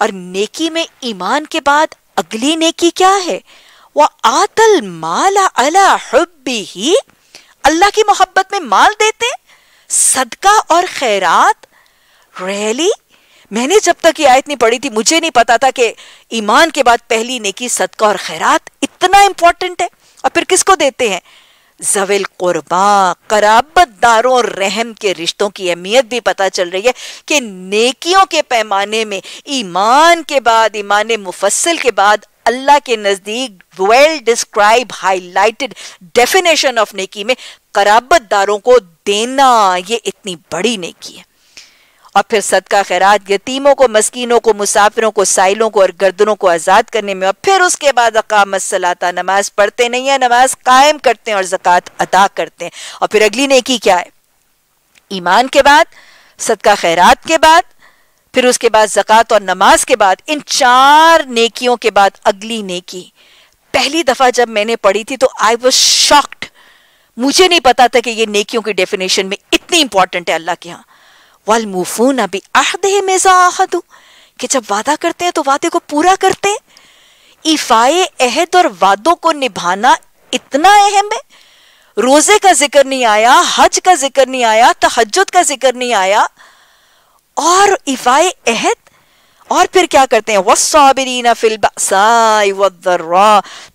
और नेकी में ईमान के बाद अगली नेकी क्या है? वह आतल माला अला हुब्बी ही अल्लाह की मोहब्बत में माल देते सदका और खैरात। रैली मैंने जब तक ये आयत नहीं पढ़ी थी, मुझे नहीं पता था कि ईमान के बाद पहली नेकी सदका और खैरात इतना इंपॉर्टेंट है। और फिर किसको देते हैं? जविल कुर्बा कराबतदारों और रहम के रिश्तों की अहमियत भी पता चल रही है कि नेकियों के पैमाने में, ईमान के बाद, ईमान मुफसल के बाद अल्लाह के नज़दीक well describe highlighted definition of नेकी में कराबत दारों को देना, ये इतनी बड़ी नेकी है। और फिर सदका खैरात, यतीमों को, मस्किनों को, मुसाफिरों को, साइलों को और गर्दनों को आज़ाद करने में और फिर उसके बाद अकामत, सलाता, नमाज़ पढ़ते नहीं है, नमाज़ कायम करते हैं और जक़ात अदा करते हैं। और फिर अगली नेकी क्या है? ईमान के बाद, सदका खैरात के बाद, फिर उसके बाद जक़ात और नमाज़ के बाद, इन चार नेकियों के बाद अगली नेकी। पहली दफ़ा जब मैंने पढ़ी थी तो आई वॉज़ शॉक्ड मुझे नहीं पता था कि ये नेकियों की डेफिनेशन में इतनी इंपॉर्टेंट है अल्लाह के यहाँ। वल मुफून अभी आहदे मेजाहदू। कि जब वादा करते हैं तो वादे को पूरा करते हैं। इफाए अहद और वादों को निभाना इतना अहम है। रोज़े का ज़िक्र नहीं आया, हज का ज़िक्र नहीं आया तहजद का ज़िक्र नहीं आया। और इफाए अहद और फिर क्या करते हैं? वसाबरीना फिल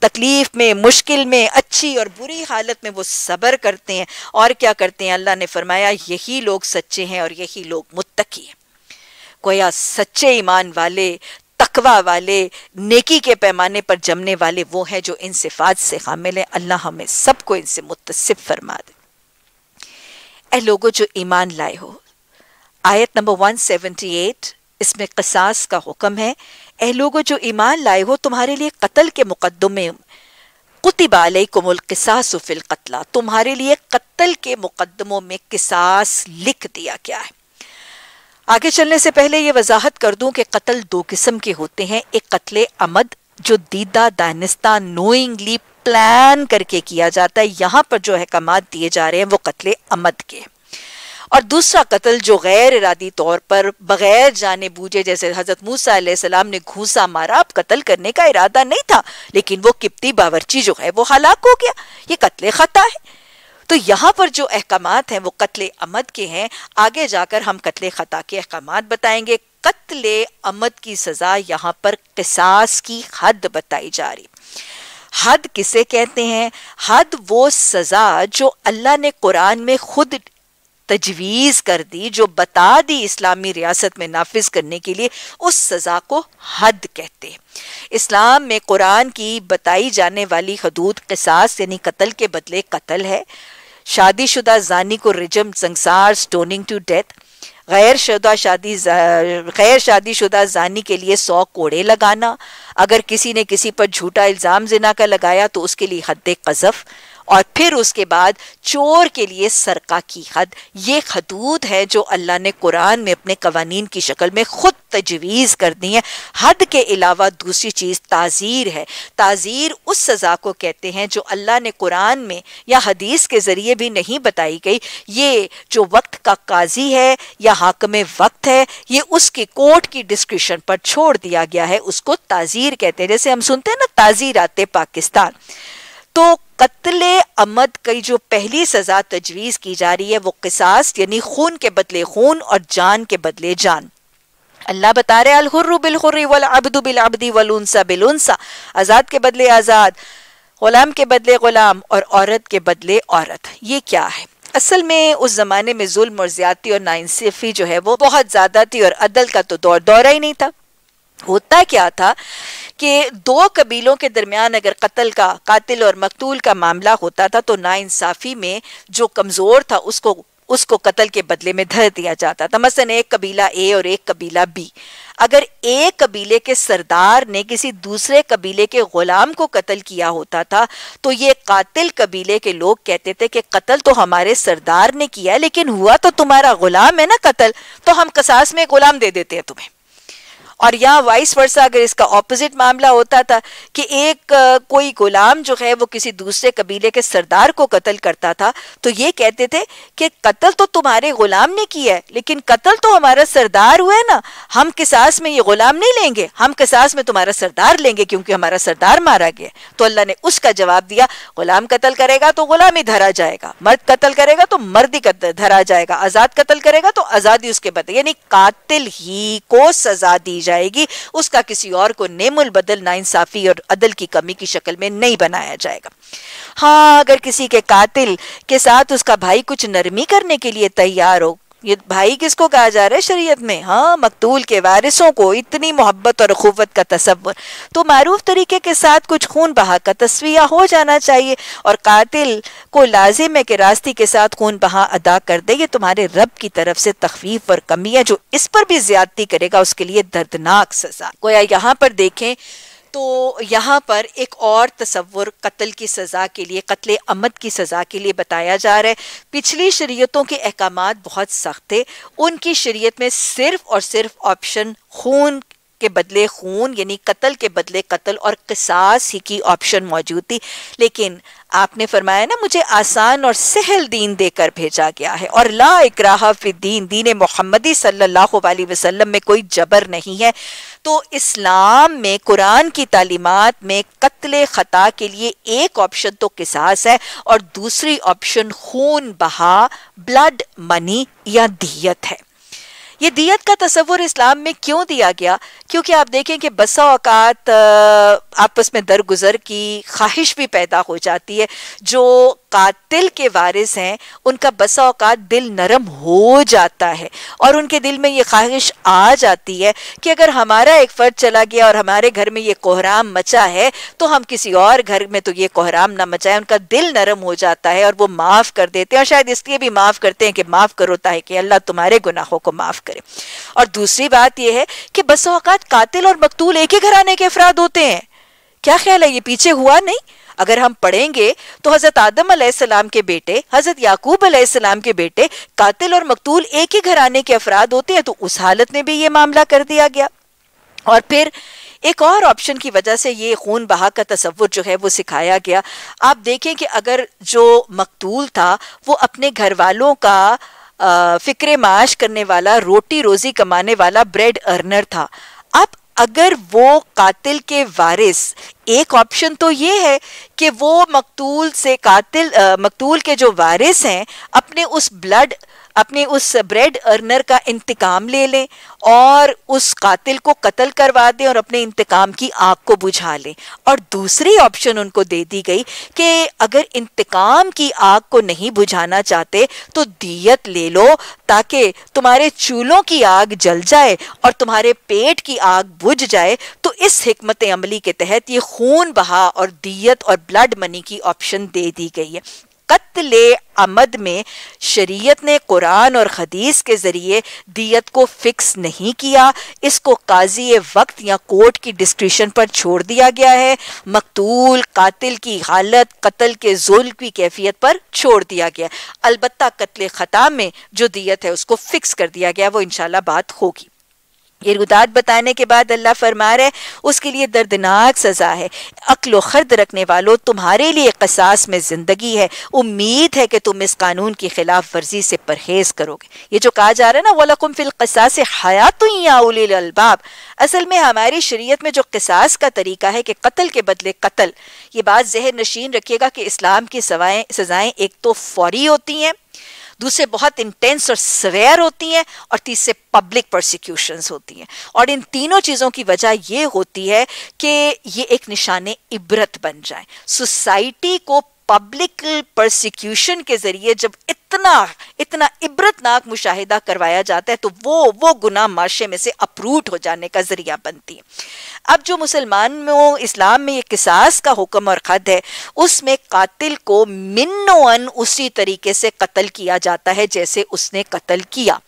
तकलीफ़ में, मुश्किल में, अच्छी और बुरी हालत में वो सब्र करते हैं। और क्या करते हैं? अल्लाह ने फरमाया, यही लोग सच्चे हैं और यही लोग मुत्तकी हैं। कोया सच्चे ईमान वाले, तकवा वाले, नेकी के पैमाने पर जमने वाले वो हैं जो इन सिफात से हामिल हैं। अल्लाह हमें सबको इनसे मुतसिफ फरमा दे। ए लोगों, जो ईमान लाए हो, आयत नंबर 178 इसमें कसास का हुक्म है ए लोगों, जो ईमान लाए हो, तुम्हारे लिए कत्ल के मुकदमे फिल कत्ला, तुम्हारे लिए कत्ल के मुकदमों में किसास लिख दिया गया है। आगे चलने से पहले ये वजाहत कर दूँ कि कत्ल दो किस्म के होते हैं, एक कत्ल अमद, जो दीदा दानिस्ता नोइंगली प्लान करके किया जाता है, यहाँ पर जो अहकाम दिए जा रहे हैं, वो कत्ल अमद के और दूसरा कत्ल जो गैर इरादी तौर पर बगैर जाने बूझे जैसे हज़रत मूसा सलाम ने घूसा मारा, अब कत्ल करने का इरादा नहीं था, लेकिन वो किप्ती बावरची जो है वो हलाक हो गया। ये कत्ल खता है। तो यहाँ पर जो अहकाम हैं, वो कत्ल अमद के हैं। आगे जाकर हम कत्ल खता के अहकाम बताएँगे। कत्ल अमद की सजा यहाँ पर किसास की हद बताई जा रही। हद किसे कहते हैं? हद वो सजा जो अल्लाह ने कुरान में खुद तजवीज़ कर दी, जो बता दी इस्लामी रियासत में नाफिज करने के लिए, उस सज़ा को हद कहते हैं। इस्लाम में कुरान की बताई जाने वाली हदूद कसास, यानी कत्ल के बदले कत्ल है। शादीशुदा जानी को रिजम, संसार स्टोनिंग टू डेथ गैर शुदा शादी गैर शादीशुदा जानी के लिए सौ कोड़े लगाना। अगर किसी ने किसी पर झूठा इल्ज़ाम जिना का लगाया तो उसके लिए हद कज़फ़ और फिर उसके बाद चोर के लिए सरका की हद। ये खदूद है जो अल्लाह ने कुरान में अपने कवानीन की शक्ल में खुद तजवीज़ कर दी है। हद के अलावा दूसरी चीज़ ताज़ीर है। ताज़ीर उस सज़ा को कहते हैं जो अल्लाह ने कुरान में या हदीस के ज़रिए भी नहीं बताई गई। ये जो वक्त का काजी है या हाकम वक्त है, ये उसके कोर्ट की डिस्क्रिप्शन पर छोड़ दिया गया है। उसको ताज़ीर कहते हैं। जैसे हम सुनते हैं ना ताज़ीर आते पाकिस्तान। तो कत्ल अमद की जो पहली सजा तजवीज की जा रही है, वो किसास, यानी खून के बदले खून और जान के बदले जान। अल्लाह बता रहे अलहुर्रु बिलहुर्रि वल अब्दु बिल अब्दी वल उनसा बिल उनसा आज़ाद के बदले आज़ाद, गुलाम के बदले गुलाम और औरत के बदले औरत। ये क्या है? असल में उस जमाने में जुल्म और ज्यादती और नाइंसाफी जो है, वो बहुत ज़्यादा थी और अदल का तो दौर, दौरा ही नहीं था। होता क्या था कि दो कबीलों के दरमियान अगर कत्ल का, कातिल और मकतूल का मामला होता था तो नाइंसाफ़ी में जो कमज़ोर था, उसको उसको कत्ल के बदले में धर दिया जाता था। मसलन एक कबीला ए और एक कबीला बी। अगर एक कबीले के सरदार ने किसी दूसरे कबीले के गुलाम को कत्ल किया होता था तो ये कातिल कबीले के लोग कहते थे कि कत्ल तो हमारे सरदार ने किया, लेकिन हुआ तो तुम्हारा गुलाम है ना कत्ल तो हम कसास में गुलाम दे देते हैं तुम्हें। और यहाँ वाइस वर्षा अगर इसका ऑपोजिट मामला होता था कि एक कोई गुलाम जो है वो किसी दूसरे कबीले के सरदार को कत्ल करता था तो ये कहते थे कि कत्ल तो तुम्हारे गुलाम ने किया है, लेकिन कत्ल तो हमारा सरदार हुआ है ना। हम किसास में ये गुलाम नहीं लेंगे, हम किसास में तुम्हारा सरदार लेंगे क्योंकि हमारा सरदार मारा गया तो अल्लाह ने उसका जवाब दिया, गुलाम कत्ल करेगा तो गुलाम ही धरा जाएगा, मर्द कत्ल करेगा तो मर्द ही धरा जाएगा, आज़ाद कत्ल करेगा तो आज़ादी उसके बदले, यानी कातिल ही को सजा दी जाएगी। उसका किसी और को नेमुल बदल नाइंसाफी और अदल की कमी की शक्ल में नहीं बनाया जाएगा। हाँ अगर किसी के कातिल के साथ उसका भाई कुछ नरमी करने के लिए तैयार हो ये भाई किसको कहा जा रहा है शरीयत में? हाँ मकतूल के वारिसों को इतनी मोहब्बत और अखुवत का तस्वर तो मारूफ तरीके के साथ कुछ खून बहा का तस्वीर हो जाना चाहिए और कातिल को लाजिम है कि रास्ते के साथ खून बहा अदा कर दे। ये तुम्हारे रब की तरफ़ से तखफीफ और कमी है जो इस पर भी ज्यादती करेगा, उसके लिए दर्दनाक सजा। गोया यहाँ पर देखें तो यहाँ पर एक और तस्वुर कत्ल की सज़ा के लिए, कत्ल अमद की सज़ा के लिए बताया जा रहा है। पिछली शरीयतों के अहकाम बहुत सख्त थे। उनकी शरीयत में सिर्फ़ और सिर्फ़ ऑप्शन खून के बदले खून, यानी कत्ल के बदले कत्ल और किसास ही की ऑप्शन मौजूद थी। लेकिन आपने फरमाया ना, मुझे आसान और सहल दीन देकर भेजा गया है और ला इकराह दीन दीन मोहम्मदी सल्लल्लाहु अलैहि वसल्लम में कोई जबर नहीं है। तो इस्लाम में कुरान की तालीमात में कत्ल ख़ता के लिए एक ऑप्शन तो किसास है और दूसरी ऑप्शन खून, बहा ब्लड मनी या दियत है। ये दियत का तस्वुर इस्लाम में क्यों दिया गया? क्योंकि आप देखें कि बसा अवकात आपस में दरगुजर की ख्वाहिश भी पैदा हो जाती है। जो कातिल के वारिस हैं, उनका बसा औकात दिल नरम हो जाता है और उनके दिल में ये ख्वाहिश आ जाती है कि अगर हमारा एक फ़र्द चला गया और हमारे घर में ये कोहराम मचा है तो हम किसी और घर में तो ये कोहराम ना मचाए। उनका दिल नरम हो जाता है और वो माफ़ कर देते हैं और शायद इसलिए भी माफ़ करते हैं कि माफ़ करोता है कि अल्लाह तुम्हारे गुनाहों को माफ़ करे। और दूसरी बात यह है कि बसा औकात कातिल और मकतूल एक ही घराने के अफराद होते हैं। क्या ख्याल है, ये पीछे हुआ नहीं? अगर हम पढ़ेंगे तो हज़रत आदम सलाम के बेटे, हज़रत याकूब सलाम के बेटे, कातिल और मकतूल एक ही घराने के अफराद होते हैं तो उस हालत में भी ये मामला कर दिया गया। और फिर एक और ऑप्शन की वजह से ये खून बहा का तस्वुर जो है वो सिखाया गया। आप देखें कि अगर जो मकतूल था, वो अपने घर वालों का फ़िक्र माश करने वाला रोटी रोजी कमाने वाला ब्रेड अर्नर था। अब अगर वो कातिल के वारिस एक ऑप्शन तो ये है कि वो मकतूल से कातिल आ, मकतूल के जो वारिस हैं अपने उस ब्लड अपने उस ब्रेड अर्नर का इंतकाम ले लें और उस कातिल को कत्ल करवा दें और अपने इंतकाम की आग को बुझा लें। और दूसरी ऑप्शन उनको दे दी गई कि अगर इंतकाम की आग को नहीं बुझाना चाहते तो दियत ले लो ताकि तुम्हारे चूल्हों की आग जल जाए और तुम्हारे पेट की आग बुझ जाए। तो इस हमत अमली के तहत ये खून बहा और दियत और ब्लड मनी की ऑप्शन दे दी गई है। कत्ल अमद में शरीयत ने कुरान और हदीस के ज़रिए दियत को फिक्स नहीं किया। इसको काजी वक्त या कोर्ट की डिस्क्रिप्शन पर छोड़ दिया गया है। मकतूल, कातिल की हालत, कत्ल के जुल्म की कैफियत पर छोड़ दिया गया। अलबत्ता कत्ल ख़ता में जो दियत है उसको फिक्स कर दिया गया। वो इनशाला बात होगी। रुदात बताने के बाद अल्लाह फरमा रहे उसके लिए दर्दनाक सज़ा है। अक्ल खर्द रखने वालों तुम्हारे लिए कसास में ज़िंदगी है। उम्मीद है कि तुम इस कानून की खिलाफ वर्जी से परहेज करोगे। ये जो कहा जा रहा है ना, वलकुम फिल कसास हयात अलबाब। असल में हमारी शरीयत में जो कसास का तरीका है कि कत्ल के बदले कत्ल, ये बात जहर नशीन रखिएगा कि इस्लाम की सवाएँ, सज़ाएँ एक तो फौरी होती हैं दूसरे बहुत इंटेंस और सवेयर होती हैं और तीसरे पब्लिक प्रोसिक्यूशंस होती हैं। और इन तीनों चीज़ों की वजह यह होती है कि ये एक निशान इबरत बन जाए। सोसाइटी को पब्लिक प्रोसिक्यूशन के ज़रिए जब इतना इतना इबरतनाक मुशाहिदा करवाया जाता है तो वो वो गुना माशे में से अप्रूट हो जाने का ज़रिया बनती है। अब जो मुसलमानों इस्लाम में ये किसास का हुक्म और खद है, उसमें कातिल को मिन्नोअन उसी तरीके से कत्ल किया जाता है जैसे उसने कत्ल किया।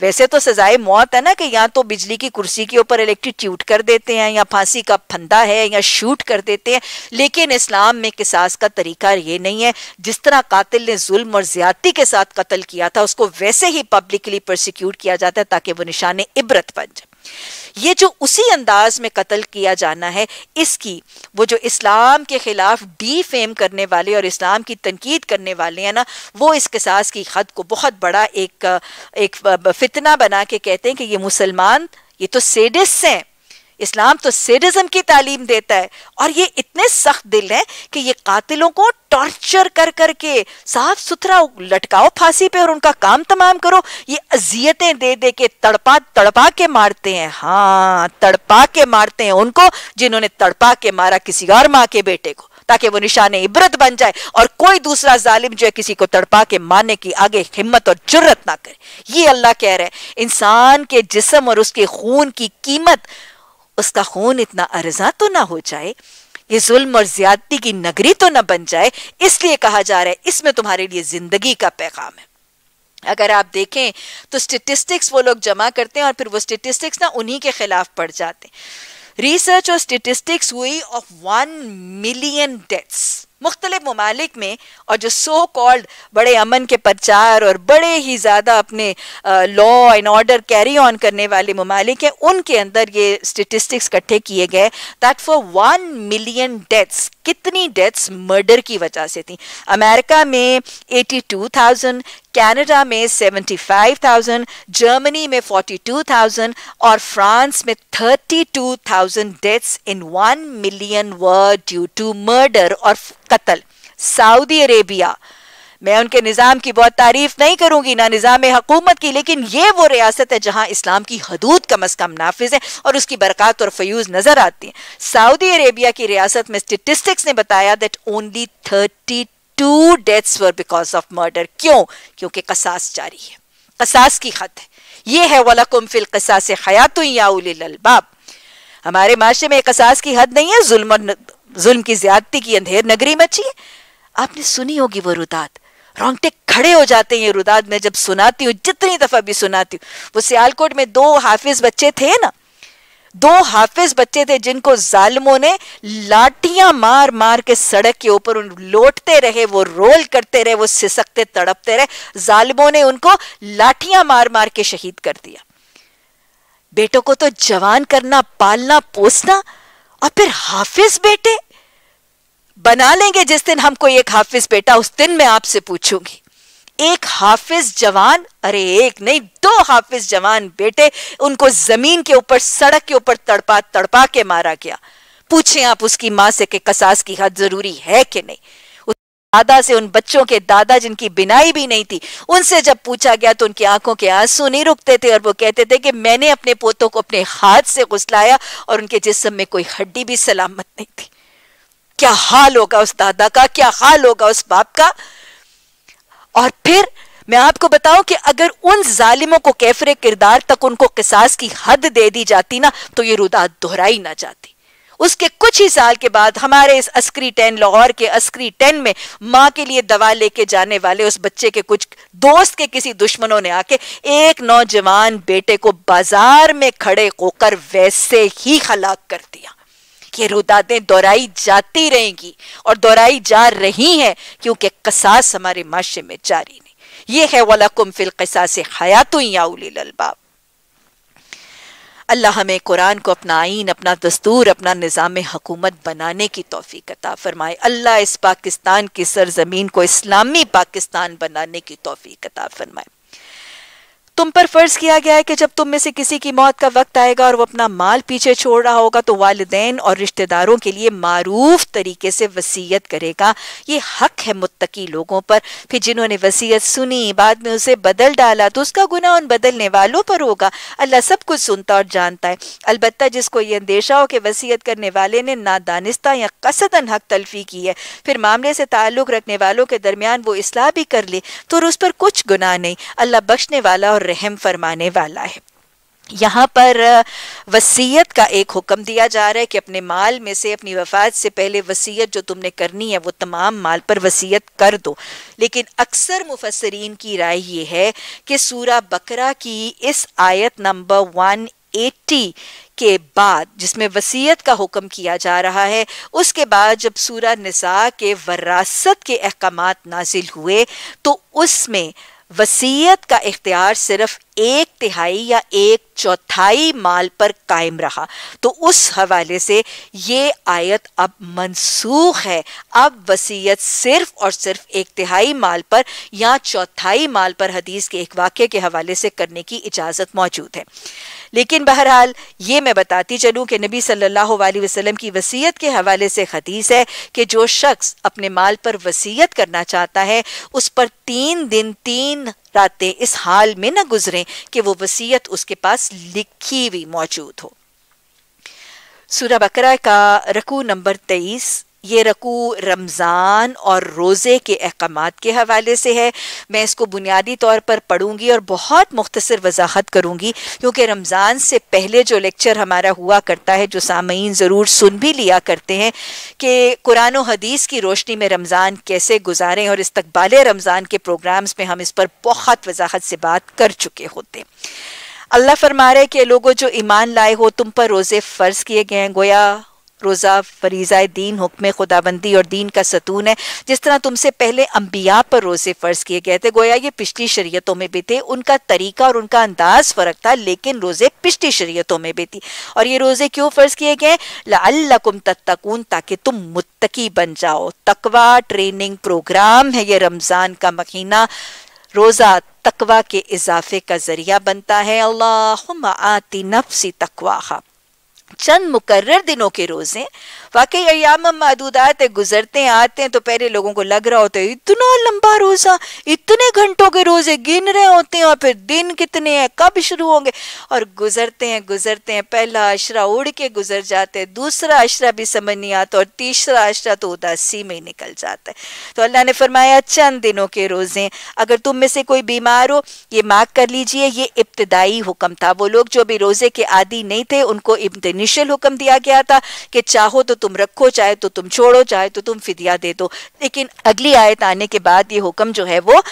वैसे तो सजाए मौत है ना कि या तो बिजली की कुर्सी के ऊपर इलेक्ट्रीट्यूट कर देते हैं, या फांसी का फंदा है, या शूट कर देते हैं, लेकिन इस्लाम में किसास का तरीका ये नहीं है। जिस तरह कातिल ने जुल्म और ज्यादती के साथ कत्ल किया था, उसको वैसे ही पब्लिकली प्रोसिक्यूट किया जाता है ताकि वो निशान इबरत बन जाए। ये जो उसी अंदाज में कत्ल किया जाना है, इसकी, वो जो इस्लाम के खिलाफ डी फेम करने वाले और इस्लाम की तनकीद करने वाले हैं ना, वो इस किसास की हद को बहुत बड़ा एक एक फितना बना के कहते हैं कि ये मुसलमान, ये तो सेडिस हैं। इस्लाम तो सेडिज्म की तालीम देता है। और ये इतने सख्त दिल हैं कि ये कातिलों को टॉर्चर कर करके साफ़ सुथरा लटकाओ, फांसी पे और उनका काम तमाम करो। ये अजियतें दे दे के तड़पा तड़पा के मारते हैं। हाँ तड़पा के मारते हैं उनको जिन्होंने तड़पा के मारा किसी और माँ के बेटे को, ताकि वो निशान इबरत बन जाए और कोई दूसरा जालिम जो है किसी को तड़पा के मारने की आगे हिम्मत और जुर्रत ना करे। ये अल्लाह कह रहे हैं, इंसान के जिसम और उसके खून की कीमत उसका खून इतना अर्जा तो ना हो जाए, ये जुल्म और ज्यादती की नगरी तो ना बन जाए, इसलिए कहा जा रहा है, इसमें तुम्हारे लिए ज़िंदगी का पैगाम है। अगर आप देखें तो स्टेटिस्टिक्स वो लोग जमा करते हैं और फिर वो स्टेटिस्टिक्स ना उन्हीं के खिलाफ पड़ जाते हैं। रिसर्च और स्टेटिस्टिक्स हुई ऑफ़ वन मिलियन डेथ्स मुख्तलिफ़ ममालिक में और जो सो कॉल्ड बड़े अमन के प्रचार और बड़े ही ज़्यादा अपने law and order carry on करने वाले ममालिक हैं उनके अंदर ये स्टेटिस्टिक्स इकट्ठे किए गए that for one million deaths कितनी डेथ्स मर्डर की वजह से थी। अमेरिका में 82,000 कनाडा में 75,000 जर्मनी में 42,000 और फ्रांस में 32,000 deaths in one million were due to murder और कत्ल। सऊदी अरेबिया मैं उनके निज़ाम की बहुत तारीफ़ नहीं करूँगी ना निज़ाम हकूमत की लेकिन ये वो रियासत है जहाँ इस्लाम की हदूद कम अज़ कम नाफिज है और उसकी बरकत और फ्यूज नज़र आती है। सऊदी अरेबिया की रियासत में स्टेटिस्टिक्स ने बताया that only thirty two deaths were because of murder क्यों? क्योंकि कसास जारी है। कसास की खत है। ये है वाला कुमफिल कसास हयात बाब। हमारे माशरे में कसास की हद नहीं है, जुल्म जुल्म की ज्यादती की अंधेर नगरी मची है। आपने सुनी होगी वो रुदात रोंगटे खड़े हो जाते हैं रुदात में जब सुनाती हूँ, जितनी दफ़ा भी सुनाती हूँ, वो सियालकोट में दो हाफिज बच्चे थे ना दो हाफिज बच्चे थे जिनको जालमों ने लाठियाँ मार मार के सड़क के ऊपर लौटते रहे, वो रोल करते रहे, वो सिसकते, तड़पते रहे। जालिमों ने उनको लाठियाँ मार मार के शहीद कर दिया। बेटों को तो जवान करना, पालना, पोसना और फिर हाफिज बेटे बना लेंगे जिस दिन हमको एक हाफिज बेटा उस दिन मैं आपसे पूछूँगी। एक हाफिज जवान, अरे एक नहीं, दो हाफिज जवान बेटे, उनको ज़मीन के ऊपर, सड़क के ऊपर तड़पा तड़पा के मारा गया। पूछें आप उसकी माँ से कि कसास की हद ज़रूरी है कि नहीं। दादा से, उन बच्चों के दादा जिनकी बिनाई भी नहीं थी, उनसे जब पूछा गया तो उनकी आँखों के आँसू नहीं रुकते थे और वो कहते थे कि मैंने अपने पोतों को अपने हाथ से घुसलाया और उनके जिसम में कोई हड्डी भी सलामत नहीं थी। क्या हाल होगा उस दादा का? क्या हाल होगा उस बाप का? और फिर मैं आपको बताऊँ कि अगर उन जालिमों को कैफरे किरदार तक उनको किसास की हद दे दी जाती ना तो ये रुदा दोहराई ना जाती। उसके कुछ ही साल के बाद हमारे इस अस्करी टेन, लाहौर के अस्करी टेन में माँ के लिए दवा लेके जाने वाले उस बच्चे के कुछ दोस्त के किसी दुश्मनों ने आके एक नौजवान बेटे को बाज़ार में खड़े होकर वैसे ही हलाक कर दिया। ये रुदातें दोहराई जाती रहेंगी और दोहराई जा रही हैं, क्योंकि कसास हमारे माशरे में जारी नहीं। ये है वाला कुमफिल कसास हयातु या अलबाब अल्लाह हमें कुरान को अपना आइन अपना दस्तूर, अपना निज़ाम हकूमत बनाने की तोफ़ी कता फरमाए। अल्लाह इस पाकिस्तान की सरजमीन को इस्लामी पाकिस्तान बनाने की तोफ़ी कता फरमाए। तुम पर फ़र्ज़ किया गया है कि जब तुम में से किसी की मौत का वक्त आएगा और वो अपना माल पीछे छोड़ रहा होगा तो वालदेन और रिश्तेदारों के लिए मारूफ तरीके से वसीयत करेगा। ये हक है मुत्तकी लोगों पर। फिर जिन्होंने वसीयत सुनी, बाद में उसे बदल डाला तो उसका गुना उन बदलने वालों पर होगा। अल्लाह सब कुछ सुनता और जानता है। अलबत् जिसको ये अंदेशा हो कि वसीयत करने वाले ने नादानिस्ता या कसदन हक तलफी की है, फिर मामले से ताल्लुक रखने वालों के दरमियान वो इसलाह भी कर ले तो उस पर कुछ गुनाह नहीं। अल्लाह बख्शने वाला और रहम फरमाने वाला है। यहाँ पर वसीयत का एक हुक्म दिया जा रहा है कि अपने माल में से, अपनी वफात से पहले वसीयत जो तुमने करनी है, वो तमाम माल पर वसीयत कर दो। लेकिन अक्सर मुफसरीन की राय ये है कि सूरा बकरा की इस आयत नंबर 180 के बाद, जिसमें वसीयत का हुक्म किया जा रहा है, उसके बाद जब सूरा निसा के वरासत के अहकाम नाजिल हुए तो उसमें वसीयत का इख्तियार सिर्फ़ एक तिहाई या एक चौथाई माल पर कायम रहा। तो उस हवाले से ये आयत अब मनसूख है। अब वसीयत सिर्फ़ और सिर्फ़ एक तिहाई माल पर या चौथाई माल पर हदीस के एक वाक्य के हवाले से करने की इजाज़त मौजूद है। लेकिन बहरहाल, ये मैं बताती चलूँ कि नबी सल्लल्लाहु अलैहि वसल्लम की वसीयत के हवाले से हदीस है कि जो शख्स अपने माल पर वसीयत करना चाहता है, उस पर तीन दिन तीन रातें इस हाल में न गुजरें कि वो वसीयत उसके पास लिखी हुई मौजूद हो। सूरा बकरा का रकू नंबर तेईस ये रकू रमज़ान और रोज़े के अहकाम के हवाले से है। मैं इसको बुनियादी तौर पर पढ़ूँगी और बहुत मुख्तर वजाहत करूँगी, क्योंकि रमज़ान से पहले जो लेक्चर हमारा हुआ करता है, जो सामीन ज़रूर सुन भी लिया करते हैं कि कुरान हदीस की रोशनी में रमज़ान कैसे गुजारें और इस्तबाल रमज़ान के प्रोग्राम्स में हम इस पर बहुत वजाहत से बात कर चुके होते। अल्लाह फरमा रहे कि लोगों जो ईमान लाए हो, तुम पर रोज़े फ़र्ज़ किए गए हैं। गोया रोज़ा फरीज़ा दीन, हुक्म खुदाबंदी और दीन का सतून है। जिस तरह तुमसे पहले अम्बिया पर रोज़े फ़र्ज़ किए गए थे, गोया ये पिछली शरीयतों में भी थे। उनका तरीका और उनका अंदाज फ़र्क था, लेकिन रोज़े पिछली शरीयतों में भी थी। और ये रोज़े क्यों फ़र्ज़ किए गए? लकुम तत्तकून, ताकि तुम मुत्तकी बन जाओ। तकवा ट्रेनिंग प्रोग्राम है ये रमज़ान का महीना। रोज़ा तकवा के इजाफे का ज़रिया बनता है। अल्लाह आती नफसी तकवा चंद मुकर्र दिनों के रोज़े। वाकई अयाम मदूदात गुजरते आते हैं तो पहले लोगों को लग रहा होता है, इतना लंबा रोजा, इतने घंटों के रोज़े गिन रहे होते हैं, और फिर दिन कितने हैं, कब शुरू होंगे? और गुजरते हैं गुजरते हैं, पहला अशरा उड़ के गुजर जाते हैं, दूसरा अशरा भी समझ नहीं आता, और तीसरा अशरा तो उदासी में ही निकल जाता है। तो अल्लाह ने फरमाया, चंद दिनों के रोज़े, अगर तुम में से कोई बीमार हो, ये माफ़ कर लीजिए, ये इब्तदाई हुक्म था। वो लोग जो भी रोज़े के आदि नहीं थे, उनको इनिशियल हुक्म दिया गया था कि चाहो तो तुम रखो, चाहे तो तुम छोड़ो, चाहे तो तुम फिदिया दे दो। लेकिन अगली आयत आने के बाद ये हुक्म जो है वो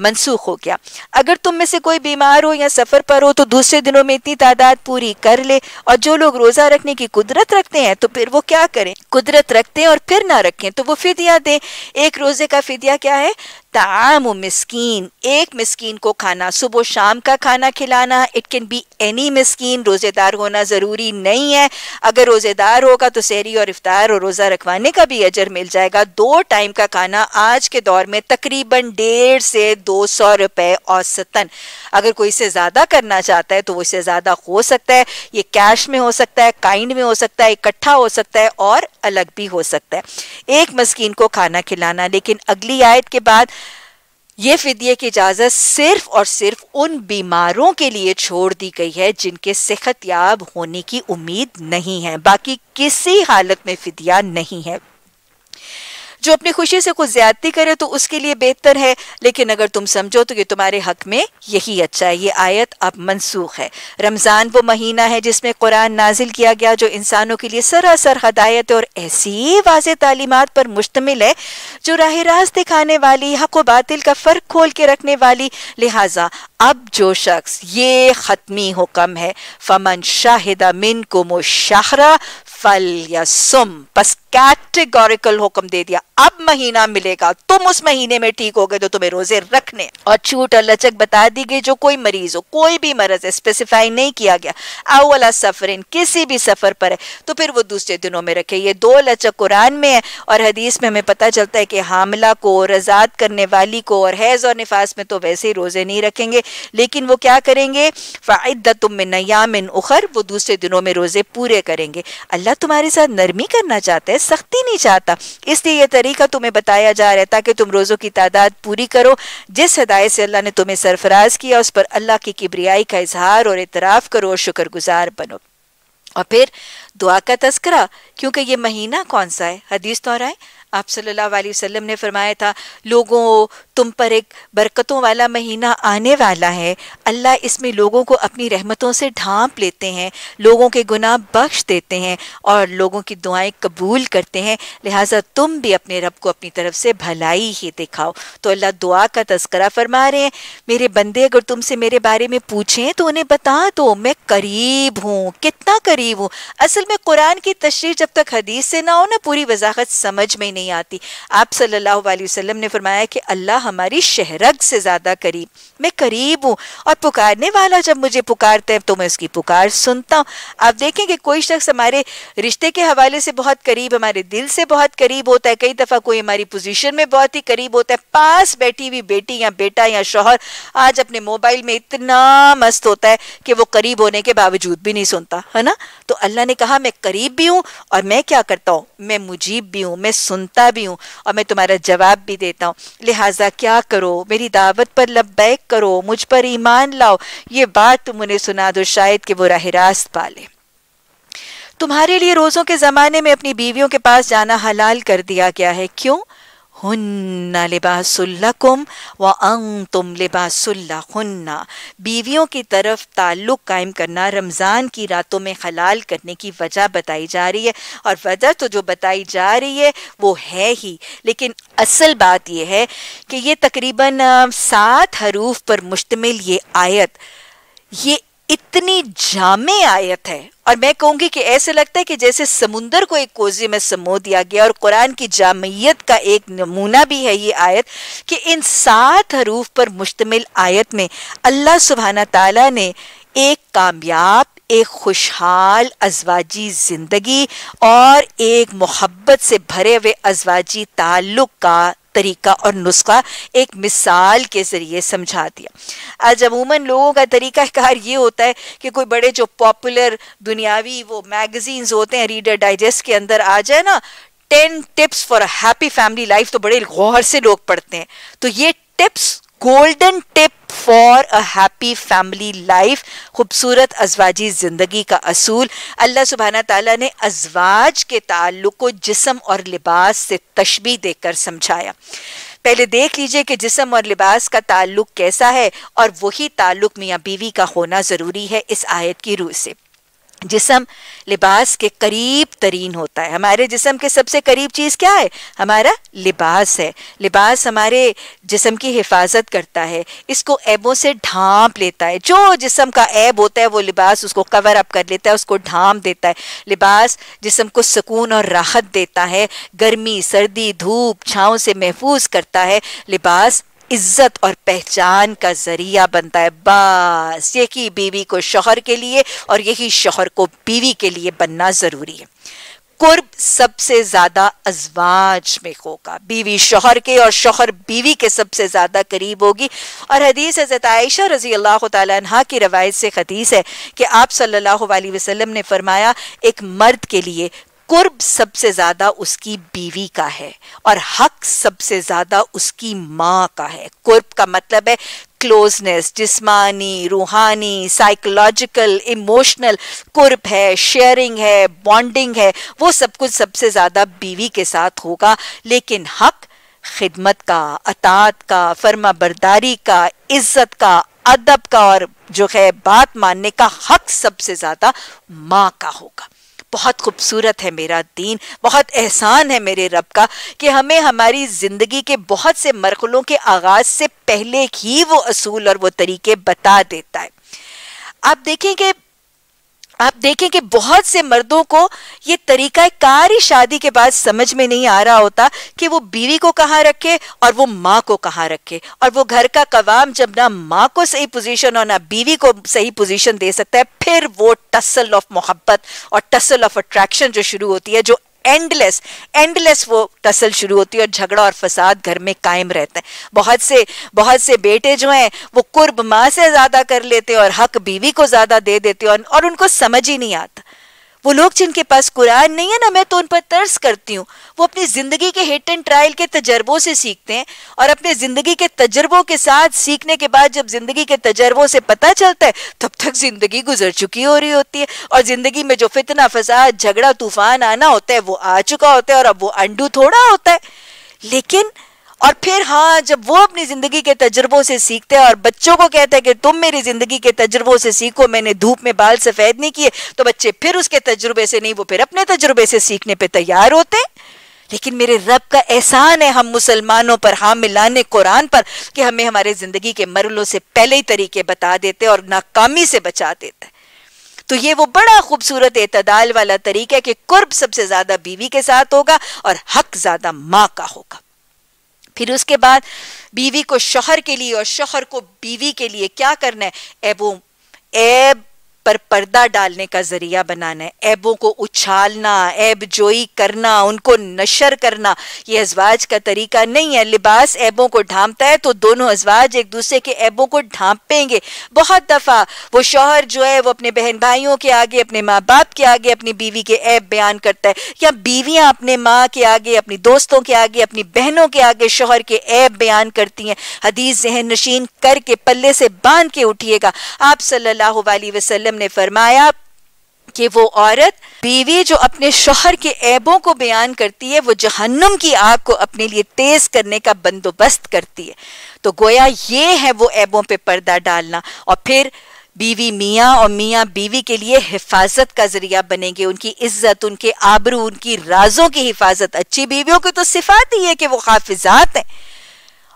मनसूख हो गया। अगर तुम में से कोई बीमार हो या सफ़र पर हो तो दूसरे दिनों में इतनी तादाद पूरी कर ले और जो लोग रोज़ा रखने की कुदरत रखते हैं तो फिर वो क्या करें? कुदरत रखते हैं और फिर ना रखें तो वो फिदिया दें। एक रोज़े का फिदिया क्या है? ताम मिस्कीन। एक मिस्कीन को खाना, सुबह शाम का खाना खिलाना इट कैन बी एनी मिस्कीन रोज़ेदार होना ज़रूरी नहीं है। अगर रोज़ेदार होगा तो सहरी और इफ्तार और रोज़ा रखवाने का भी अजर मिल जाएगा। दो टाइम का खाना आज के दौर में तकरीबन डेढ़ से दो सौ रुपए औसतन। अगर कोई इसे ज़्यादा करना चाहता है तो वो इससे ज़्यादा हो सकता है। ये कैश में हो सकता है काइंड में हो सकता है, इकट्ठा हो सकता है और अलग भी हो सकता है। एक मस्किन को खाना खिलाना, लेकिन अगली आयत के बाद ये फिदिये की इजाज़त सिर्फ़ और सिर्फ़ उन बीमारों के लिए छोड़ दी गई है जिनके सेहत याब होने की उम्मीद नहीं है। बाकी किसी हालत में फिदिया नहीं है। जो अपनी खुशी से कुछ ज्यादती करे तो उसके लिए बेहतर है। लेकिन अगर तुम समझो तो ये तुम्हारे हक में यही अच्छा है। ये आयत अब मनसूख है। रमज़ान वो महीना है जिसमें कुरान नाजिल किया गया जो इंसानों के लिए सरासर हदायत और ऐसी वाज तालीमत पर मुश्तमिल है, जो राह रास्त दिखाने वाली, हक बातिल का फ़र्क खोल के रखने वाली। लिहाजा अब जो शख्स ये ख़त्मी हुक्म है, फमन शाहिदा मिन को मुशाहरा फल या सुम बस कैटेगोरिकल हुक्म दे दिया। अब महीना मिलेगा, तुम उस महीने में ठीक हो गए तो तुम्हें रोज़े रखने। और छूट और लचक बता दी गई जो कोई मरीज़ हो, कोई भी मरज है स्पेसिफाई नहीं किया गया। अवला सफरिन किसी भी सफ़र पर है तो फिर वो दूसरे दिनों में रखे। ये दो लचक कुरान में है, और हदीस में हमें पता चलता है कि हामला को, रजात करने वाली को और हैज़ और निफास में तो वैसे ही रोज़े नहीं रखेंगे। लेकिन वो क्या करेंगे? फ़ायदतुम नयामिन उखर, वो दूसरे दिनों में रोज़े पूरे करेंगे। अल्लाह तुम्हारे साथ नरमी करना चाहता है, सख्ती नहीं चाहता। इसलिए यह तरीका तुम्हें बताया जा रहा है ताकि तुम रोज़ों की तादाद पूरी करो। जिस हदायत से अल्लाह ने तुम्हें सरफराज किया, उस पर अल्लाह की किबरियाई का इजहार और इतराफ़ करो और शुक्रगुजार बनो। और फिर दुआ का तस्करा क्योंकि ये महीना कौन सा है? हदीस तो आप सल्लल्लाहु अलैहि वसल्लम ने फरमाया था, लोगों तुम पर एक बरकतों वाला महीना आने वाला है। अल्लाह इसमें लोगों को अपनी रहमतों से ढांप लेते हैं, लोगों के गुनाह बख्श देते हैं और लोगों की दुआएँ कबूल करते हैं। लिहाजा तुम भी अपने रब को अपनी तरफ़ से भलाई ही दिखाओ। तो अल्लाह दुआ का तस्करा फरमा रहे हैं। मेरे बंदे अगर तुमसे मेरे बारे में पूछें तो उन्हें बता दो, मैं करीब हूँ, कितना करीब हूँ। असल में कुरान की तशरी जब तक हदीस से ना हो ना, पूरी वजाहत समझ में नहीं आती। आप सल्लल्लाहु अलैहि वसल्लम ने फरमाया कि अल्लाह हमारी शहरग से ज़्यादा करीब। मैं करीब हूँ और पुकारने वाला जब मुझे पुकारते हैं तो मैं उसकी पुकार सुनता हूँ। आप देखें कि कोई शख्स हमारे रिश्ते के हवाले से बहुत करीब, हमारे दिल से बहुत करीब होता है। कई दफ़ा कोई हमारी पोजीशन में बहुत ही करीब होता है। पास बैठी हुई बेटी या बेटा या शोहर आज अपने मोबाइल में इतना मस्त होता है कि वो करीब होने के बावजूद भी नहीं सुनता, है ना? तो अल्लाह ने कहा, मैं करीब भी हूँ और मैं क्या करता हूँ? मैं मुजीब भी हूँ, मैं सुनता भी हूँ और मैं तुम्हारा जवाब भी देता हूँ। लिहाजा क्या करो? मेरी दावत पर लब्बैक करो, मुझ पर ईमान लाओ। ये बात तुम उन्हें सुना दो, शायद कि वो राह रास्त पाले। तुम्हारे लिए रोजों के जमाने में अपनी बीवियों के पास जाना हलाल कर दिया गया है। क्यों? हुन्ना लिबासुल्लकुम व अंग तुम लिबासुल्ला बीवियों की तरफ़ ताल्लुक कायम करना रमज़ान की रातों में हलाल करने की वजह बताई जा रही है और वजह तो जो बताई जा रही है, वो है ही। लेकिन असल बात यह है कि ये तकरीबन सात हरूफ पर मुश्तमिल ये आयत, ये इतनी जामे आयत है। और मैं कहूँगी कि ऐसे लगता है कि जैसे समुंदर को एक कोजे में समो दिया गया और कुरान की जामियत का एक नमूना भी है ये आयत कि इन सात हरूफ पर मुश्तमिल आयत में अल्लाह सुबहाना ताला ने एक कामयाब, एक खुशहाल अजवाजी ज़िंदगी और एक मोहब्बत से भरे हुए अजवाजी ताल्लुक का तरीका और नुस्खा एक मिसाल के ज़रिए समझा दिया। आज अमूमन लोगों का तरीका कार ये होता है कि कोई बड़े जो पॉपुलर दुनियावी वो मैगजीन्स होते हैं रीडर डाइजेस्ट के अंदर आ जाए ना ten tips for happy family life तो बड़े गौर से लोग पढ़ते हैं। तो ये tips golden tip for a happy family life खूबसूरत अजवाजी ज़िंदगी का असूल। अल्लाह सुबहाना ताला ने अजवाज के ताल्लुक को जिसम और लिबास से तशबी देकर समझाया। पहले देख लीजिए कि जिसम और लिबास का ताल्लुक कैसा है और वही ताल्लुक मियाँ बीवी का होना ज़रूरी है इस आयत की रूह से। जिसम लिबास के करीब तरीन होता है। हमारे जिसम के सबसे करीब चीज़ क्या है? हमारा लिबास है। लिबास हमारे जिसम की हिफाजत करता है। इसको ऐबों से ढांप लेता है। जो जिसम का ऐब होता है, वो लिबास उसको कवर अप कर लेता है, उसको ढांप देता है। लिबास जिसम को सुकून और राहत देता है। गर्मी, सर्दी, धूप, छाँव से महफूज करता है। लिबास इज़्ज़त और पहचान का ज़रिया बनता है। बस, यही बीवी को शोहर के लिए और यही शोहर को बीवी के लिए बनना ज़रूरी है। कुर्ब सबसे ज़्यादा अजवाज में होगा बीवी शोहर के और शोहर बीवी के सबसे ज़्यादा करीब होगी। और हदीस हज़रत आयशा रज़ी अल्लाह तहा की रवायत से हदीस है कि आप सल्लल्लाहु अलैहि वसल्लम ने फरमाया, एक मर्द के लिए कुर्ब सबसे ज़्यादा उसकी बीवी का है और हक सबसे ज़्यादा उसकी माँ का है। कुर्ब का मतलब है क्लोजनेस जिस्मानी, रूहानी साइकोलॉजिकल इमोशनल कुर्ब है शेयरिंग है बॉन्डिंग है, वो सब कुछ सबसे ज़्यादा बीवी के साथ होगा, लेकिन हक खिदमत का, अतात का फर्मा बरदारी का, इज़्ज़त का, अदब का और जो है बात मानने का हक सबसे ज़्यादा माँ का होगा। बहुत खूबसूरत है मेरा दीन, बहुत एहसान है मेरे रब का कि हमें हमारी ज़िंदगी के बहुत से मरकलों के आगाज़ से पहले ही वो असूल और वो तरीके बता देता है। आप देखें कि आप देखें कि बहुत से मर्दों को ये तरीका कार ही शादी के बाद समझ में नहीं आ रहा होता कि वो बीवी को कहाँ रखे और वो माँ को कहाँ रखे। और वो घर का कवाम जब ना माँ को सही पोजीशन और ना बीवी को सही पोजीशन दे सकता है, फिर वो टसल ऑफ़ मोहब्बत और टसल ऑफ़ अट्रैक्शन जो शुरू होती है, जो एंडलेस एंडलेस वो टसल शुरू होती है और झगड़ा और फसाद घर में कायम रहता है। बहुत से बहुत से बेटे जो हैं, वो कुर्ब माँ से ज़्यादा कर लेते हैं और हक बीवी को ज़्यादा दे देते हैं और और उनको समझ ही नहीं आता। वो लोग जिनके पास कुरान नहीं है ना, मैं तो उन पर तर्स करती हूँ। वो अपनी ज़िंदगी के हिट एंड ट्रायल के तजर्बों से सीखते हैं और अपने ज़िंदगी के तजर्बों के साथ सीखने के बाद जब ज़िंदगी के तजर्बों से पता चलता है, तब तक ज़िंदगी गुजर चुकी हो रही होती है। और ज़िंदगी में जो फितना, फसाद, झगड़ा, तूफ़ान आना होता है, वो आ चुका होता है और अब वो अंडू थोड़ा होता है। लेकिन और फिर हाँ जब वो अपनी ज़िंदगी के तजुर्बों से सीखते हैं और बच्चों को कहते हैं कि तुम मेरी ज़िंदगी के तजुर्बों से सीखो, मैंने धूप में बाल सफ़ेद नहीं किए तो बच्चे फिर उसके तजुर्बे से नहीं, वो फिर अपने तजुर्बे से सीखने पर तैयार होते लेकिन मेरे रब का एहसान है हम मुसलमानों पर हम मिलाने कुरान पर, कि हमें हमारे ज़िंदगी के मरलों से पहले ही तरीके बता देते और नाकामी से बचा देते तो ये वो बड़ा खूबसूरत एतदाल वाला तरीका है कि कुर्ब सबसे ज़्यादा बीवी के साथ होगा और हक ज़्यादा माँ का होगा। फिर उसके बाद बीवी को शोहर के लिए और शोहर को बीवी के लिए क्या करना है? एबो एब पर पर्दा डालने का ज़रिया बनाना है। ऐबों को उछालना, ऐब जोई करना, उनको नशर करना, ये अजवाज का तरीका नहीं है। लिबास ऐबों को ढांपता है तो दोनों अजवाज एक दूसरे के ऐबों को ढांपेंगे। बहुत दफ़ा वो शोहर जो है, वो अपने बहन भाइयों के आगे, अपने माँ बाप के आगे, अपनी बीवी के ऐब बयान करता है। या बीवियाँ अपने माँ के आगे, अपनी दोस्तों के आगे, अपनी बहनों के आगे शोहर के ऐब बयान करती हैं। हदीस जहन नशीन करके पल्ले से बाँध के उठिएगा। आप सल्लल्लाहु अलैहि वसल्लम ने फरमाया कि वो औरत बीवी जो अपने शोहर के ऐबों को बयान करती है, वो जहन्नुम की आग को अपने लिए तेज करने का बंदोबस्त करती है। तो गोया ये है वो ऐबों पे पर्दा डालना। और फिर बीवी मियाँ और मियाँ बीवी के लिए हिफाजत का ज़रिया बनेंगे। उनकी इज़्ज़त, उनके आबरू, उनकी राजों की हिफाजत। अच्छी बीवियों की तो सिफात ही है कि वो हाफिजात हैं।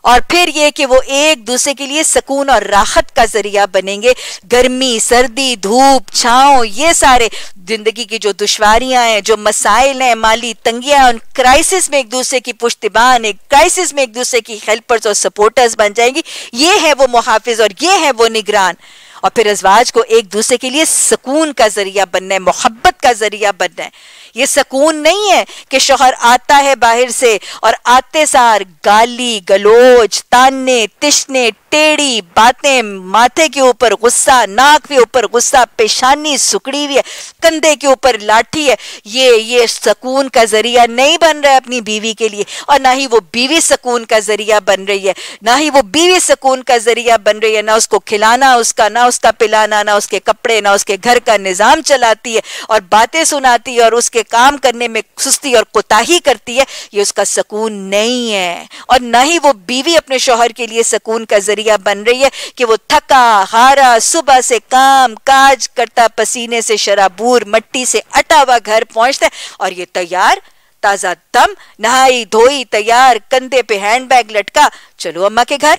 और फिर ये कि वो एक दूसरे के लिए सुकून और राहत का ज़रिया बनेंगे। गर्मी, सर्दी, धूप छाओ ये सारे ज़िंदगी की जो दुश्वारियाँ हैं, जो मसाइल हैं, माली तंगियाँ उन क्राइसिस में एक दूसरे की पुश्तबान, एक क्राइसिस में एक दूसरे की हेल्पर्स और सपोर्टर्स बन जाएँगी। ये है वो मुहाफिज और ये है वो निगरान। और फिर अजवाज को एक दूसरे के लिए सुकून का ज़रिया बनना है, मोहब्बत का ज़रिया बनना है। ये सुकून नहीं है कि शोहर आता है बाहर से और आते सार गाली गलोच ताने तिशने, टेढ़ी बातें, माथे के ऊपर गुस्सा, नाक के ऊपर गुस्सा, पेशानी सुकड़ी हुई है, कंधे के ऊपर लाठी है। ये ये सुकून का ज़रिया नहीं बन रहा है अपनी बीवी के लिए और ना ही वो बीवी सुकून का ज़रिया बन रही है। ना ही वो बीवी सुकून का ज़रिया बन रही है, ना उसको खिलाना, उसका, ना उसका पिलाना, ना उसके कपड़े, ना उसके घर का निज़ाम चलाती है और बातें सुनाती है और उसके काम करने में सुस्ती और कोताही करती है, ये उसका सुकून नहीं है। और ना ही वो बीवी अपने शोहर के लिए सुकून का ज़रिया बन रही है कि वो थका, हारा, सुबह से काम, काज करता, पसीने से शराबूर, मट्टी से अटा हुआ घर पहुँचता है और ये तैयार, ताज़ा दम, नहाई, धोई, तैयार, कंधे पे हैंडबैग, लटका, चलो अम्मा के घर,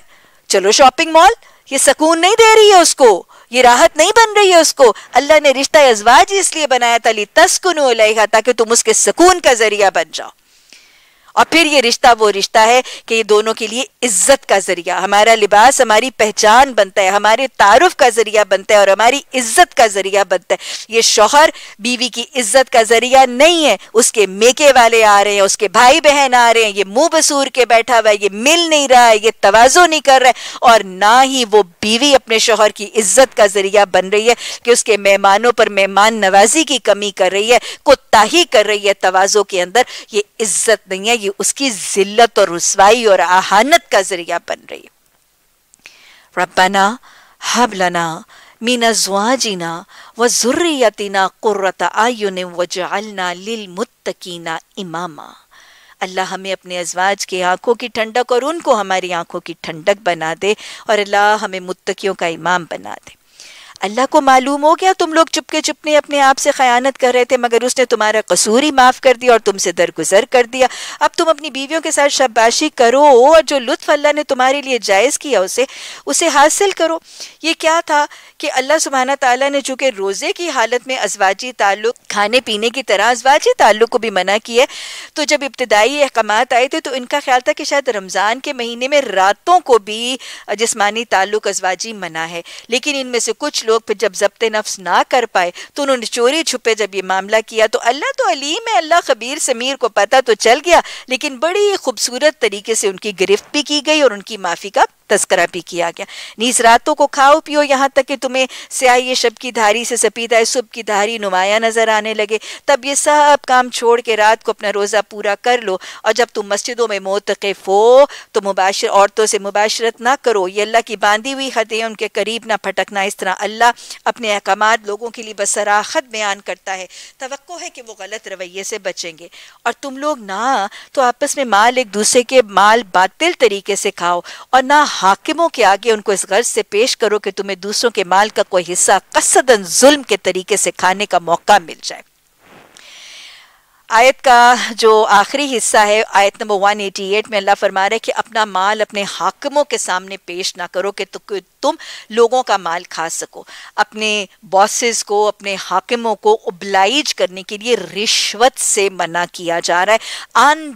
चलो शॉपिंग मॉल, ये सुकून नहीं दे रही है उसको। ये राहत नहीं बन रही है उसको। अल्लाह ने रिश्ता अजवाज इसलिए बनाया था, ली तस्कुन ताकि तुम उसके सुकून का ज़रिया बन जाओ। और फिर ये रिश्ता वो रिश्ता है कि ये दोनों के लिए इज़्ज़त का ज़रिया, हमारा लिबास, हमारी पहचान बनता है, हमारे तारुफ का ज़रिया बनता है और हमारी इज़्ज़त का ज़रिया बनता है। ये शोहर बीवी की इज़्ज़त का ज़रिया नहीं है, उसके मेके वाले आ रहे हैं, उसके भाई बहन आ रहे हैं, ये मुँह बसूर के बैठा हुआ है, ये मिल नहीं रहा है, ये तोज़ो नहीं कर रहा है और ना ही वो बीवी अपने शोहर की इज़्ज़त का ज़रिया बन रही है कि उसके मेहमानों पर मेहमान नवाजी की कमी कर रही है कोताही कर रही है तोज़ो के अंदर, ये इज़्ज़त नहीं है ये उसकी जिल्लत और रसवाई और आहानत का ज़रिया बन रही रब्बना हबलना मीना जुआजिना व जुर्रियतिना कुर्रत आयुन वजअलना लिलमुत्तकीना इमामा। अल्लाह हमें अपने अजवाज की आँखों की ठंडक और उनको हमारी आँखों की ठंडक बना दे और अल्लाह हमें मुत्तकियों का इमाम बना दे। अल्लाह को मालूम हो गया, तुम लोग चुपके चुपने अपने आप से खयानत कर रहे थे, मगर उसने तुम्हारा कसूर ही माफ़ कर दिया और तुमसे दरगुजर कर दिया। अब तुम अपनी बीवियों के साथ शबाशी करो और जो लुत्फ अल्लाह ने तुम्हारे लिए जायज़ किया, उसे उसे हासिल करो। ये क्या था कि अल्लाह सुबहाना ताला ने चूँकि रोज़े की हालत में अजवाजी ताल्लुक खाने पीने की तरह अजवाजी ताल्लुक को भी मना किया तो जब इब्तदाई अहकाम आए थे तो इनका ख्याल था कि शायद रमज़ान के महीने में रातों को भी जिसमानी ताल्लुक अजवाजी मना है। लेकिन इनमें से कुछ लोग फिर जब जब्त नफ्स ना कर पाए तो उन्होंने चोरी छुपे जब ये मामला किया तो अल्लाह तो अलीम है, अल्लाह खबीर समीर को पता तो चल गया, लेकिन बड़ी खूबसूरत तरीके से उनकी गिरफ्त भी की गई और उनकी माफ़ी का तस्करा भी किया गया। नीज रातों को खाओ, पियो, यहाँ तक कि तुम्हें स्याही शब की धारी से सपीदा सुबह की धारी नुमाया नज़र आने लगे। तब ये सब काम छोड़ के रात को अपना रोज़ा पूरा कर लो और जब तुम मस्जिदों में मोतकफ हो तो मुबाशर, औरतों से मुबाशरत ना करो। ये अल्लाह की बांधी हुई हदें, उनके करीब ना फटकना। इस तरह अल्लाह अपने अहकाम लोगों के लिए बसराखत बयान करता है। तो है कि वो गलत रवैये से बचेंगे। और तुम लोग ना तो आपस में माल एक दूसरे के माल बातिल तरीके से खाओ और ना हाकिमों के आगे उनको इस गर्ज से पेश करो कि तुम्हें दूसरों के माल का कोई हिस्सा कसदन जुल्म के तरीके से खाने का मौका मिल जाए। आयत का जो आखिरी हिस्सा है, आयत नंबर 188 में अल्लाह फरमा रहे कि अपना माल अपने हाकिमों के सामने पेश ना करो कि तो तुम लोगों का माल खा सको। अपने बॉसेस को, अपने हाकिमों को उबलाइज करने के लिए रिश्वत से मना किया जा रहा है। अन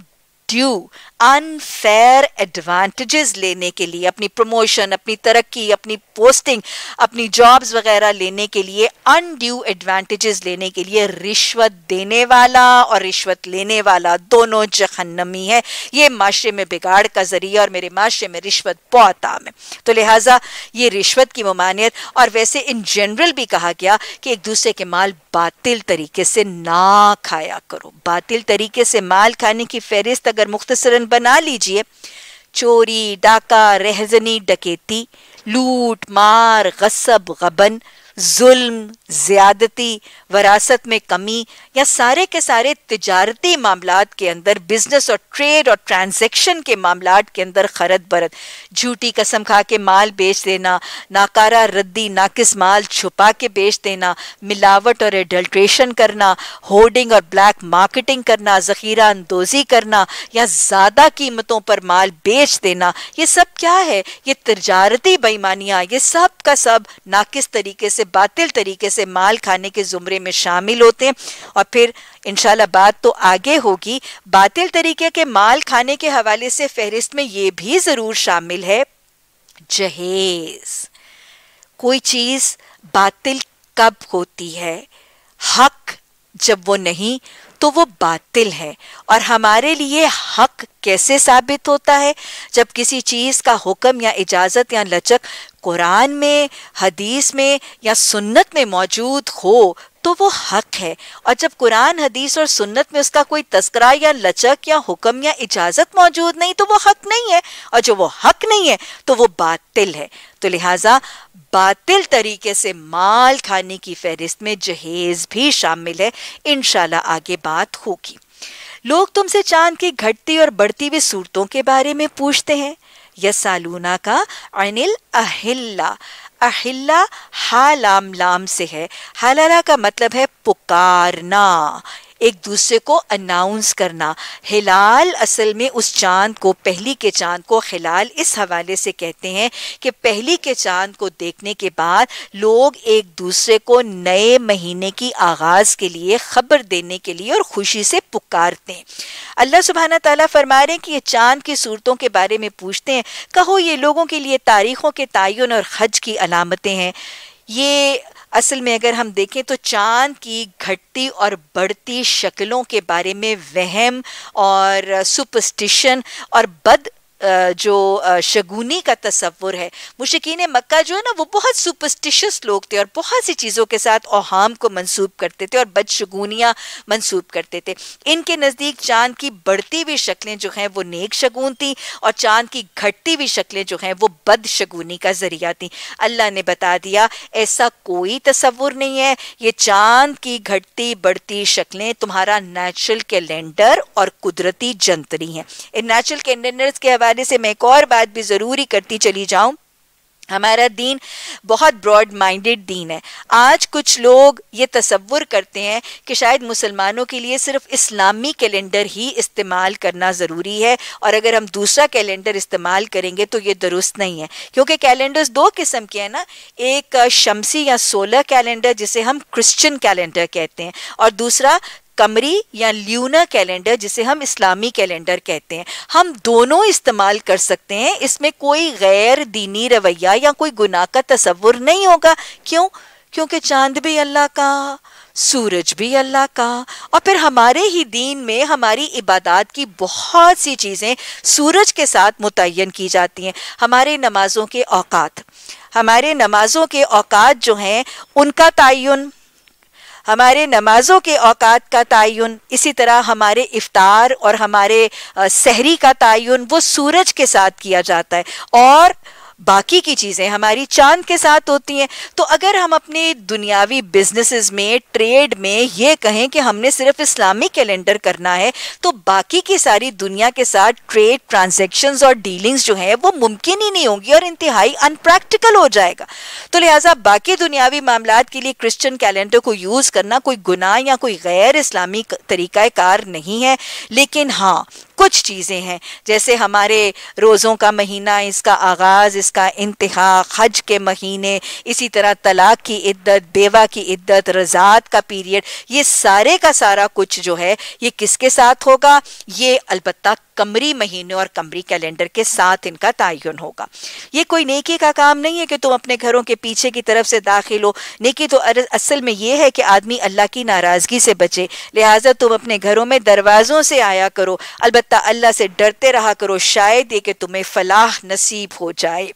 ड्यू अनफेयर एडवांटेजेस लेने के लिए, अपनी प्रमोशन अपनी तरक्की, अपनी पोस्टिंग अपनी जॉब्स वगैरह लेने के लिए अनड्यू एडवांटेजेस लेने के लिए रिश्वत देने वाला और रिश्वत लेने वाला दोनों जहन्नमी है। ये माशरे में बिगाड़ का ज़रिया और मेरे माशरे में रिश्वत बहुत आम है। तो लिहाजा ये रिश्वत की ममानियत, और वैसे इन जनरल भी कहा गया कि एक दूसरे के माल बातिल तरीके से ना खाया करो। बातिल तरीके से माल खाने की फहरिस्त अगर मुख्तसरन बना लीजिए। चोरी डाका रहजनी डकेती लूट मार गसब गबन जुल्म, ज्यादती, वरासत में कमी या सारे के सारे तजारती मामला के अंदर बिज़नेस और ट्रेड और ट्रांजेक्शन के मामला के अंदर खरत बरत झूठी कसम खा के माल बेच देना, नाकारा रद्दी, नाकिस माल छुपा के बेच देना, मिलावट और एडल्ट्रेशन करना होर्डिंग और ब्लैक मार्केटिंग करना जखीरा अंदोजी करना या ज़्यादा कीमतों पर माल बेच देना, ये सब क्या है? ये तजारती बेईमानियाँ, ये सब का सब नाकिस तरीके से बातिल तरीके से माल खाने के जुमरे में शामिल होते हैं और फिर इनशाला बात तो आगे होगी। बातिल तरीके के माल खाने के हवाले से फहरिस्त में ये भी ज़रूर शामिल है। जहेज, कोई चीज़ बातिल कब होती है? हक जब वो नहीं तो वो बातिल है। और हमारे लिए हक कैसे साबित होता है? जब किसी चीज़ का हुक्म या इजाज़त या लचक कुरान में, हदीस में या सुन्नत में मौजूद हो तो वो हक है। और जब कुरान, हदीस और सुन्नत में उसका कोई तस्करा या लचक या हुक्म या इजाज़त मौजूद नहीं तो वो हक नहीं है। और जो वो हक नहीं है तो वो बातिल है। तो लिहाजा बातिल तरीके से माल खाने की फहरिस्त में जहेज भी शामिल है। इनशाला आगे बात होगी। लोग तुमसे चाँद की घटती और बढ़ती हुई सूरतों के बारे में पूछते हैं। यसालूना का अनिल अहिल्ला। अहिल्ला हालाम लाम से है। हालाला का मतलब है पुकारना। एक दूसरे को अनाउंस करना। हिलाल असल में उस चाँद को, पहली के चाँद को हिलाल इस हवाले से कहते हैं कि पहली के चाँद को देखने के बाद लोग एक दूसरे को नए महीने की आगाज़ के लिए, खबर देने के लिए और खुशी से पुकारते हैं। अल्लाह सुबहाना ताला फरमा रहे हैं कि ये चाँद की सूरतों के बारे में पूछते हैं। कहो, ये लोगों के लिए तारीखों के तयन और हज की अलामतें हैं। ये असल में अगर हम देखें तो चाँद की घटती और बढ़ती शक्लों के बारे में वहम और सुपरस्टिशन और बद जो शगुनी का तस्वुर है, मुशकिन मक्का जो है ना, वो बहुत सुपरस्टिशियस लोग थे और बहुत सी चीज़ों के साथ ओहाम को मंसूब करते थे और बदशगुनियाँ मंसूब करते थे। इनके नज़दीक चाँद की बढ़ती हुई शक्लें जो हैं, वो नेक शगुन थी और चाँद की घटती हुई शक्लें जो हैं, वो बद शगुनी का ज़रिया थी। अल्लाह ने बता दिया, ऐसा कोई तस्वुर नहीं है, ये चाँद की घटती बढ़ती शक्लें तुम्हारा नेचुरल कैलेंडर और कुदरती जंतरी हैं। इन नेचुरल कैलेंडर्स के हवाले हवाले से मैं एक और बात भी ज़रूरी करती चली जाऊँ। हमारा दीन बहुत ब्रॉड माइंडेड दीन है। आज कुछ लोग ये तस्वुर करते हैं कि शायद मुसलमानों के लिए सिर्फ़ इस्लामी कैलेंडर ही इस्तेमाल करना ज़रूरी है और अगर हम दूसरा कैलेंडर इस्तेमाल करेंगे तो ये दुरुस्त नहीं है। क्योंकि कैलेंडर्स दो किस्म के हैं ना, एक शमसी या सोलर कैलेंडर, जिसे हम क्रिश्चियन कैलेंडर कहते हैं, और दूसरा कमरी या ल्यूना कैलेंडर, जिसे हम इस्लामी कैलेंडर कहते हैं, हम दोनों इस्तेमाल कर सकते हैं। इसमें कोई गैर दीनी रवैया या कोई गुनाह का तस्वुर नहीं होगा। क्यों? क्योंकि चाँद भी अल्लाह का, सूरज भी अल्लाह का। और फिर हमारे ही दीन में हमारी इबादत की बहुत सी चीज़ें सूरज के साथ मुतन की जाती हैं। हमारे नमाज़ों के औकात। हमारे नमाज़ों के औकात जो हैं, उनका तयन हमारे नमाजों के औकात का तयन, इसी तरह हमारे इफ्तार और हमारे सहरी का तयन, वो सूरज के साथ किया जाता है। और बाकी की चीज़ें हमारी चाँद के साथ होती हैं। तो अगर हम अपने दुनियावी बिजनेसेस में ट्रेड में ये कहें कि हमने सिर्फ़ इस्लामी कैलेंडर करना है तो बाकी की सारी दुनिया के साथ ट्रेड ट्रांजेक्शन और डीलिंग्स जो हैं, वो मुमकिन ही नहीं होंगी और इंतहाई अनप्रैक्टिकल हो जाएगा। तो लिहाजा बाकी दुनियावी मामला के लिए क्रिश्चियन कैलेंडर को यूज़ करना कोई गुनाह या कोई गैर इस्लामी तरीक़ाकार नहीं है। लेकिन हाँ कुछ चीज़ें हैं। जैसे हमारे रोज़ों का महीना, इसका आगाज़, इसका इंतहा, हज के महीने, इसी तरह तलाक की इद्दत, बेवा की इद्दत, रजात का पीरियड, ये सारे का सारा कुछ जो है, ये किसके साथ होगा? ये अलबत्ता कमरी महीने और कमरी कैलेंडर के साथ इनका तयन होगा। ये कोई नेकी का काम नहीं है कि तुम अपने घरों के पीछे की तरफ़ से दाखिल हो। नेकी तो असल में ये है कि आदमी अल्लाह की नाराज़गी से बचे। लिहाजा तुम अपने घरों में दरवाज़ों से आया करो। अलबत् अल्लाह से डरते रहा करो, शायद ये कि तुम्हें फलाह नसीब हो जाए।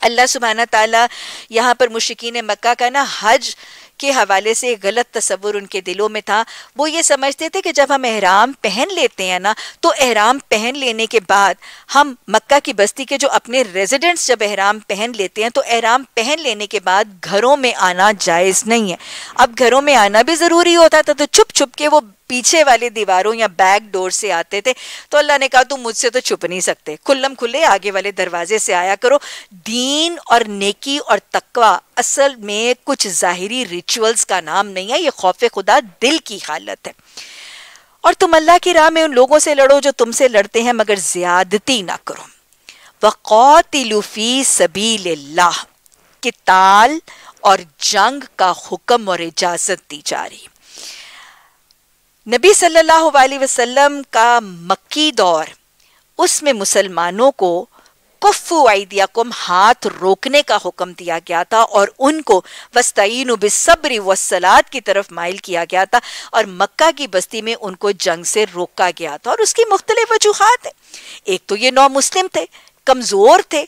अल्लाह सुबहाना ताला यहाँ पर मुश्किन मक्का का ना हज के हवाले से गलत तस्वुर उनके दिलों में था। वो ये समझते थे कि जब हम एहराम पहन लेते हैं ना तो एहराम पहन लेने के बाद हम मक्का की बस्ती के जो अपने रेजिडेंट्स जब एहराम पहन लेते हैं तो एहराम पहन लेने के बाद घरों में आना जायज़ नहीं है। अब घरों में आना भी ज़रूरी होता था तो छुप छुप के वो पीछे वाली दीवारों या बैक डोर से आते थे। तो अल्लाह ने कहा, तुम मुझसे तो छुप नहीं सकते। खुल्लम खुले आगे वाले दरवाजे से आया करो। दीन और नेकी और तकवा, असल में कुछ जाहिरी रिचुअल्स का नाम नहीं है। ये खौफ खुदा दिल की हालत है। और तुम अल्लाह की राह में उन लोगों से लड़ो जो तुमसे लड़ते हैं, मगर ज्यादती ना करो। वक़ौतिलुफ़ी सबील्लाह किताल और जंग का हुक्म और इजाज़त दी जा रही नबी सल्लल्लाहु अलैहि वसल्लम का मक्की दौर, उसमें मुसलमानों को कुफ़ु आइदियाकुम हाथ रोकने का हुक्म दिया गया था और उनको वस्तीन बिसब्री वसलात की तरफ़ माइल किया गया था और मक्का की बस्ती में उनको जंग से रोका गया था और उसकी मुख्तलिफ़ वजूहत है। एक तो ये नौ मुस्लिम थे, कमज़ोर थे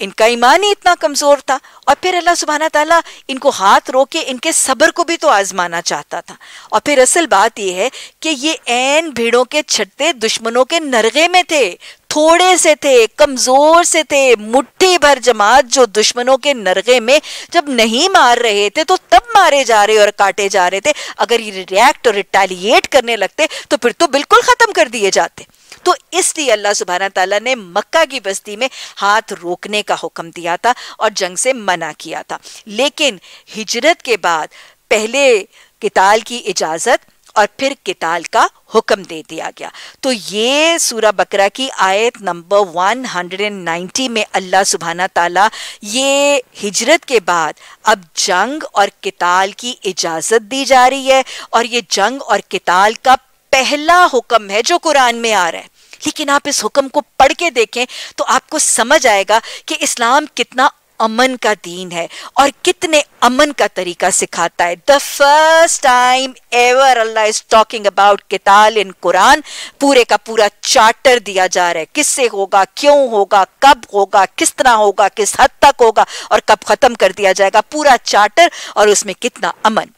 इनका ईमान ही इतना कमज़ोर था। और फिर अल्लाह सुबहाना ताला इनको हाथ रोके, इनके सब्र को भी तो आजमाना चाहता था। और फिर असल बात यह है कि ये एन भीड़ों के छट्टे दुश्मनों के नरगे में थे, थोड़े से थे, कमज़ोर से थे। मुट्ठी भर जमात जो दुश्मनों के नरगे में जब नहीं मार रहे थे तो तब मारे जा रहे और काटे जा रहे थे। अगर ये रिएक्ट और रिटेलिएट करने लगते तो फिर तो बिल्कुल खत्म कर दिए जाते। तो इसलिए अल्लाह सुबहाना ताला ने मक्का की बस्ती में हाथ रोकने का हुक्म दिया था और जंग से मना किया था। लेकिन हिजरत के बाद पहले किताल की इजाज़त और फिर किताल का हुक्म दे दिया गया। तो ये सूरा बकरा की आयत नंबर 190 में अल्लाह सुबहाना ताला ये हिजरत के बाद अब जंग और किताल की इजाज़त दी जा रही है और ये जंग और किताल का पहला हुक्म है जो कुरान में आ रहा है। लेकिन आप इस हुक्म को पढ़ के देखें तो आपको समझ आएगा कि इस्लाम कितना अमन का दीन है और कितने अमन का तरीका सिखाता है। The first time ever Allah is talking about किताल in Quran. पूरे का पूरा चार्टर दिया जा रहा है। किससे होगा, क्यों होगा, कब होगा, किस तरह होगा, किस हद तक होगा और कब खत्म कर दिया जाएगा। पूरा चार्टर और उसमें कितना अमन।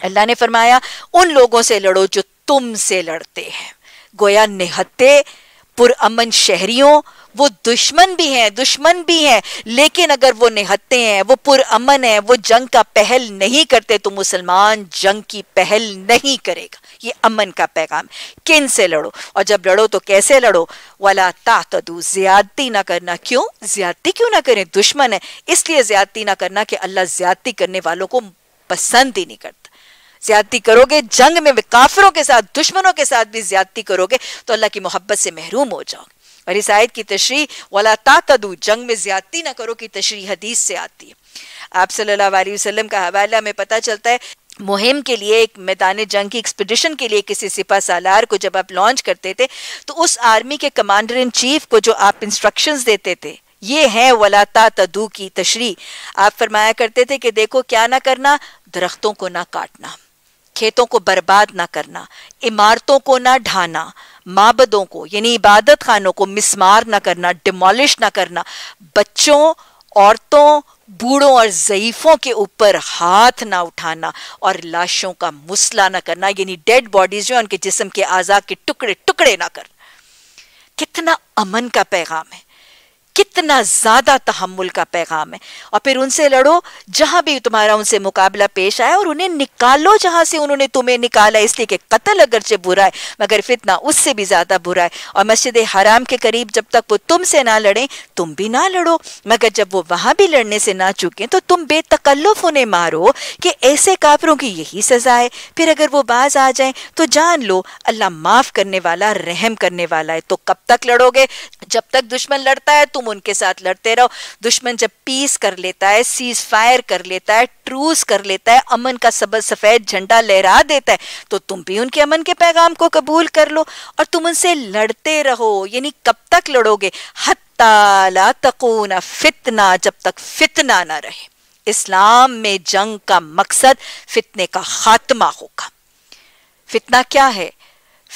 अल्लाह ने फरमाया, उन लोगों से लड़ो जो तुमसे लड़ते हैं। गोया निहत्ते, पुरअमन शहरियों, वो दुश्मन भी हैं, दुश्मन भी हैं, लेकिन अगर वो निहत्ते हैं, वो पुरअमन है, वो जंग का पहल नहीं करते तो मुसलमान जंग की पहल नहीं करेगा। ये अमन का पैगाम। किन से लड़ो? और जब लड़ो तो कैसे लड़ो? वाला तातदू, ज्यादती ना करना। क्यों? ज्यादती क्यों ना करें? दुश्मन है। इसलिए ज्यादती ना करना कि अल्लाह ज्यादती करने वालों को पसंद ही नहीं करता। ज्यादती करोगे, जंग में काफिरों के साथ, दुश्मनों के साथ भी ज्यादती करोगे तो अल्लाह की मोहब्बत से महरूम हो जाओगे और इस आयत की तशरी वाला तातदू जंग में ज्यादती ना करो की तशरी हदीस से आती है। आप सल्लल्लाहु अलैहि वसल्लम का हवाला में पता चलता है, मुहिम के लिए एक मैदान जंग की एक्सपीडिशन के लिए किसी सिपा सालार को जब आप लॉन्च करते थे तो उस आर्मी के कमांडर इन चीफ को जो आप इंस्ट्रक्शंस देते थे, ये है वलाता तदू की तशरी आप फरमाया करते थे कि देखो, क्या ना करना, दरख्तों को ना काटना। खेतों को बर्बाद ना करना, इमारतों को ना ढाना, माबदों को, यानी इबादत खानों को मिसमार ना करना डिमोलिश ना करना, बच्चों, औरतों, बूढ़ों और ज़यीफ़ों के ऊपर हाथ ना उठाना और लाशों का मुसला ना करना, यानी डेड बॉडीज जो उनके जिस्म के आज़ा के टुकड़े टुकड़े ना करना। कितना अमन का पैगाम है। कितना ज़्यादा तहमुल का पैगाम है। और फिर उनसे लड़ो, जहाँ भी तुम्हारा उनसे मुकाबला पेश आया और उन्हें निकालो, जहाँ से उन्होंने तुम्हें निकाला, इसलिए कि कत्ल अगरचे बुरा है, मगर फितना उससे भी ज़्यादा बुरा है। और मस्जिद हराम के करीब जब तक वो तुमसे ना लड़े, तुम भी ना लड़ो। मगर जब वो वहाँ भी लड़ने से ना चुके तो तुम बेतकल्लुफ उन्हें मारो कि ऐसे काफरों की यही सजा है। फिर अगर वो बाज आ जाए तो जान लो, अल्लाह माफ़ करने वाला, रहम करने वाला है। तो कब तक लड़ोगे? जब तक दुश्मन लड़ता है, तुम उनके साथ लड़ते रहो। दुश्मन जब पीस कर लेता है सीज फायर कर लेता है ट्रूस कर लेता है, अमन का सब सफ़ेद झंडा लहरा देता है तो तुम भी उनके अमन के पैगाम को कबूल कर लो और तुम उनसे लड़ते रहो। यानी कब तक लड़ोगे? हत्ता तकूना फितना, जब तक फितना ना रहे। इस्लाम में जंग का मकसद फितने का खात्मा होगा। फितना क्या है?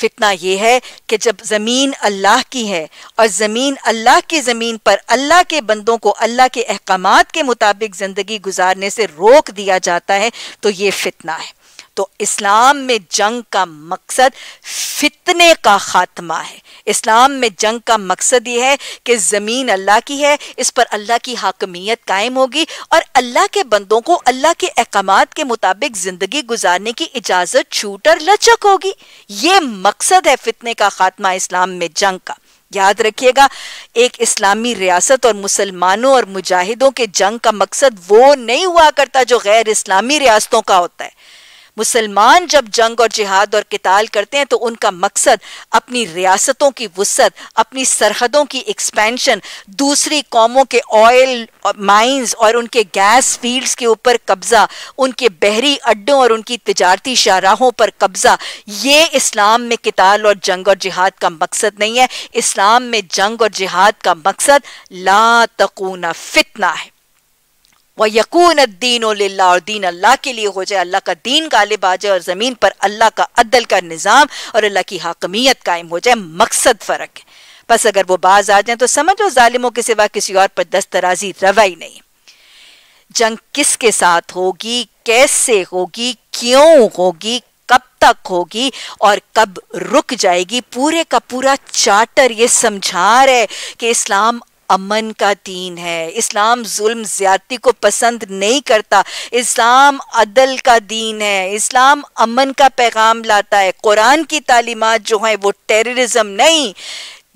फितना ये है कि जब ज़मीन अल्लाह की है और ज़मीन अल्लाह की ज़मीन पर अल्लाह के बंदों को अल्लाह के अहकाम के मुताबिक ज़िंदगी गुजारने से रोक दिया जाता है तो ये फितना है। तो इस्लाम में जंग का मकसद फितने का खात्मा है। इस्लाम में जंग का मकसद ये है कि ज़मीन अल्लाह की है, इस पर अल्लाह की हाकमियत कायम होगी और अल्लाह के बंदों को अल्लाह के अहकाम के मुताबिक ज़िंदगी गुजारने की इजाज़त छूट और लचक होगी। ये मकसद है फितने का खात्मा इस्लाम में जंग का। याद रखिएगा, एक इस्लामी रियासत और मुसलमानों और मुजाहिदों के जंग का मकसद वो नहीं हुआ करता जो गैर इस्लामी रियासतों का होता है। मुसलमान जब जंग और जिहाद और किताल करते हैं तो उनका मकसद अपनी रियासतों की वसत, अपनी सरहदों की एक्सपेंशन दूसरी कौमों के ऑयल माइंस और उनके गैस फील्ड्स के ऊपर कब्जा, उनके बहरी अड्डों और उनकी तजारती शाहराहों पर कब्जा, ये इस्लाम में किताल और जंग और जिहाद का मकसद नहीं है। इस्लाम में जंग और जिहाद का मकसद ला तकूना, फितना है। वह यकून दीन और दीन अल्लाह के लिए हो जाए अल्लाह का दीन गालिब आ जाए और ज़मीन पर अल्लाह का अदल का निज़ाम और अल्लाह की हाकमियत कायम हो जाए मकसद फ़र्क है बस अगर वो बाज आ जाए तो समझो जालिमों के सिवा किसी और पर दस्तराजी रवाई नहीं जंग किसके साथ होगी कैसे होगी क्यों होगी कब तक होगी और कब रुक जाएगी पूरे का पूरा चार्टर ये समझा रहे कि इस्लाम अमन का दीन है। इस्लाम जुल्म ज्यादती को पसंद नहीं करता। इस्लाम अदल का दीन है। इस्लाम अमन का पैगाम लाता है। कुरान की तालीमत जो है वो टेररिज्म नहीं।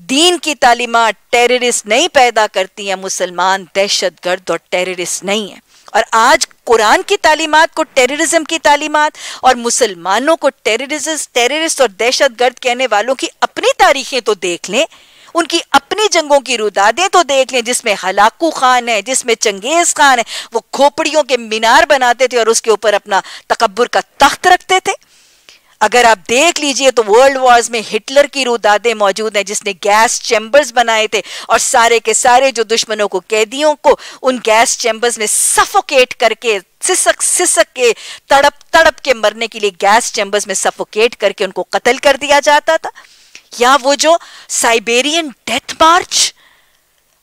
दीन की तालीमत टेररिस्ट नहीं पैदा करती हैं। मुसलमान दहशत गर्द और टेररिस्ट नहीं है। और आज कुरान की तालीमत को टेररिज्म की तालीमत और मुसलमानों को टेररिस्ट टेररिस्ट और दहशत गर्द कहने वालों की अपनी तारीखें तो देख लें। उनकी अपनी जंगों की रुदादें तो देख लें, जिसमें हलाकू खान है, जिसमें चंगेज खान है, वो खोपड़ियों के मीनार बनाते थे और उसके ऊपर अपना तकबर का तख्त रखते थे। अगर आप देख लीजिए तो वर्ल्ड वॉर्स में हिटलर की रुदादे मौजूद हैं, जिसने गैस चैम्बर्स बनाए थे और सारे के सारे जो दुश्मनों को, कैदियों को, उन गैस चैम्बर्स में सफोकेट करके, सिसक सिसक के, तड़प तड़प के मरने के लिए गैस चैम्बर्स में सफोकेट करके उनको कत्ल कर दिया जाता था। या वो जो साइबेरियन डेथ मार्च?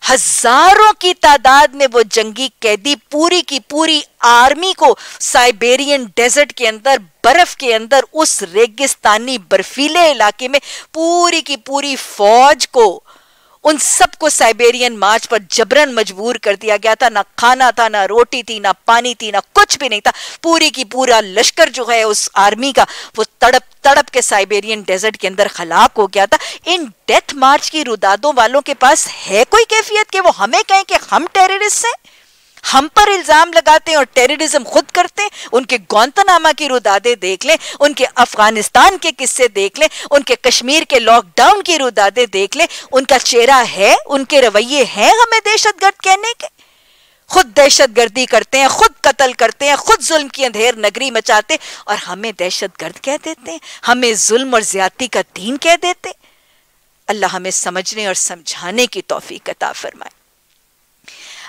हज़ारों की तादाद में वो जंगी कैदी पूरी की पूरी आर्मी को साइबेरियन डेजर्ट के अंदर, बर्फ़ के अंदर, उस रेगिस्तानी बर्फीले इलाके में पूरी की पूरी फौज को उन सबको साइबेरियन मार्च पर जबरन मजबूर कर दिया गया था। ना खाना था, ना रोटी थी, ना पानी थी, ना कुछ भी नहीं था। पूरी की पूरा लश्कर जो है उस आर्मी का, वो तड़प तड़प के साइबेरियन डेजर्ट के अंदर खलाक हो गया था। इन डेथ मार्च की रुदादों वालों के पास है कोई कैफियत कि वो हमें कहें कि हम टेररिस्ट हैं? हम पर इल्ज़ाम लगाते हैं और टेररिज्म खुद करते हैं, उनके गौंतनामा की रुदादे देख लें, उनके अफ़गानिस्तान के किस्से देख लें, उनके कश्मीर के लॉकडाउन की रुदादे देख लें, उनका चेहरा है, उनके रवैये हैं हमें दहशतगर्द कहने के? खुद दहशत गर्दी करते हैं, खुद कत्ल करते हैं, खुद जुल्म की अंधेर नगरी मचाते और हमें दहशत गर्द कह देते हैं, हमें जुल्म और ज़्यादा का दीन कह देते अल्लाह हमें समझने और समझाने की तोफीक कता फरमाए।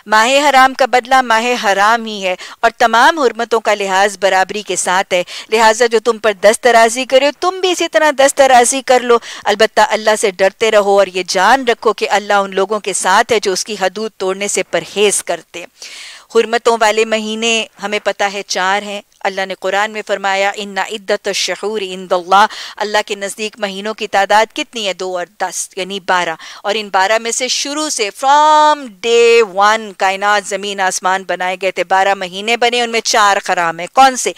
माह हराम का बदला माह हराम ही है और तमाम हरमतों का लिहाज बराबरी के साथ है। लिहाजा जो तुम पर दस्त तराजी करे, तुम भी इसी तरह दस्त तराजी कर लो। अलबत् अल्लाह से डरते रहो और ये जान रखो कि अल्लाह उन लोगों के साथ है जो उसकी हदूद तोड़ने से परहेज करते हरमतों वाले महीने, हमें पता है, चार हैं। अल्लाह ने कुरान में फरमाया, इन्ना इद्दत शहूर इंदल्ला अल्लाह के नज़दीक महीनों की तादाद कितनी है? दो और दस, यानी बारह। और इन बारह में से शुरू से फ्रॉम डे वन कायनात ज़मीन आसमान बनाए गए थे। बारह महीने बने, उनमें चार खराम है। कौन से?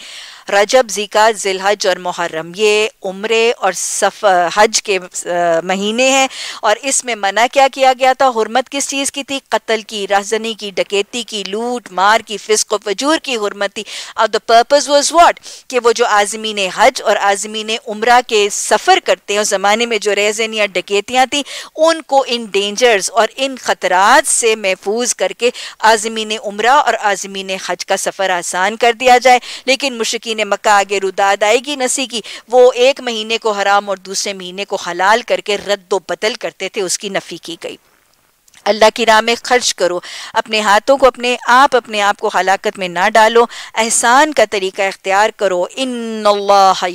रजब जिका जिलहज और मुहर्रम। ये उम्र और सफ, हज के महीने हैं। और इसमें मना क्या किया गया था? हरमत किस चीज़ की थी? कत्ल की राजनी की, डकैती की लूट मार की, फिस्क वजूर की हरमत थी। अब द पर्पज वॉज़ वॉट कि वो जो आजमीन हज और आजमीन उम्र के सफ़र करते हैं, उस ज़माने में जो रेजन या डकैतियाँ थी, उनको इन डेंजर्स और इन ख़तरात से महफूज करके आजमीन उम्र और आजमीन हज का सफ़र आसान कर दिया जाए। लेकिन मुश्किन मक्का आगे रुदाद आएगी नसी की। वो एक महीने को हराम और दूसरे महीने को हलाल करके रद्द बदल करते थे, उसकी नफ़ी की गई। अल्लाह की राह में खर्च करो। अपने हाथों को, अपने आप अपने आप को हलाकत में ना डालो। एहसान का तरीका इख्तियार करो। इन अल्लाह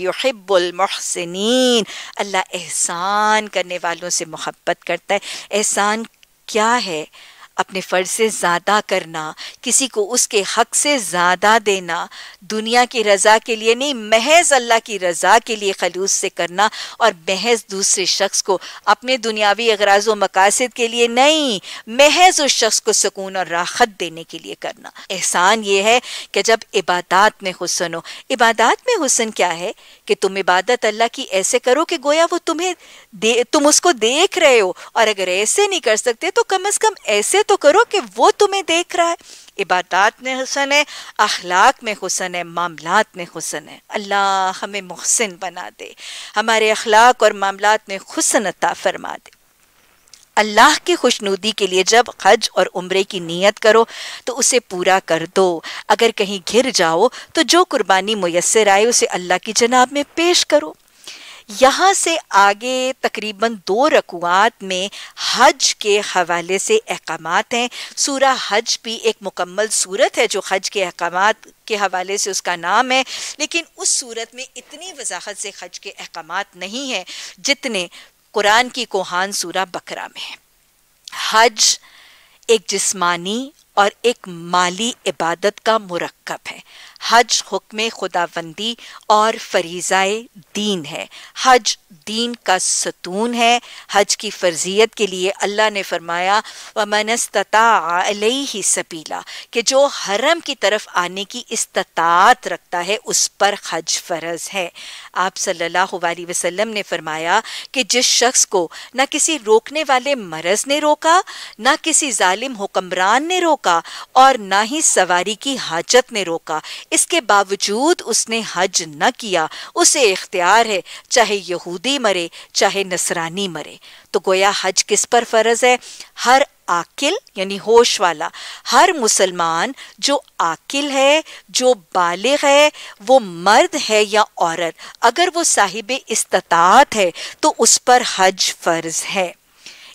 एहसान करने वालों से मोहब्बत करता है। एहसान क्या है? अपने फ़र्ज़ से ज़्यादा करना, किसी को उसके हक से ज़्यादा देना, दुनिया की रज़ा के लिए नहीं, महज अल्लाह की रज़ा के लिए खलूस से करना और महज दूसरे शख्स को अपने दुनियावी अगराज व मकासद के लिए नहीं, महज उस शख्स को सुकून और राहत देने के लिए करना। एहसान ये है कि जब इबादत में हुसन हो, इबादत में हुसन क्या है? कि तुम इबादत अल्लाह की ऐसे करो कि गोया वो तुम्हें तुम उसको देख रहे हो और अगर ऐसे नहीं कर सकते तो कम अज कम ऐसे तो करो कि वो तुम्हें देख रहा है। इबादत में हुसन है, अखलाक में हुसन है, मामलात में हुसन है। अल्लाह हमें मुहसिन बना दे, हमारे अखलाक और मामलात में हुसन अता फरमा दे। अल्लाह की खुशनुदी के लिए जब हज और उम्र की नीयत करो तो उसे पूरा कर दो। अगर कहीं घिर जाओ तो जो कुर्बानी मुयसर आए, उसे अल्लाह की जनाब में पेश करो। यहाँ से आगे तकरीबन दो रकुआत में हज के हवाले से अहकाम हैं। सूरा हज भी एक मुकम्मल सूरत है जो हज के अहकाम के हवाले से उसका नाम है, लेकिन उस सूरत में इतनी वजाहत से हज के अहकाम नहीं हैं जितने कुरान की कोहान सूरा बकरा में है। हज एक जिस्मानी और एक माली इबादत का मुरक्कब है। हज हुक्म खुदाबंदी और फरीज़ाए दीन है। हज दीन का सतून है। हज की फर्जियत के लिए अल्लाह ने फरमाया व मनस्तता ही सबीला कि जो हरम की तरफ़ आने की इस्तात रखता है, उस पर हज फ़र्ज़ है। आप सल्लल्लाहु अलैहि वसल्लम ने फरमाया कि जिस शख्स को ना किसी रोकने वाले मरज ने रोका, ना किसी जालिम हुक्मरान ने रोका, और ना ही सवारी की हाजत ने रोका। इसके बावजूद उसने हज न किया। उसे इख्तियार है, चाहे यहूदी मरे, चाहे नसरानी मरे। तो गोया हज किस पर फ़र्ज़ है? हर आकिल, यानी होश वाला, हर मुसलमान जो आकिल है, जो बालिग है, वो मर्द है या औरत, अगर वो साहिब इस्तात है तो उस पर हज फ़र्ज़ है।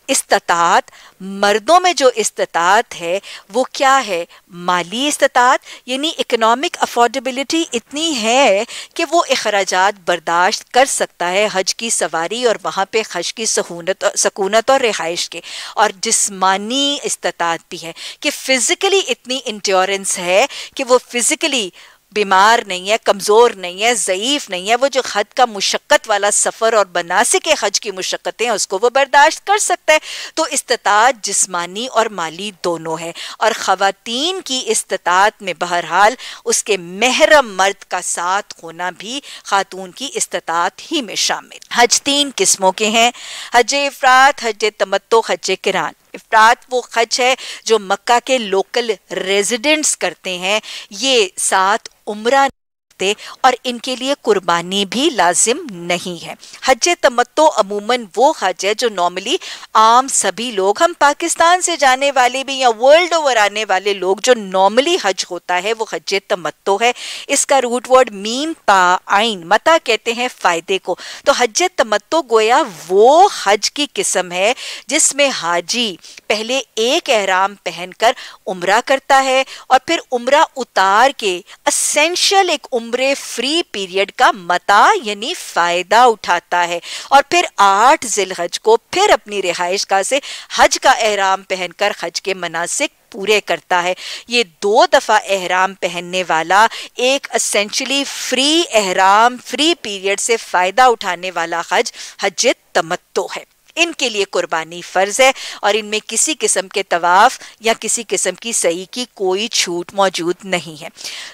इस्तात मर्दों में जो इस्तात है, वो क्या है? माली इस्तात, यानी इकोनॉमिक अफोर्डेबिलिटी इतनी है कि वो अखराज बर्दाश्त कर सकता है हज की सवारी और वहाँ पे हज की सहूनत सकूनत और रिहाइश के। और जिसमानी इस्तात भी है कि फ़िज़िकली इतनी इंट्योरेंस है कि वो फ़िज़िकली बीमार नहीं है, कमज़ोर नहीं है, ज़यीफ़ नहीं है, वो जो हज का मुशक्क़त वाला सफ़र और बनासी के हज की मुशक्क़तें उसको वो बर्दाश्त कर सकता है। तो इस्तात जिस्मानी और माली दोनों है और ख़वातीन की इस्तात में बहरहाल उसके महरम मर्द का साथ होना भी खातून की इस्तात ही में शामिल। हज तीन किस्मों के हैं, हज इफ़रात, हज तमत्तो, हज किरान। इफ्रात वो खच है जो मक्का के लोकल रेजिडेंट्स करते हैं। ये साथ उम्र सकते और इनके लिए कुर्बानी भी लाजिम नहीं है। हज तमत्तो अमूमन वो हज है जो नॉर्मली आम सभी लोग, हम पाकिस्तान से जाने वाले भी या वर्ल्ड ओवर आने वाले लोग जो नॉर्मली हज होता है, वो हज तमत्तो है। इसका रूट वर्ड मीम पा आइन, मता कहते हैं फ़ायदे को। तो हज तमत्तो गोया वो हज की किस्म है जिसमें हाजी पहले एक एहराम पहनकर उम्र करता है और फिर उम्र उतार के असेंशियल एक उम्र उम्र फ्री पीरियड का मता यानी फ़ायदा उठाता है। और फिर आठ जिलहज को फिर अपनी रिहाइश का से हज का एहराम पहनकर हज के मनासिक पूरे करता है। ये दो दफ़ा एहराम पहनने वाला एक असेंशली फ्री एहराम फ्री पीरियड से फ़ायदा उठाने वाला हज हज तमत्तो है। इनके लिए कुर्बानी फ़र्ज़ है और इनमें किसी किस्म के तवाफ या किसी किस्म की सही की कोई छूट मौजूद नहीं है।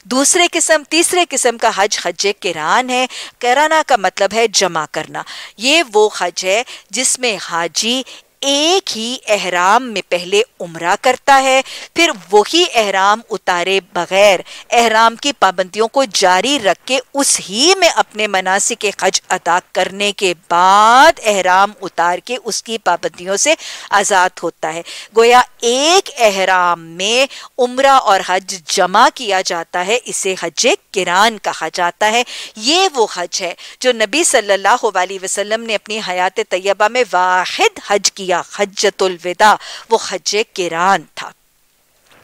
दूसरे किस्म, तीसरे किस्म का हज हज किरान है। कराना का मतलब है जमा करना। ये वो हज है जिसमें हाजी एक ही एहराम में पहले उम्र करता है, फिर वही एहराम उतारे बगैर। एहराम की पाबंदियों को जारी रख के उस ही में अपने मनासिक के खज अदा करने के बाद एहराम उतार के उसकी पाबंदियों से आज़ाद होता है। गोया एक एहराम में उम्र और हज जमा किया जाता है, इसे हज किरान कहा जाता है। ये वो हज है जो नबी सल्लल्लाहु अलैहि वसल्लम ने अपनी हयात तैयबा में वाहिद हज किया किया हजतुल विदा, वो हज किरान था।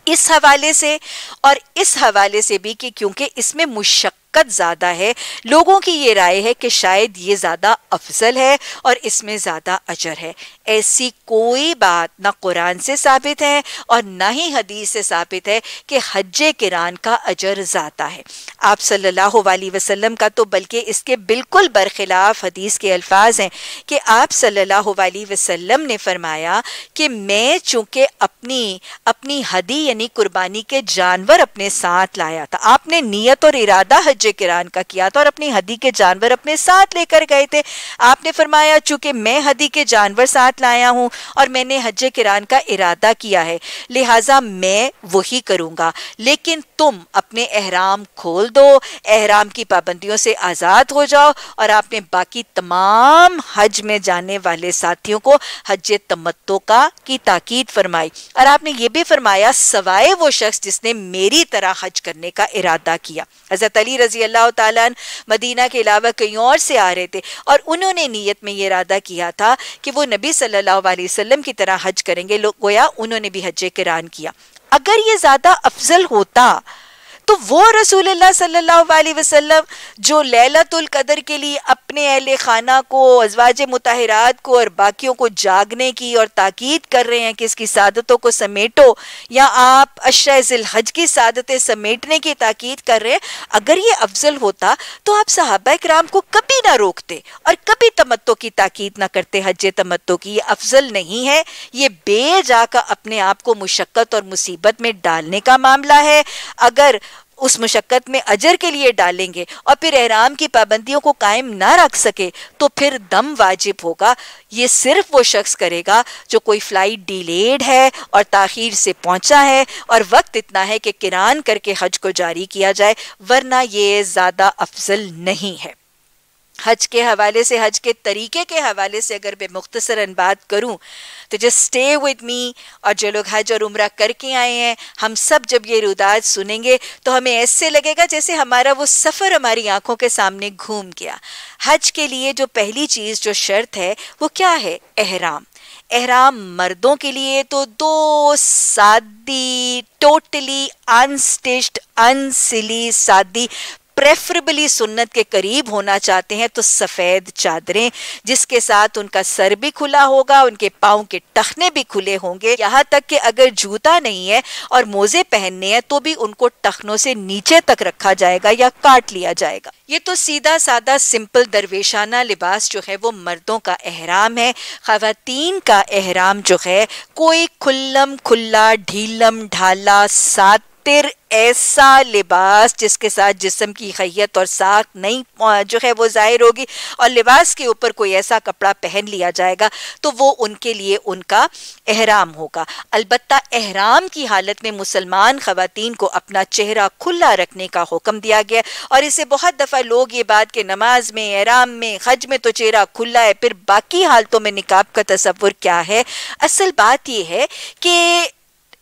इस हवाले से और इस हवाले से भी कि क्योंकि इसमें मुशक्क़त ज़्यादा है, लोगों की ये राय है कि शायद ये ज़्यादा अफजल है और इसमें ज़्यादा अजर है। ऐसी कोई बात ना कुरान से साबित है और ना ही हदीस से साबित है कि हज किरान का अजर ज़्यादा है। आप सल्लल्लाहु अलैहि वसल्लम का तो बल्कि इसके बिल्कुल बरखिलाफ हदीस के अल्फाज हैं कि आप सल्लल्लाहु अलैहि वसल्लम ने फरमाया कि मैं चूँकि अपनी अपनी हदी यानी कुर्बानी के जानवर अपने साथ लाया था। आपने नीयत और इरादा हज किरान का किया था और अपनी हदी के जानवर अपने साथ लेकर गए थे। आपने फरमाया, चूँकि मैं हदी के जानवर साथ लाया हूँ और मैंने हज किरान का इरादा किया है। लिहाजा मैं वही करूँगा। लेकिन तुम अपने एहराम खोल दो, एहराम की पाबंदियों से आज़ाद हो जाओ और आपने बाकी तमाम हज में जाने वाले साथियों को हज तमत्तो का की ताकीद फरमाई। और आपने ये भी फरमाया, सवाए वो शख्स जिसने मेरी तरह हज करने का इरादा किया। हज़रत अली रज़ी अल्लाह तन मदीना के अलावा कहीं और से आ रहे थे और उन्होंने नीयत में ये इरादा किया था कि वो नबी सल्लल्लाहु अलैहि वसल्लम की तरह हज करेंगे लोग गोया उन्होंने भी हज किरान किया। अगर ये ज़्यादा अफजल होता तो वो अलैहि वसल्लम जो लैलतुल कदर के लिए अपने अहल खाना को, अजवाज मुताहरात को और बाकियों को जागने की और ताकीद कर रहे हैं कि इसकी सादतों को समेटो या आप अशरजिल हज की सादतें समेटने की ताकीद कर रहे हैं, अगर ये अफजल होता तो आप सहाबा कराम को कभी ना रोकते और कभी तमत्तो की ताकीद ना करते, हज तमत्तो की। ये अफजल नहीं है, ये बेजा का अपने आप को मुशक्क़त और मुसीबत में डालने का मामला है। अगर उस मुशक्क़त में अजर के लिए डालेंगे और फिर एहराम की पाबंदियों को कायम ना रख सके तो फिर दम वाजिब होगा। ये सिर्फ़ वो शख्स करेगा जो कोई फ़्लाइट डिलेड है और ताखिर से पहुँचा है और वक्त इतना है कि किरान करके हज को जारी किया जाए, वरना ये ज़्यादा अफजल नहीं है। हज के हवाले से, हज के तरीके के हवाले से अगर मैं मुख्तसरन बात करूँ तो जस्ट स्टे विद मी और जो लोग हज और उम्र करके आए हैं, हम सब जब ये रुदाज सुनेंगे तो हमें ऐसे लगेगा जैसे हमारा वो सफ़र हमारी आँखों के सामने घूम गया। हज के लिए जो पहली चीज़, जो शर्त है, वो क्या है? एहराम। एहराम मर्दों के लिए तो दो सादी टोटली अनस्टिच्ड अनसिली सादी प्रेफरेबली सुन्नत के करीब होना चाहते हैं तो सफ़ेद चादरें, जिसके साथ उनका सर भी खुला होगा, उनके पाँव के टखने भी खुले होंगे। यहाँ तक कि अगर जूता नहीं है और मोजे पहनने हैं तो भी उनको टखनों से नीचे तक रखा जाएगा या काट लिया जाएगा। ये तो सीधा सादा सिंपल दरवेशाना लिबास जो है, वो मर्दों का एहराम है। खातन का एहराम जो है, कोई खुल्लम, खुल्ला, ढीलम, ढाला, सात खातिर ऐसा लिबास जिसके साथ जिसम की खैयत और साख नहीं जो है वो ज़ाहिर होगी और लिबास के ऊपर कोई ऐसा कपड़ा पहन लिया जाएगा तो वो उनके लिए उनका एहराम होगा। अलबत्ता एहराम की हालत में मुसलमान खातन को अपना चेहरा खुला रखने का हुक्म दिया गया और इसे बहुत दफ़ा लोग ये बात के नमाज़ में, एहराम में, हज में तो चेहरा खुला है, फिर बाकी हालतों में निकाब का तस्वुर क्या है? असल बात यह है कि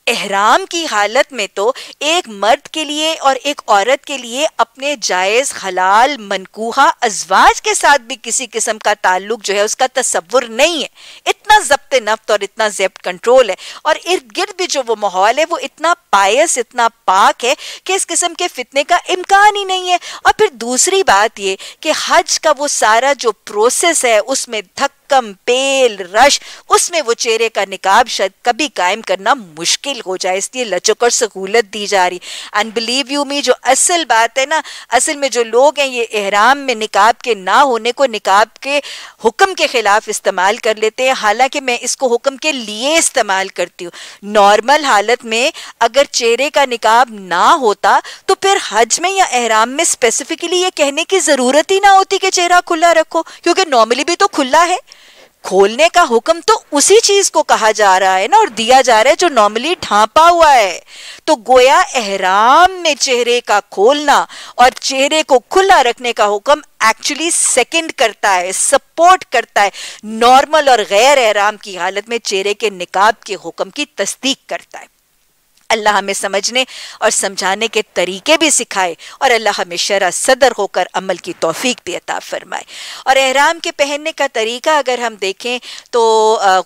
एहराम की हालत में तो एक मर्द के लिए और एक औरत के लिए अपने जायज़ हलाल मनकूहा अजवाज के साथ भी किसी किस्म का ताल्लुक जो है उसका तस्वुर नहीं है। इतना जब्त नफ्त और इतना जेब्त कंट्रोल है और इर्द गिर्द भी जो वो माहौल है वो इतना पायस, इतना पाक है कि इस किस्म के फितने का इम्कान ही नहीं है। और फिर दूसरी बात ये कि हज का वो सारा जो प्रोसेस है उसमें धक कम पेल रश, उसमें वो चेहरे का निकाब शायद कभी कायम करना मुश्किल हो जाए, इसलिए लचक और सहूलत दी जा रही। एंड बिलीव यू मी जो असल बात है ना, असल में जो लोग हैं, ये एहराम में निकाब के ना होने को निकाब के हुक्म के खिलाफ इस्तेमाल कर लेते हैं। हालाँकि मैं इसको हुक्म के लिए इस्तेमाल करती हूँ। नॉर्मल हालत में अगर चेहरे का निकाब ना होता तो फिर हज में या एहराम में स्पेसिफिकली ये कहने की ज़रूरत ही ना होती कि चेहरा खुला रखो, क्योंकि नॉर्मली भी तो खुला है। खोलने का हुक्म तो उसी चीज़ को कहा जा रहा है ना और दिया जा रहा है जो नॉर्मली ढांपा हुआ है। तो गोया एहराम में चेहरे का खोलना और चेहरे को खुला रखने का हुक्म एक्चुअली सेकंड करता है सपोर्ट करता है। नॉर्मल और गैर एहराम की हालत में चेहरे के निकाब के हुक्म की तस्दीक करता है। अल्लाह हमें समझने और समझाने के तरीके भी सिखाए और अल्लाह हमें शरा सदर होकर अमल की तोफीक भी अता फरमाए। और एहराम के पहनने का तरीका अगर हम देखें तो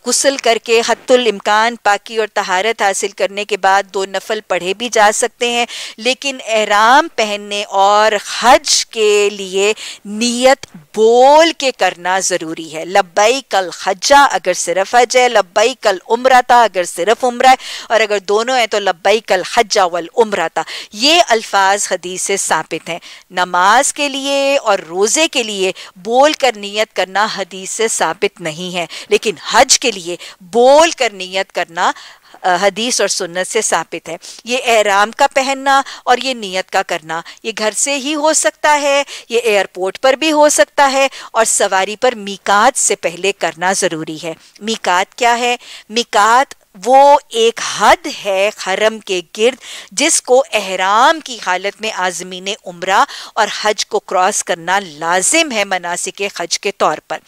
गुसल करके हतुल इम्कान, पाकी और तहारत हासिल करने के बाद दो नफल पढ़े भी जा सकते हैं, लेकिन एहराम पहनने और हज के लिए नीयत बोल के करना ज़रूरी है। लब्बई कल हजा अगर सिर्फ़ हज है लब्बई कल उम्र था अगर सिर्फ़ उम्र है, और अगर दोनों हैं तो लब्बई कल हजा वल उम्र था। ये अल्फाज हदीस से साबित हैं। नमाज़ के लिए और रोज़े के लिए बोल कर नीयत करना हदीस से साबित नहीं है। लेकिन हज के लिए बोल कर नीयत करना हदीस और सुन्नत से साबित है। ये एहराम का पहनना और ये नीयत का करना, ये घर से ही हो सकता है, ये एयरपोर्ट पर भी हो सकता है और सवारी पर मिकात से पहले करना ज़रूरी है। मिकात क्या है? मिकात वो एक हद है हरम के गिर्द, जिसको एहराम की हालत में आजमीन उम्र और हज को क्रॉस करना लाजिम है मनासिक हज के तौर पर।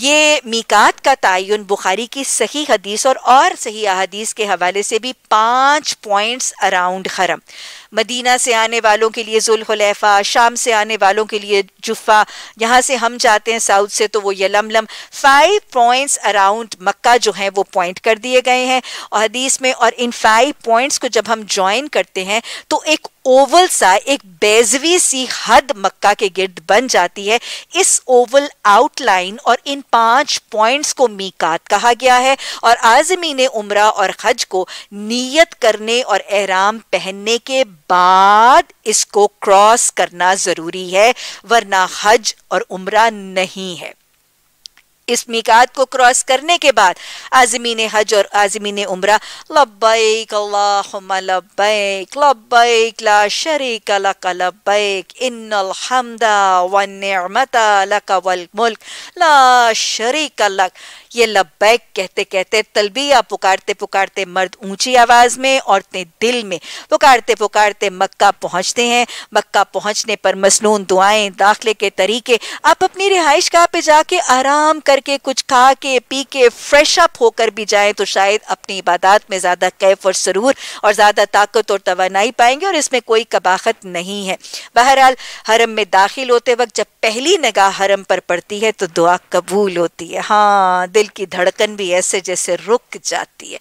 ये मीकात का तयन बुखारी की सही हदीस और और सही अदीस के हवाले से भी पाँच पॉइंट्स अराउंड हरम मदीना से आने वालों के लिए जुल्हलैफ़ा, शाम से आने वालों के लिए जुफ़ा, यहाँ से हम जाते हैं साउथ से तो वो Yalamlam. Five points around Mecca जो है वो पॉइंट कर दिए गए हैं। और हदीस में और इन फाइव पॉइंट्स को जब हम ज्वाइन करते हैं तो एक ओवल सा एक बेजवी सी हद मक्का के गिर्द बन जाती है। इस ओवल आउटलाइन और इन पाँच पॉइंट्स को मीकात कहा गया है और आजमीन उम्र और हज को नीयत करने और एहराम पहनने के बाद इसको क्रॉस करना ज़रूरी है, वरना हज और उम्र नहीं है। इस मीकात को क्रॉस करने के बाद आजमीन हज और आजमीन उम्र, लब्बैक अल्लाहुम्मा लब्बैक ला शरीक लक लब्बैक, इन्नल हम्दा वन निअमता लक वल मुल्क, ला शरीक लक। ये लब्बैक कहते कहते तलबिया पुकारते पुकारते मर्द ऊँची आवाज़ में औरतें दिल में पुकारते पुकारते मक्का पहुँचते हैं। मक्का पहुँचने पर मसनून दुआएँ, दाखिले के तरीके, आप अपनी रिहाइश गाह पे जाके आराम करके कुछ खा के पी के फ्रेश अप होकर भी जाए तो शायद अपनी इबादत में ज़्यादा कैफ और सरूर और ज़्यादा ताकत और तोानाई पाएँगे और इसमें कोई कबाखत नहीं है। बहरहाल, हरम में दाखिल होते वक्त जब पहली निगाह हरम पर पड़ती है तो दुआ कबूल होती है। हाँ दिल की धड़कन भी ऐसे जैसे रुक जाती है।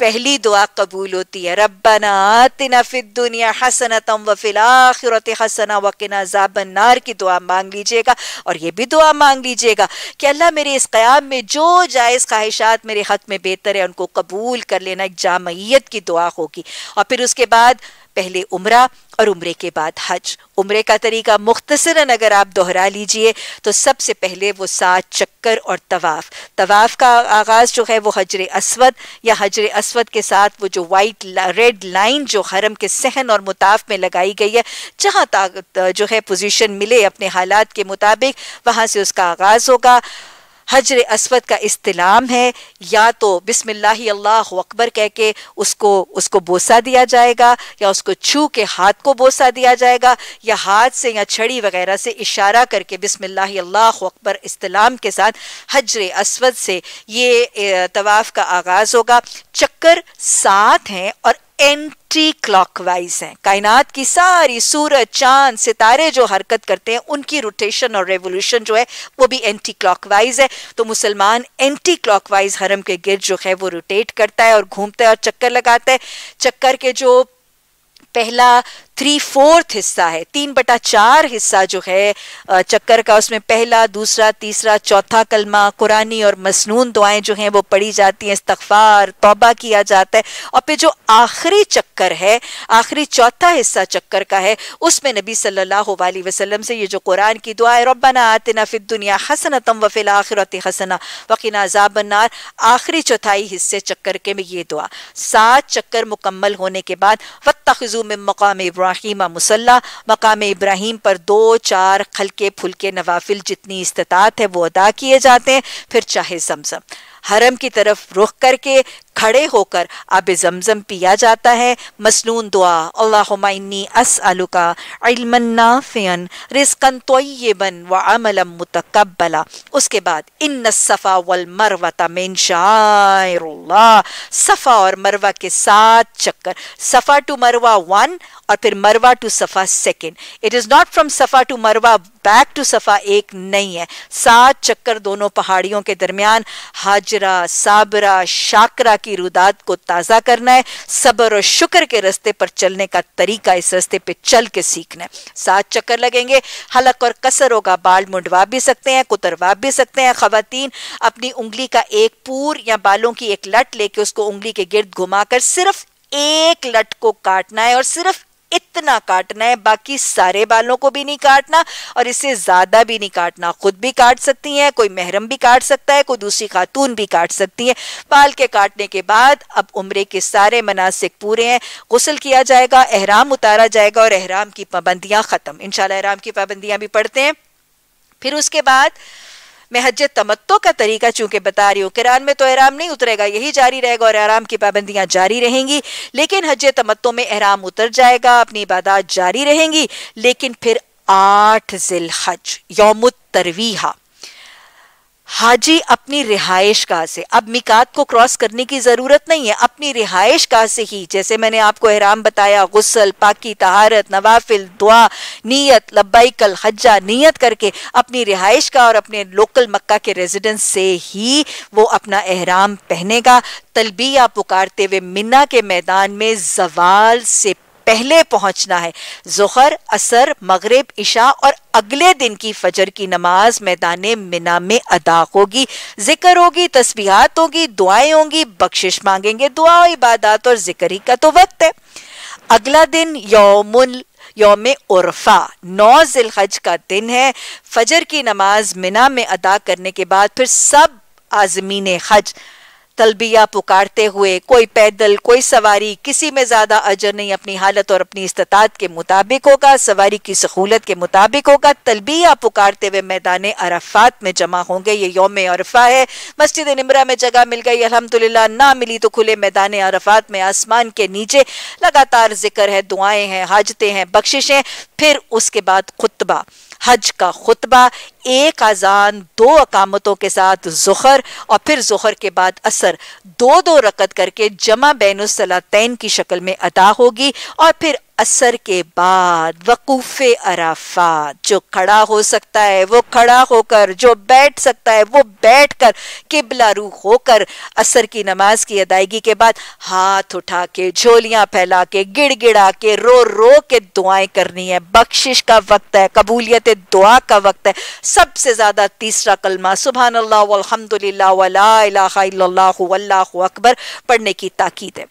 पहली दुआ कबूल होती है, रब्बना आतिना फिद दुनिया हसनतम व फिल आखिरत हसना वकिना जाबन नार की दुआ मांग लीजिएगा। और ये भी दुआ मांग लीजिएगा कि अल्लाह मेरे इस क़याम में जो जायज़ ख्वाहिशात मेरे हक में बेहतर है, उनको कबूल कर लेना एक जामयत की दुआ होगी। और फिर उसके बाद पहले उम्र और उम्र के बाद हज। उम्र का तरीका मुख्तसरन अगर आप दोहरा लीजिए तो सबसे पहले वो सात चक्कर और तवाफ़। तवाफ़ का आगाज़ जो है वो हजर असवद या हजर असवद के साथ वो जो वाइट रेड लाइन जो हरम के सहन और मुताफ में लगाई गई है, जहाँ जो है पोजीशन मिले अपने हालात के मुताबिक, वहाँ से उसका आगाज़ होगा। हजर असवद का इस्तेलाम है, या तो बिस्मिल्लाह अकबर कह के उसको उसको बोसा दिया जाएगा, या उसको छू के हाथ को बोसा दिया जाएगा, या हाथ से या छड़ी वगैरह से इशारा करके बिस्मिल्लाह अकबर इस्तेलाम के साथ हजर असवद से ये तवाफ़ का आगाज़ होगा। चक्कर सात हैं और एंटी क्लॉकवाइज हैं। कायनात की सारी सूरज, चाँद, सितारे जो हरकत करते हैं, उनकी रोटेशन और रेवोल्यूशन जो है, वो भी एंटी क्लॉकवाइज है। तो मुसलमान एंटी क्लॉकवाइज हरम के गिर्द जो है, वो रोटेट करता है और घूमता है और चक्कर लगाता है। चक्कर के जो पहला थ्री फोर्थ हिस्सा है, तीन बटा चार हिस्सा जो है चक्कर का उसमें पहला, दूसरा, तीसरा, चौथा कलमा, कुरानी और मसनून दुआएँ जो हैं वो पढ़ी जाती हैं, इस्तगफार, तौबा किया जाता है। और फिर जो आखिरी चक्कर है, आखिरी चौथा हिस्सा चक्कर का है, उसमें नबी सल्लल्लाहु अलैहि वसल्लम से ये जो कुरान की दुआ है, रब्बना आतिना फिद दुनिया हसनतम व फिल आखिरत हसना, वकीना अजाबन्नार। आखिरी चौथाई हिस्से चक्कर के में ये दुआ। सात चक्कर मुकम्मल होने के बाद, वत्तखजू में मकाम इब्राहिम। इब्राहिम मुसल्ला, मकाम इब्राहिम पर दो, चार खलके फुलके नवाफिल जितनी इस्तात है, वो अदा किए जाते हैं, फिर चाहे जमजम। हरम की तरफ़ रुख करके खड़े होकर आब जमजम पिया जाता है। मसनून दुआ, अल्लाहुम्मा अस आलुका इल्मन रिस्कन तोयबन व अमलम मुतकब्बला। उसके बाद इन सफ़ा वल मरवता मिन शाइरुल्लाह। सफ़ा और मरवा के सात चक्कर। सफ़ा टू मरवा वन और फिर Marwa to Safa second. It is not from Safa to Marwa back to Safa एक नहीं है। सात चक्कर दोनों पहाड़ियों के दरमियान, हाजरा, साबरा, शाकरा की रुदात को ताज़ा करना है, सबर और शुक्र के रस्ते पर चलने का तरीका इस रस्ते पे चल के सीखना है। सात चक्कर लगेंगे, हलक और कसर होगा, बाल मुंडवा भी सकते हैं, कुतरवा भी सकते हैं। खातन अपनी उंगली का एक पूर या बालों की एक लट लेके उसको उंगली के गिर्द घुमाकर सिर्फ़ एक लट को काटना है और सिर्फ़ इतना काटना है, बाकी सारे बालों को भी नहीं काटना और इससे ज़्यादा भी नहीं काटना। खुद भी काट सकती हैं, कोई महरम भी काट सकता है, कोई दूसरी खातून भी काट सकती है। बाल के काटने के बाद अब उम्र के सारे मनासिक पूरे हैं। गसल किया जाएगा, एहराम उतारा जाएगा और एहराम की पाबंदियाँ खत्म। इनशाला एहराम की पाबंदियाँ भी पढ़ते हैं। फिर उसके बाद मैं हज तमत्तो का तरीका चूँकि बता रही हूँ, किरान में तो एहराम नहीं उतरेगा, यही जारी रहेगा और एहराम की पाबंदियाँ जारी रहेंगी, लेकिन हज तमत्तो में एहराम उतर जाएगा, अपनी इबादत जारी रहेंगी, लेकिन फिर आठ जिल हज यौमुत तरवीहा। हाजी अपनी रिहाइश गाह से? अब मिकात को क्रॉस करने की ज़रूरत नहीं है, अपनी रिहाइश गाह से ही? जैसे मैंने आपको एहराम बताया गुसल पाकी, तहारत, नवाफिल, दुआ, नीयत लब्बाइकल हज्जा, नीयत करके अपनी रिहाइश का और अपने लोकल मक्का के रेजिडेंस से ही वो अपना एहराम पहनेगा। तलबिया पुकारते हुए मिन्ना के मैदान में जवाल से पहले पहुँचना है। जोहर, असर, मगरब, इशा और अगले दिन की फजर की नमाज़ मैदान मिना में अदा होगी। ज़िक्र होगी, तस्बीहात होगी, दुआएँ होंगी, बख्शिश मांगेंगे। दुआ इबादत और ज़िक्र ही का तो वक्त है। अगला दिन यौमुल, योम उर्फा, नौ जिलहज का दिन है। फजर की नमाज़ मिना में अदा करने के बाद फिर सब आजमीन हज तलबिया पुकारते हुए, कोई पैदल, कोई सवारी, किसी में ज़्यादा अजर नहीं, अपनी हालत और अपनी इस्तात के मुताबिक होगा, सवारी की सहूलत के मुताबिक होगा। तलबिया पुकारते हुए मैदान अरफात में जमा होंगे, ये योम अरफा है। मस्जिद निमरा में जगह मिल गई अलहमदुल्ला ना मिली तो खुले मैदान अरफात में आसमान के नीचे। लगातार ज़िक्र है, दुआएँ हैं, हाजते हैं, बख्शिशें, फिर उसके बाद खुतबा। हज का खुतबा, एक अजान, दो अकामतों के साथ जुहर और फिर जुहर के बाद असर। दो दो रकत करके जमा बैन सलातैन की शक्ल में अदा होगी और फिर असर के बाद, वकूफ अराफात जो खड़ा हो सकता है, वो खड़ा होकर, जो बैठ सकता है, वो बैठकर, किबला रू होकर असर की नमाज़ की अदायगी के बाद हाथ उठा के, झोलियाँ फैला के, गिड़गिड़ा के रो रो के दुआएँ करनी है। बख्शिश का वक्त है कबूलियत दुआ का वक्त है। सबसे ज़्यादा तीसरा कलमा सुबह अल्लाह अल्लाह अकबर, पढ़ने की ताकीद है।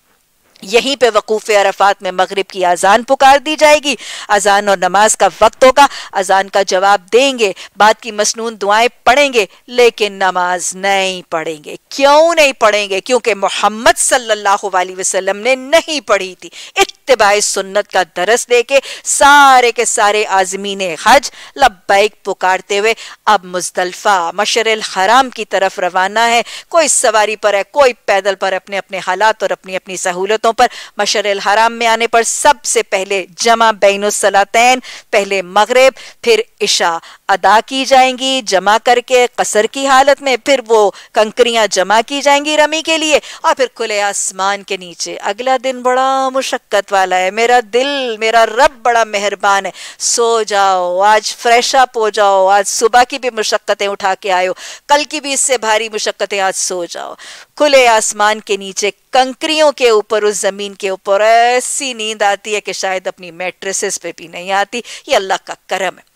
यहीं पे वकूफ अरफात में मगरिब की अजान पुकार दी जाएगी। अजान और नमाज़ का वक्त होगा। अजान का जवाब देंगे। बाद की मसनून दुआएँ पढ़ेंगे। लेकिन नमाज़ नहीं पढ़ेंगे। क्यों नहीं पढ़ेंगे? क्योंकि मोहम्मद सल्लल्लाहु अलैहि वसल्लम ने नहीं पढ़ी थी। इत्तबाई सुन्नत का दरस देके सारे के सारे आजमीन हज लब्बैक पुकारते हुए अब मुजदलफा मशर हराम की तरफ़ रवाना है। कोई सवारी पर है, कोई पैदल पर अपने अपने हालात और अपनी अपनी सहूलतों पर मशर हराम में आने पर सबसे पहले जमा बैनुसलातैन, पहले मगरब, फिर इशा अदा की जाएँगी। जमा करके कसर की हालत में फिर वो कंकरियाँ जमा की जाएँगी रमी के लिए और फिर खुले आसमान के नीचे। अगला दिन बड़ा मुशक्कत वाला है। मेरा दिल, मेरा रब बड़ा मेहरबान है। सो जाओ, आज फ्रेश अप हो जाओ, आज सुबह की भी मुशक्कतें उठा के आयो, कल की भी इससे भारी मुशक्कतें, आज सो जाओ। खुले आसमान के नीचे, कंकरियों के ऊपर, उस ज़मीन के ऊपर, ऐसी नींद आती है कि शायद अपनी मेट्रेसेस पे भी नहीं आती। ये अल्लाह का करम है।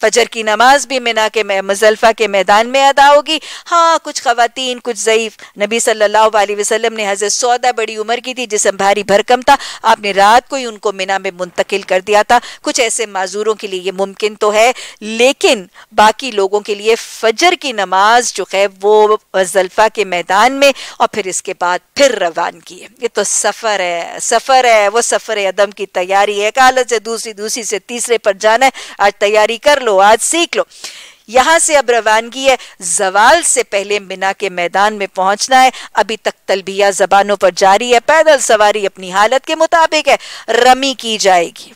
फजर की नमाज़ भी मिना के मुजल्फा के मैदान में अदा होगी। हाँ कुछ खातन कुछ ज़यीफ नबी सल्लल्लाहु अलैहि वसल्लम ने हज़रत सौदा बड़ी उम्र की थी, जिसम भारी भरकम था। आपने रात को ही उनको मिना में मुंतकिल कर दिया था। कुछ ऐसे माजूरों के लिए ये मुमकिन तो है, लेकिन बाकी लोगों के लिए फजर की नमाज़ जो है, वो मुजल्फा के मैदान में और फिर इसके बाद फिर रवान की है। ये तो सफ़र है सफ़र है, वो सफ़र अदम की तैयारी है। एक हालत से दूसरी दूसरी से तीसरे पर जाना है। आज तैयारी कर लो। लो आज सीख लो। यहाँ से अब रवानगी है। जवाल से पहले मिना के मैदान में पहुँचना है। अभी तक तलबिया जबानों पर जारी है। पैदल सवारी अपनी हालत के मुताबिक है। रमी की जाएगी।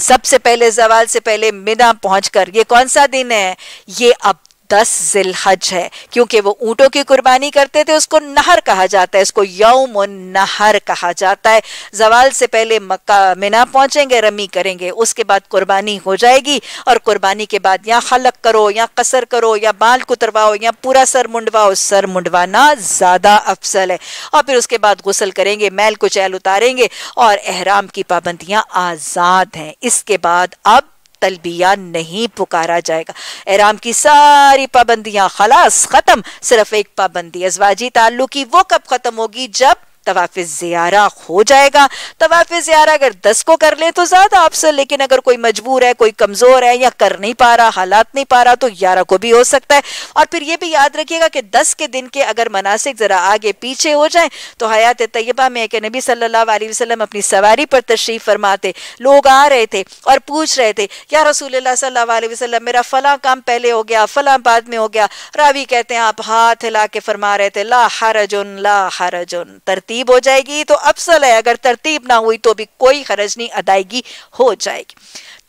सबसे पहले जवाल से पहले मिना पहुंचकर, ये कौन सा दिन है? ये अब दस जिलहज है। क्योंकि वो ऊंटों की कुर्बानी करते थे, उसको नहर कहा जाता है, इसको यौम नहर कहा जाता है। जवाल से पहले मक्का मिना पहुँचेंगे, रमी करेंगे, उसके बाद कुर्बानी हो जाएगी। और कुर्बानी के बाद या खलक करो, या कसर करो, या बाल कुतरवाओ, या पूरा सर मुंडवाओ, सर मुंडवाना ज़्यादा अफसल है। और फिर उसके बाद गुसल करेंगे, मैल कुचैल उतारेंगे, और एहराम की पाबंदियाँ आज़ाद हैं। इसके बाद अब तलबिया नहीं पुकारा जाएगा। एराम की सारी पाबंदियाँ खलास खत्म। सिर्फ़ एक पाबंदी, अजवाजी ताल्लुकी वो कब खत्म होगी जब तवाफ़ ज़ियारा हो जाएगा। तवाफ़ ज़ियारा अगर दस को कर ले तो ज़्यादा अफसर लेकिन अगर कोई मजबूर है, कोई कमज़ोर है या कर नहीं पा रहा, हालात नहीं पा रहा तो ग्यारह को भी हो सकता है। और फिर ये भी याद रखिएगा कि दस के दिन के अगर मनासिक ज़रा आगे पीछे हो जाए तो हयात तय्यबा में कि नबी सल्लल्लाहु अलैहि वसल्लम अपनी सवारी पर तशरीफ़ फरमाते। लोग आ रहे थे और पूछ रहे थे, या रसूल सल्लल्लाहु अलैहि वसल्लम, मेरा फला काम पहले हो गया, फला बाद में हो गया? रावी कहते हैं, आप हाथ हिला के फरमा रहे थे, ला हरजुन ला हरजुन। तरतीब तरतीब हो जाएगी तो अफसल है, अगर तरतीब ना हुई तो भी कोई खर्च नहीं अदायगी हो जाएगी।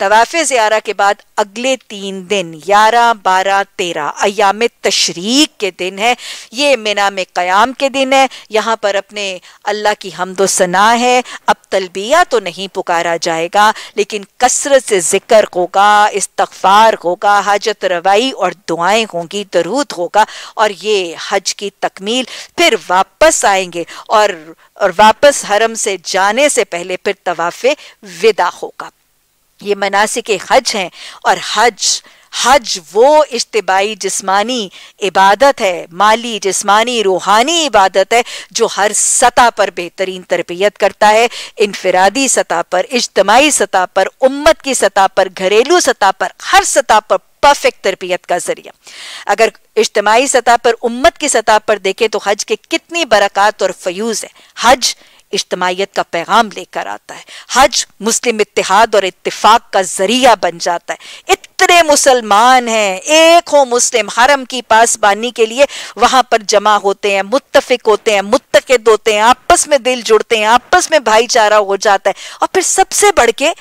तवाफ़ ज़ियारा के बाद अगले तीन दिन, ग्यारह, बारह, तेरह अयाम तशरीक के दिन है। ये मिना में क़याम के दिन है। यहाँ पर अपने अल्लाह की हमदो सना है। अब तलबिया तो नहीं पुकारा जाएगा, लेकिन कसरत से ज़िक्र होगा इस्तफार होगा, हजत रवाई और दुआएँ होंगी, दरूद होगा और ये हज की तकमील फिर वापस आएँगे और और वापस हरम से जाने से पहले फिर तवाफ़ विदा होगा। ये मनासिक हज हैं और हज हज वो इज्तबाई जिस्मानी इबादत है, माली जिस्मानी रूहानी इबादत है, जो हर सतह पर बेहतरीन तरबियत करता है, इनफरादी सतह पर इज्तमाही सतह पर, उम्मत की सतह पर, घरेलू सतह पर, हर सतह पर परफेक्ट तरबियत का ज़रिया। अगर इज्तमाही सतह पर, उम्मत की सतह पर देखें तो हज के कितनी बरक़ात और फयूज है। हज इज्तमाहीत का पैगाम लेकर आता है। हज, मुस्लिम इतिहाद और इतफाक का ज़रिया बन जाता है। इतने मुसलमान हैं, एक हो मुस्लिम, हरम की पासबानी के लिए वहाँ पर जमा होते हैं मुतफिक होते हैं मुतकद होते हैं, आपस में दिल जुड़ते हैं, आपस में भाईचारा हो जाता है। और फिर सबसे बढ़ के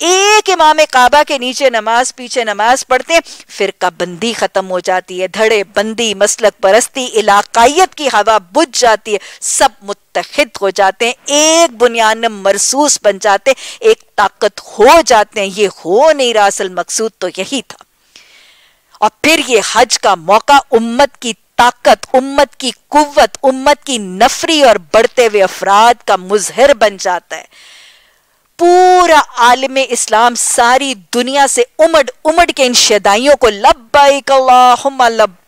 एक इमाम काबा के नीचे नमाज़, पीछे नमाज़ पढ़ते हैं, फिर का बंदी खत्म हो जाती है धड़े बंदी मसलक परस्ती इलाकाइत की हवा बुझ जाती है, सब मुतहद हो जाते हैं, एक बुनियाद मरसूस बन जाते एक ताकत हो जाते हैं, ये हो नहीं रहा, असल मकसूद तो यही था। और फिर ये हज का मौका, उम्मत की ताकत, उम्मत की कुव्वत, उम्मत की नफरी और बढ़ते हुए अफराद का मुजहर बन जाता है। पूरा आलम इस्लाम सारी दुनिया से उमड़ उमड़ के इन शदाइयों को लब्बाइक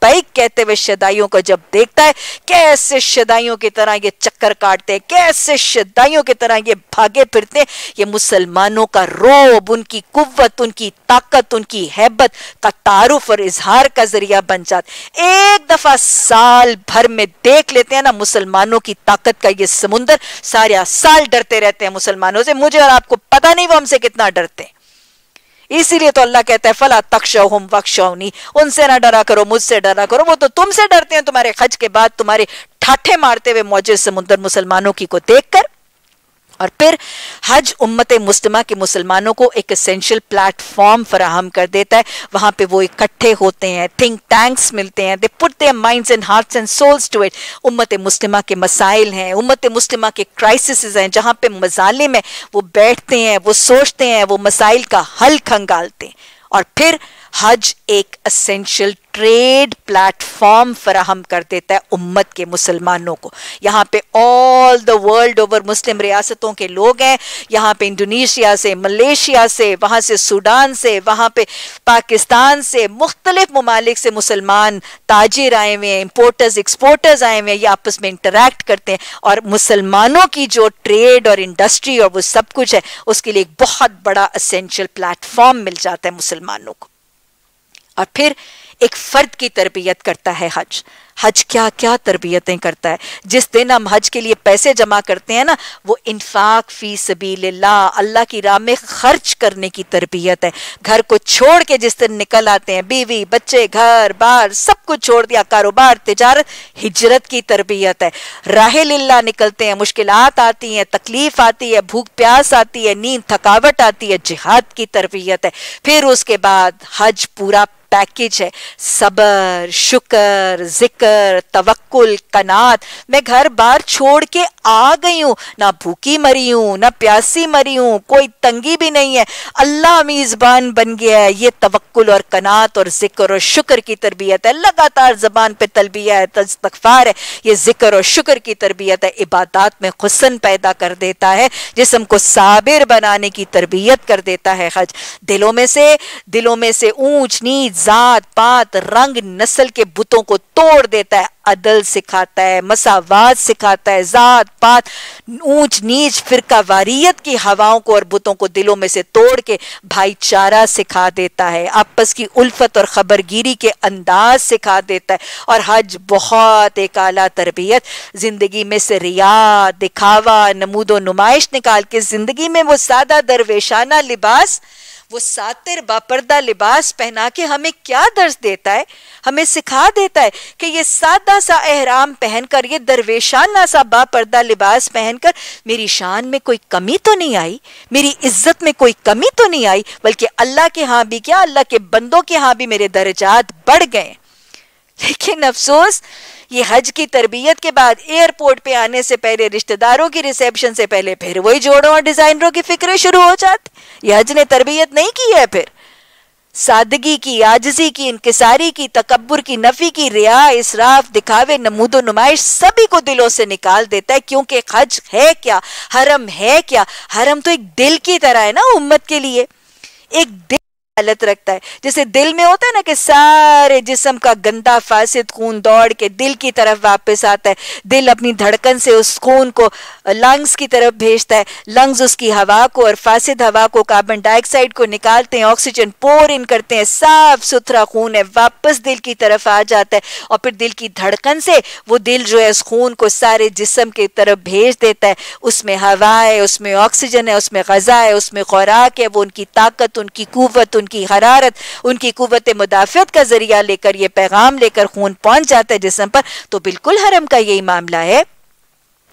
लब्बाइक कहते हुए शदाइयों को जब देखता है, कैसे शदाइयों की तरह ये चक्कर काटते हैं, कैसे शदाइयों की तरह ये भागे फिरते हैं, ये मुसलमानों का रोब, उनकी कुव्वत, उनकी ताकत, उनकी हैबत का तारुफ और इजहार का ज़रिया बन जाता एक दफ़ा साल भर में देख लेते हैं ना, मुसलमानों की ताकत का ये समुंदर सारे साल डरते रहते हैं मुसलमानों से। मुझे और आपको पता नहीं वो हमसे कितना डरते इसीलिए तो अल्लाह कहता है, फला तक्ष हम वक्षौनी उनसे ना डरा करो, मुझसे डरा करो। वो तो तुमसे डरते हैं, तुम्हारे खज के बाद तुम्हारे ठाठे मारते हुए मौजे समुद्र मुसलमानों की को देखकर। और फिर हज उम्मत मुस्लिमा के मुसलमानों को एक असेंशियल प्लेटफॉर्म फराहम कर देता है। वहाँ पे वो इकट्ठे होते हैं थिंक टैंक्स मिलते हैं they put their minds and hearts and souls to it उम्मत मुस्लिमा के मसाइल हैं, उम्मत मुस्लिमा के क्राइसिस हैं, जहाँ पे मजाले में वो बैठते हैं, वो सोचते हैं, वो मसाइल का हल खंगालते हैं। और फिर हज एक असेंशियल ट्रेड प्लेटफॉर्म फराहम कर देता है उम्मत के मुसलमानों को। यहाँ पे all the world over Muslim रियासतों के लोग हैं। यहाँ पे इंडोनेशिया से, मलेशिया से, वहाँ से सूडान से, वहाँ पे पाकिस्तान से, मुख्तलिफ़ ममालिक से मुसलमान ताजिर आए हुए हैं इम्पोर्टर्स एक्सपोर्टर्स आए हुए हैं। ये आपस में इंटरेक्ट करते हैं और मुसलमानों की जो ट्रेड और इंडस्ट्री और वो सब कुछ है, उसके लिए एक बहुत बड़ा असेंशियल प्लेटफॉर्म मिल जाता है मुसलमानों को। और फिर एक फर्द की तरबियत करता है हज। हज क्या क्या तरबियतें करता है? जिस दिन हम हज के लिए पैसे जमा करते हैं ना, वो इन्फाक फ़ी सबील्ला अल्लाह की राह में खर्च करने की तरबियत है। घर को छोड़ के जिस दिन निकल आते हैं, बीवी, बच्चे, घर, बार, सब कुछ छोड़ दिया, कारोबार, तिजारत, हिजरत की तरबियत है। राह लिल्ला निकलते हैं मुश्किल आती हैं, तकलीफ़ आती है, भूख प्यास आती है, नींद थकावट आती है, जिहाद की तरबियत है। फिर उसके बाद हज पूरा पैकेज है। सबर, शुक्र, ज़िक्र, तवक्कुल, कनात। मैं घर बार छोड़ के आ गई हूँ। ना भूखी मरी हूँ, ना प्यासी मरी हूँ। कोई तंगी भी नहीं है। अल्लाह मेज़बान बन गया है। ये तवक्कुल और कनात और ज़िक्र और शुक्र की तरबियत है। लगातार जबान पे तलबिया है तस्तगफार है। ये ज़िक्र और शुक्र की तरबियत है। इबादत में खुसन पैदा कर देता है। जिसम को साबिर बनाने की तरबियत कर देता है। हज, दिलों में से, दिलों में से ऊंच, नीच जात पात रंग नस्ल के बुतों को तोड़ देता है, अदल सिखाता है, मसावाद सिखाता है, जात पात ऊंच नीच फिरका वारियत की हवाओं को और बुतों को दिलों में से तोड़ के भाईचारा सिखा देता है, आपस की उल्फत और खबरगिरी के अंदाज सिखा देता है और हज बहुत एक आला तरबियत। ज़िंदगी में से रिया, दिखावा, नमूदो, नुमाइश निकाल के ज़िंदगी में वो सादा दरवेशाना लिबास वो सातिर बापर्दा लिबास पहना के हमें क्या दर्ज देता है? हमें सिखा देता है कि ये सादा सा एहराम पहनकर, ये दरवेशाना सा बापर्दा लिबास पहनकर मेरी शान में कोई कमी तो नहीं आई? मेरी इज़्ज़त में कोई कमी तो नहीं आई? बल्कि अल्लाह के यहाँ भी क्या? अल्लाह के बंदों के यहाँ भी मेरे दर्जात बढ़ गए। लेकिन अफसोस ये हज की तरबियत के बाद एयरपोर्ट पे आने से पहले रिश्तेदारों की रिसेप्शन से पहले फिर वही जोड़ों और डिजाइनरों की फिक्रें शुरू हो जाती। ये हज ने तरबियत नहीं की है फिर। सादगी की, आजजी की इंकसारी की तकबर की, नफी की, रिया, इसराफ, दिखावे, नमूदो, नुमाइश, सभी को दिलों से निकाल देता है, क्योंकि हज है क्या? हरम है क्या? हरम तो एक दिल की तरह है ना, उम्मत के लिए। एक दिल हालत रखता है। जैसे दिल में होता है ना कि सारे जिसम का गंदा फासिद खून दौड़ के दिल की तरफ़ वापस आता है। दिल अपनी धड़कन से उस खून को लंग्स की तरफ़ भेजता है। लंग्स उसकी हवा को और फासिद हवा को कार्बन डाइऑक्साइड को निकालते हैं ऑक्सीजन पोर इन करते हैं। साफ़ सुथरा खून है, वापस दिल की तरफ़ आ जाता है। और फिर दिल की धड़कन से वो दिल जो है उस खून को सारे जिसम की तरफ़ भेज देता है। उसमें हवा है, उसमें ऑक्सीजन है, उसमें गजा है, उसमें खुराक है, वो उनकी ताकत, उनकी कुत उनकी हरारत, उनकी कुत मुदाफ़त का ज़रिया लेकर ये पैगाम लेकर खून पहुँच जाता है जिसम पर तो बिल्कुल हरम का यही मामला है।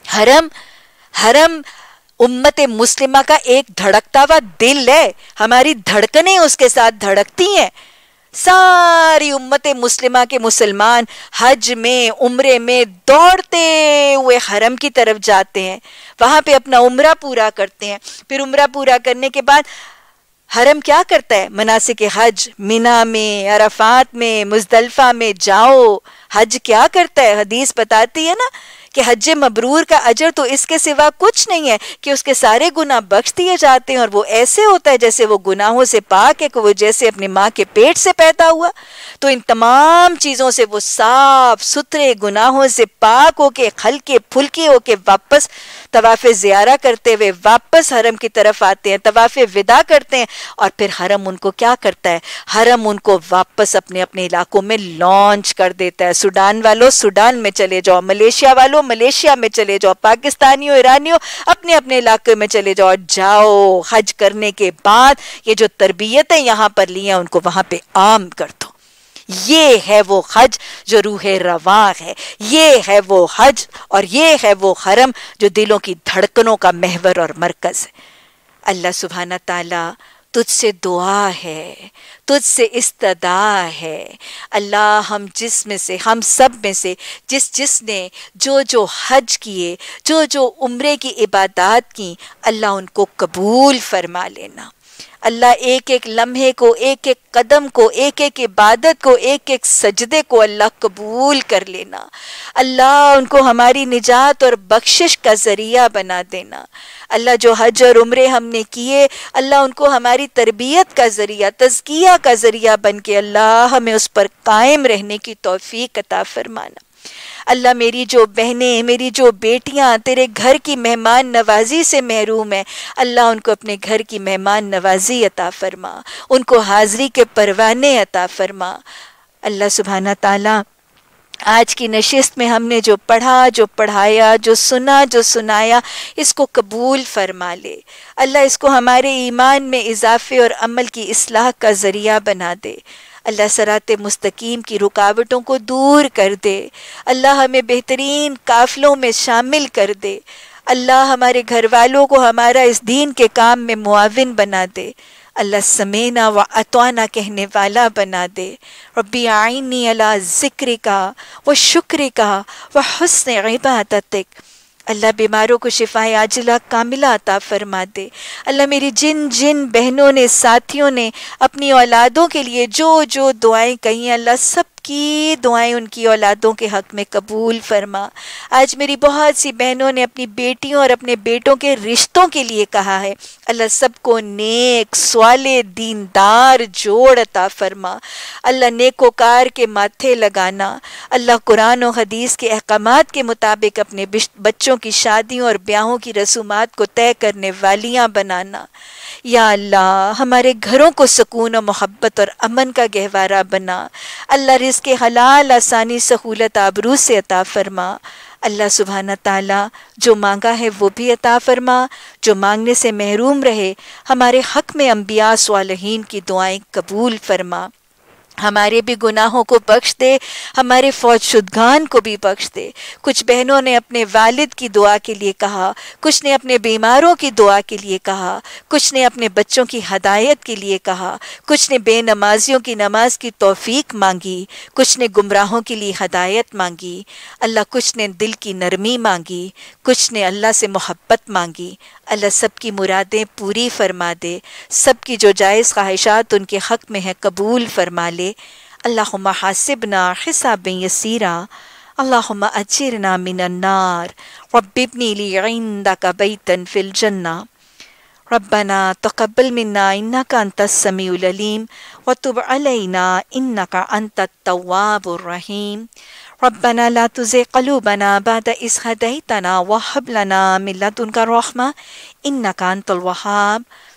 हरम हरम उम्मत मुस्लिमा का एक धड़कता हुआ दिल है। हमारी धड़कने उसके साथ धड़कती हैं। सारी उम्मत मुस्लिमा के मुसलमान हज में, उम्रे में दौड़ते हुए हरम की तरफ़ जाते हैं। वहाँ पे अपना उम्र पूरा करते हैं। फिर उम्र पूरा करने के बाद हरम क्या करता है? मनासिक हज, मीना में, अरफात में, मुजदलफा में जाओ। हज क्या करता है? हदीस बताती है ना कि हज मबरूर का अजर तो इसके सिवा कुछ नहीं है कि उसके सारे गुनाह बख्श दिए जाते हैं और वो ऐसे होता है जैसे वो गुनाहों से पाक है कि वो जैसे अपनी माँ के पेट से पैदा हुआ। तो इन तमाम चीज़ों से वो साफ़ सुथरे गुनाहों से पाक होके हल्के फुलके होके वापस तवाफ़ ज़ियारा करते हुए वापस हरम की तरफ़ आते हैं, तवाफ़ विदा करते हैं और फिर हरम उनको क्या करता है? हरम उनको वापस अपने अपने इलाकों में लॉन्च कर देता है। सूडान वालों, सूडान में चले जाओ, मलेशिया वालों, मलेशिया में चले जाओ, पाकिस्तानियों, ईरानियों अपने अपने इलाके में चले जाओ जाओ। हज करने के बाद ये जो तरबियतें यहाँ पर ली हैं, उनको वहाँ पे आम कर ये है वो हज जो रूह रवा है। ये है वो हज और ये है वो हरम जो दिलों की धड़कनों का महवर और मरकज है। अल्लाह सुबहाना ताला तुझसे दुआ है, तुझसे इस्तदा है। अल्लाह हम जिस में से, हम सब में से, जिस जिसने जो जो हज किए, जो जो उम्र की इबादत की, अल्लाह उनको कबूल फरमा लेना। अल्लाह एक एक लम्हे को एक एक कदम को एक एक इबादत को एक एक सजदे को अल्लाह कबूल कर लेना। अल्लाह उनको हमारी निजात और बख्शिश का ज़रिया बना देना। अल्लाह जो हज और उम्र हमने किए, अल्लाह उनको हमारी तरबियत का ज़रिया, तजकिया का ज़रिया बन के अल्लाह हमें उस पर कायम रहने की तोफ़ी कता फरमाना। अल्लाह मेरी जो बहनें, मेरी जो बेटियाँ, तेरे घर की मेहमान नवाजी से महरूम है। अल्लाह उनको अपने घर की मेहमान नवाजी अता फरमा, उनको हाजिरी के परवाने अता फरमा। अल्लाह सुबहाना ताला, आज की नशिस्त में हमने जो पढ़ा, जो पढ़ाया, जो सुना, जो सुनाया, इसको कबूल फरमा ले। अल्लाह इसको हमारे ईमान में इजाफे और अमल की असलाह का ज़रिया बना दे। अल्लाह सरात मुस्तकीम की रुकावटों को दूर कर दे। अल्लाह हमें बेहतरीन काफ़िलों में शामिल कर दे। अल्लाह हमारे घर वालों को हमारा इस दीन के काम में मुआविन बना दे। अल्लाह समेना व अतवाना कहने वाला बना दे। रब्बी आइनी अला ज़िक्र का व शुक्र का व हसन इबादतिक। अल्लाह बीमारों को शिफाए आजिला कामिला अता फरमा दे। अल्लाह मेरी जिन जिन बहनों ने, साथियों ने अपनी औलादों के लिए जो जो दुआएँ कही अल्लाह सब की दुआएँ उनकी औलादों के हक में कबूल फरमा। आज मेरी बहुत सी बहनों ने अपनी बेटियों और अपने बेटों के रिश्तों के लिए कहा है। अल्लाह सबको नेक, सवाले, दीनदार जोड़ अता फरमा। अल्लाह नेकोकार के माथे लगाना। अल्लाह कुरान और हदीस के अहकाम के मुताबिक अपने बच्चों की शादियों और ब्याहों की रसूमात को तय करने वालियाँ बनाना। या अल्लाह, हमारे घरों को सुकून और मोहब्बत और अमन का गहवारा बना। अल्लाह रिज़ के हलाल आसानी सहूलत आबरू से अता फरमा। अल्लाह सुबहाना ताला जो मांगा है वो भी अता फरमा। जो मांगने से महरूम रहे, हमारे हक में अम्बिया सालहीन की दुआएँ कबूल फरमा। हमारे भी गुनाहों को बख्श दे, हमारे फौज शुदगान को भी बख्श दे। कुछ बहनों ने अपने वालिद की दुआ के लिए कहा, कुछ ने अपने बीमारों की दुआ के लिए कहा, कुछ ने अपने बच्चों की हदायत के लिए कहा, कुछ ने बेनमाजियों की नमाज़ की तौफीक मांगी, कुछ ने गुमराहों के लिए हदायत मांगी। अल्लाह कुछ ने दिल की नरमी मांगी, कुछ ने अल्लाह से मोहब्बत मांगी। अल्लाह सबकी मुरादें पूरी फरमा दे सबकी जो जायज़ ख्वाहिशात उनके हक़ में है कबूल फरमा ले। अल्लाहुम्मा हासिबना हिसाब यसीरा अल्लाहुम्मा अजिरना मिनन्नार रब्बिबनी ली इंदका बैतन फिल जन्ना रब्बना तकब्बल मिन्ना इन्नका अंतस समीउल अलीम व तुब अलैना इन्नका अंतत तव्वाबुर रहीम रब्बना ला तुज़े क़लूबना बाद इस हदैतना वहब लना मिन लदुनका रहमा इन्नका अंतल वहाब सुबहानकल्लाहुम्मा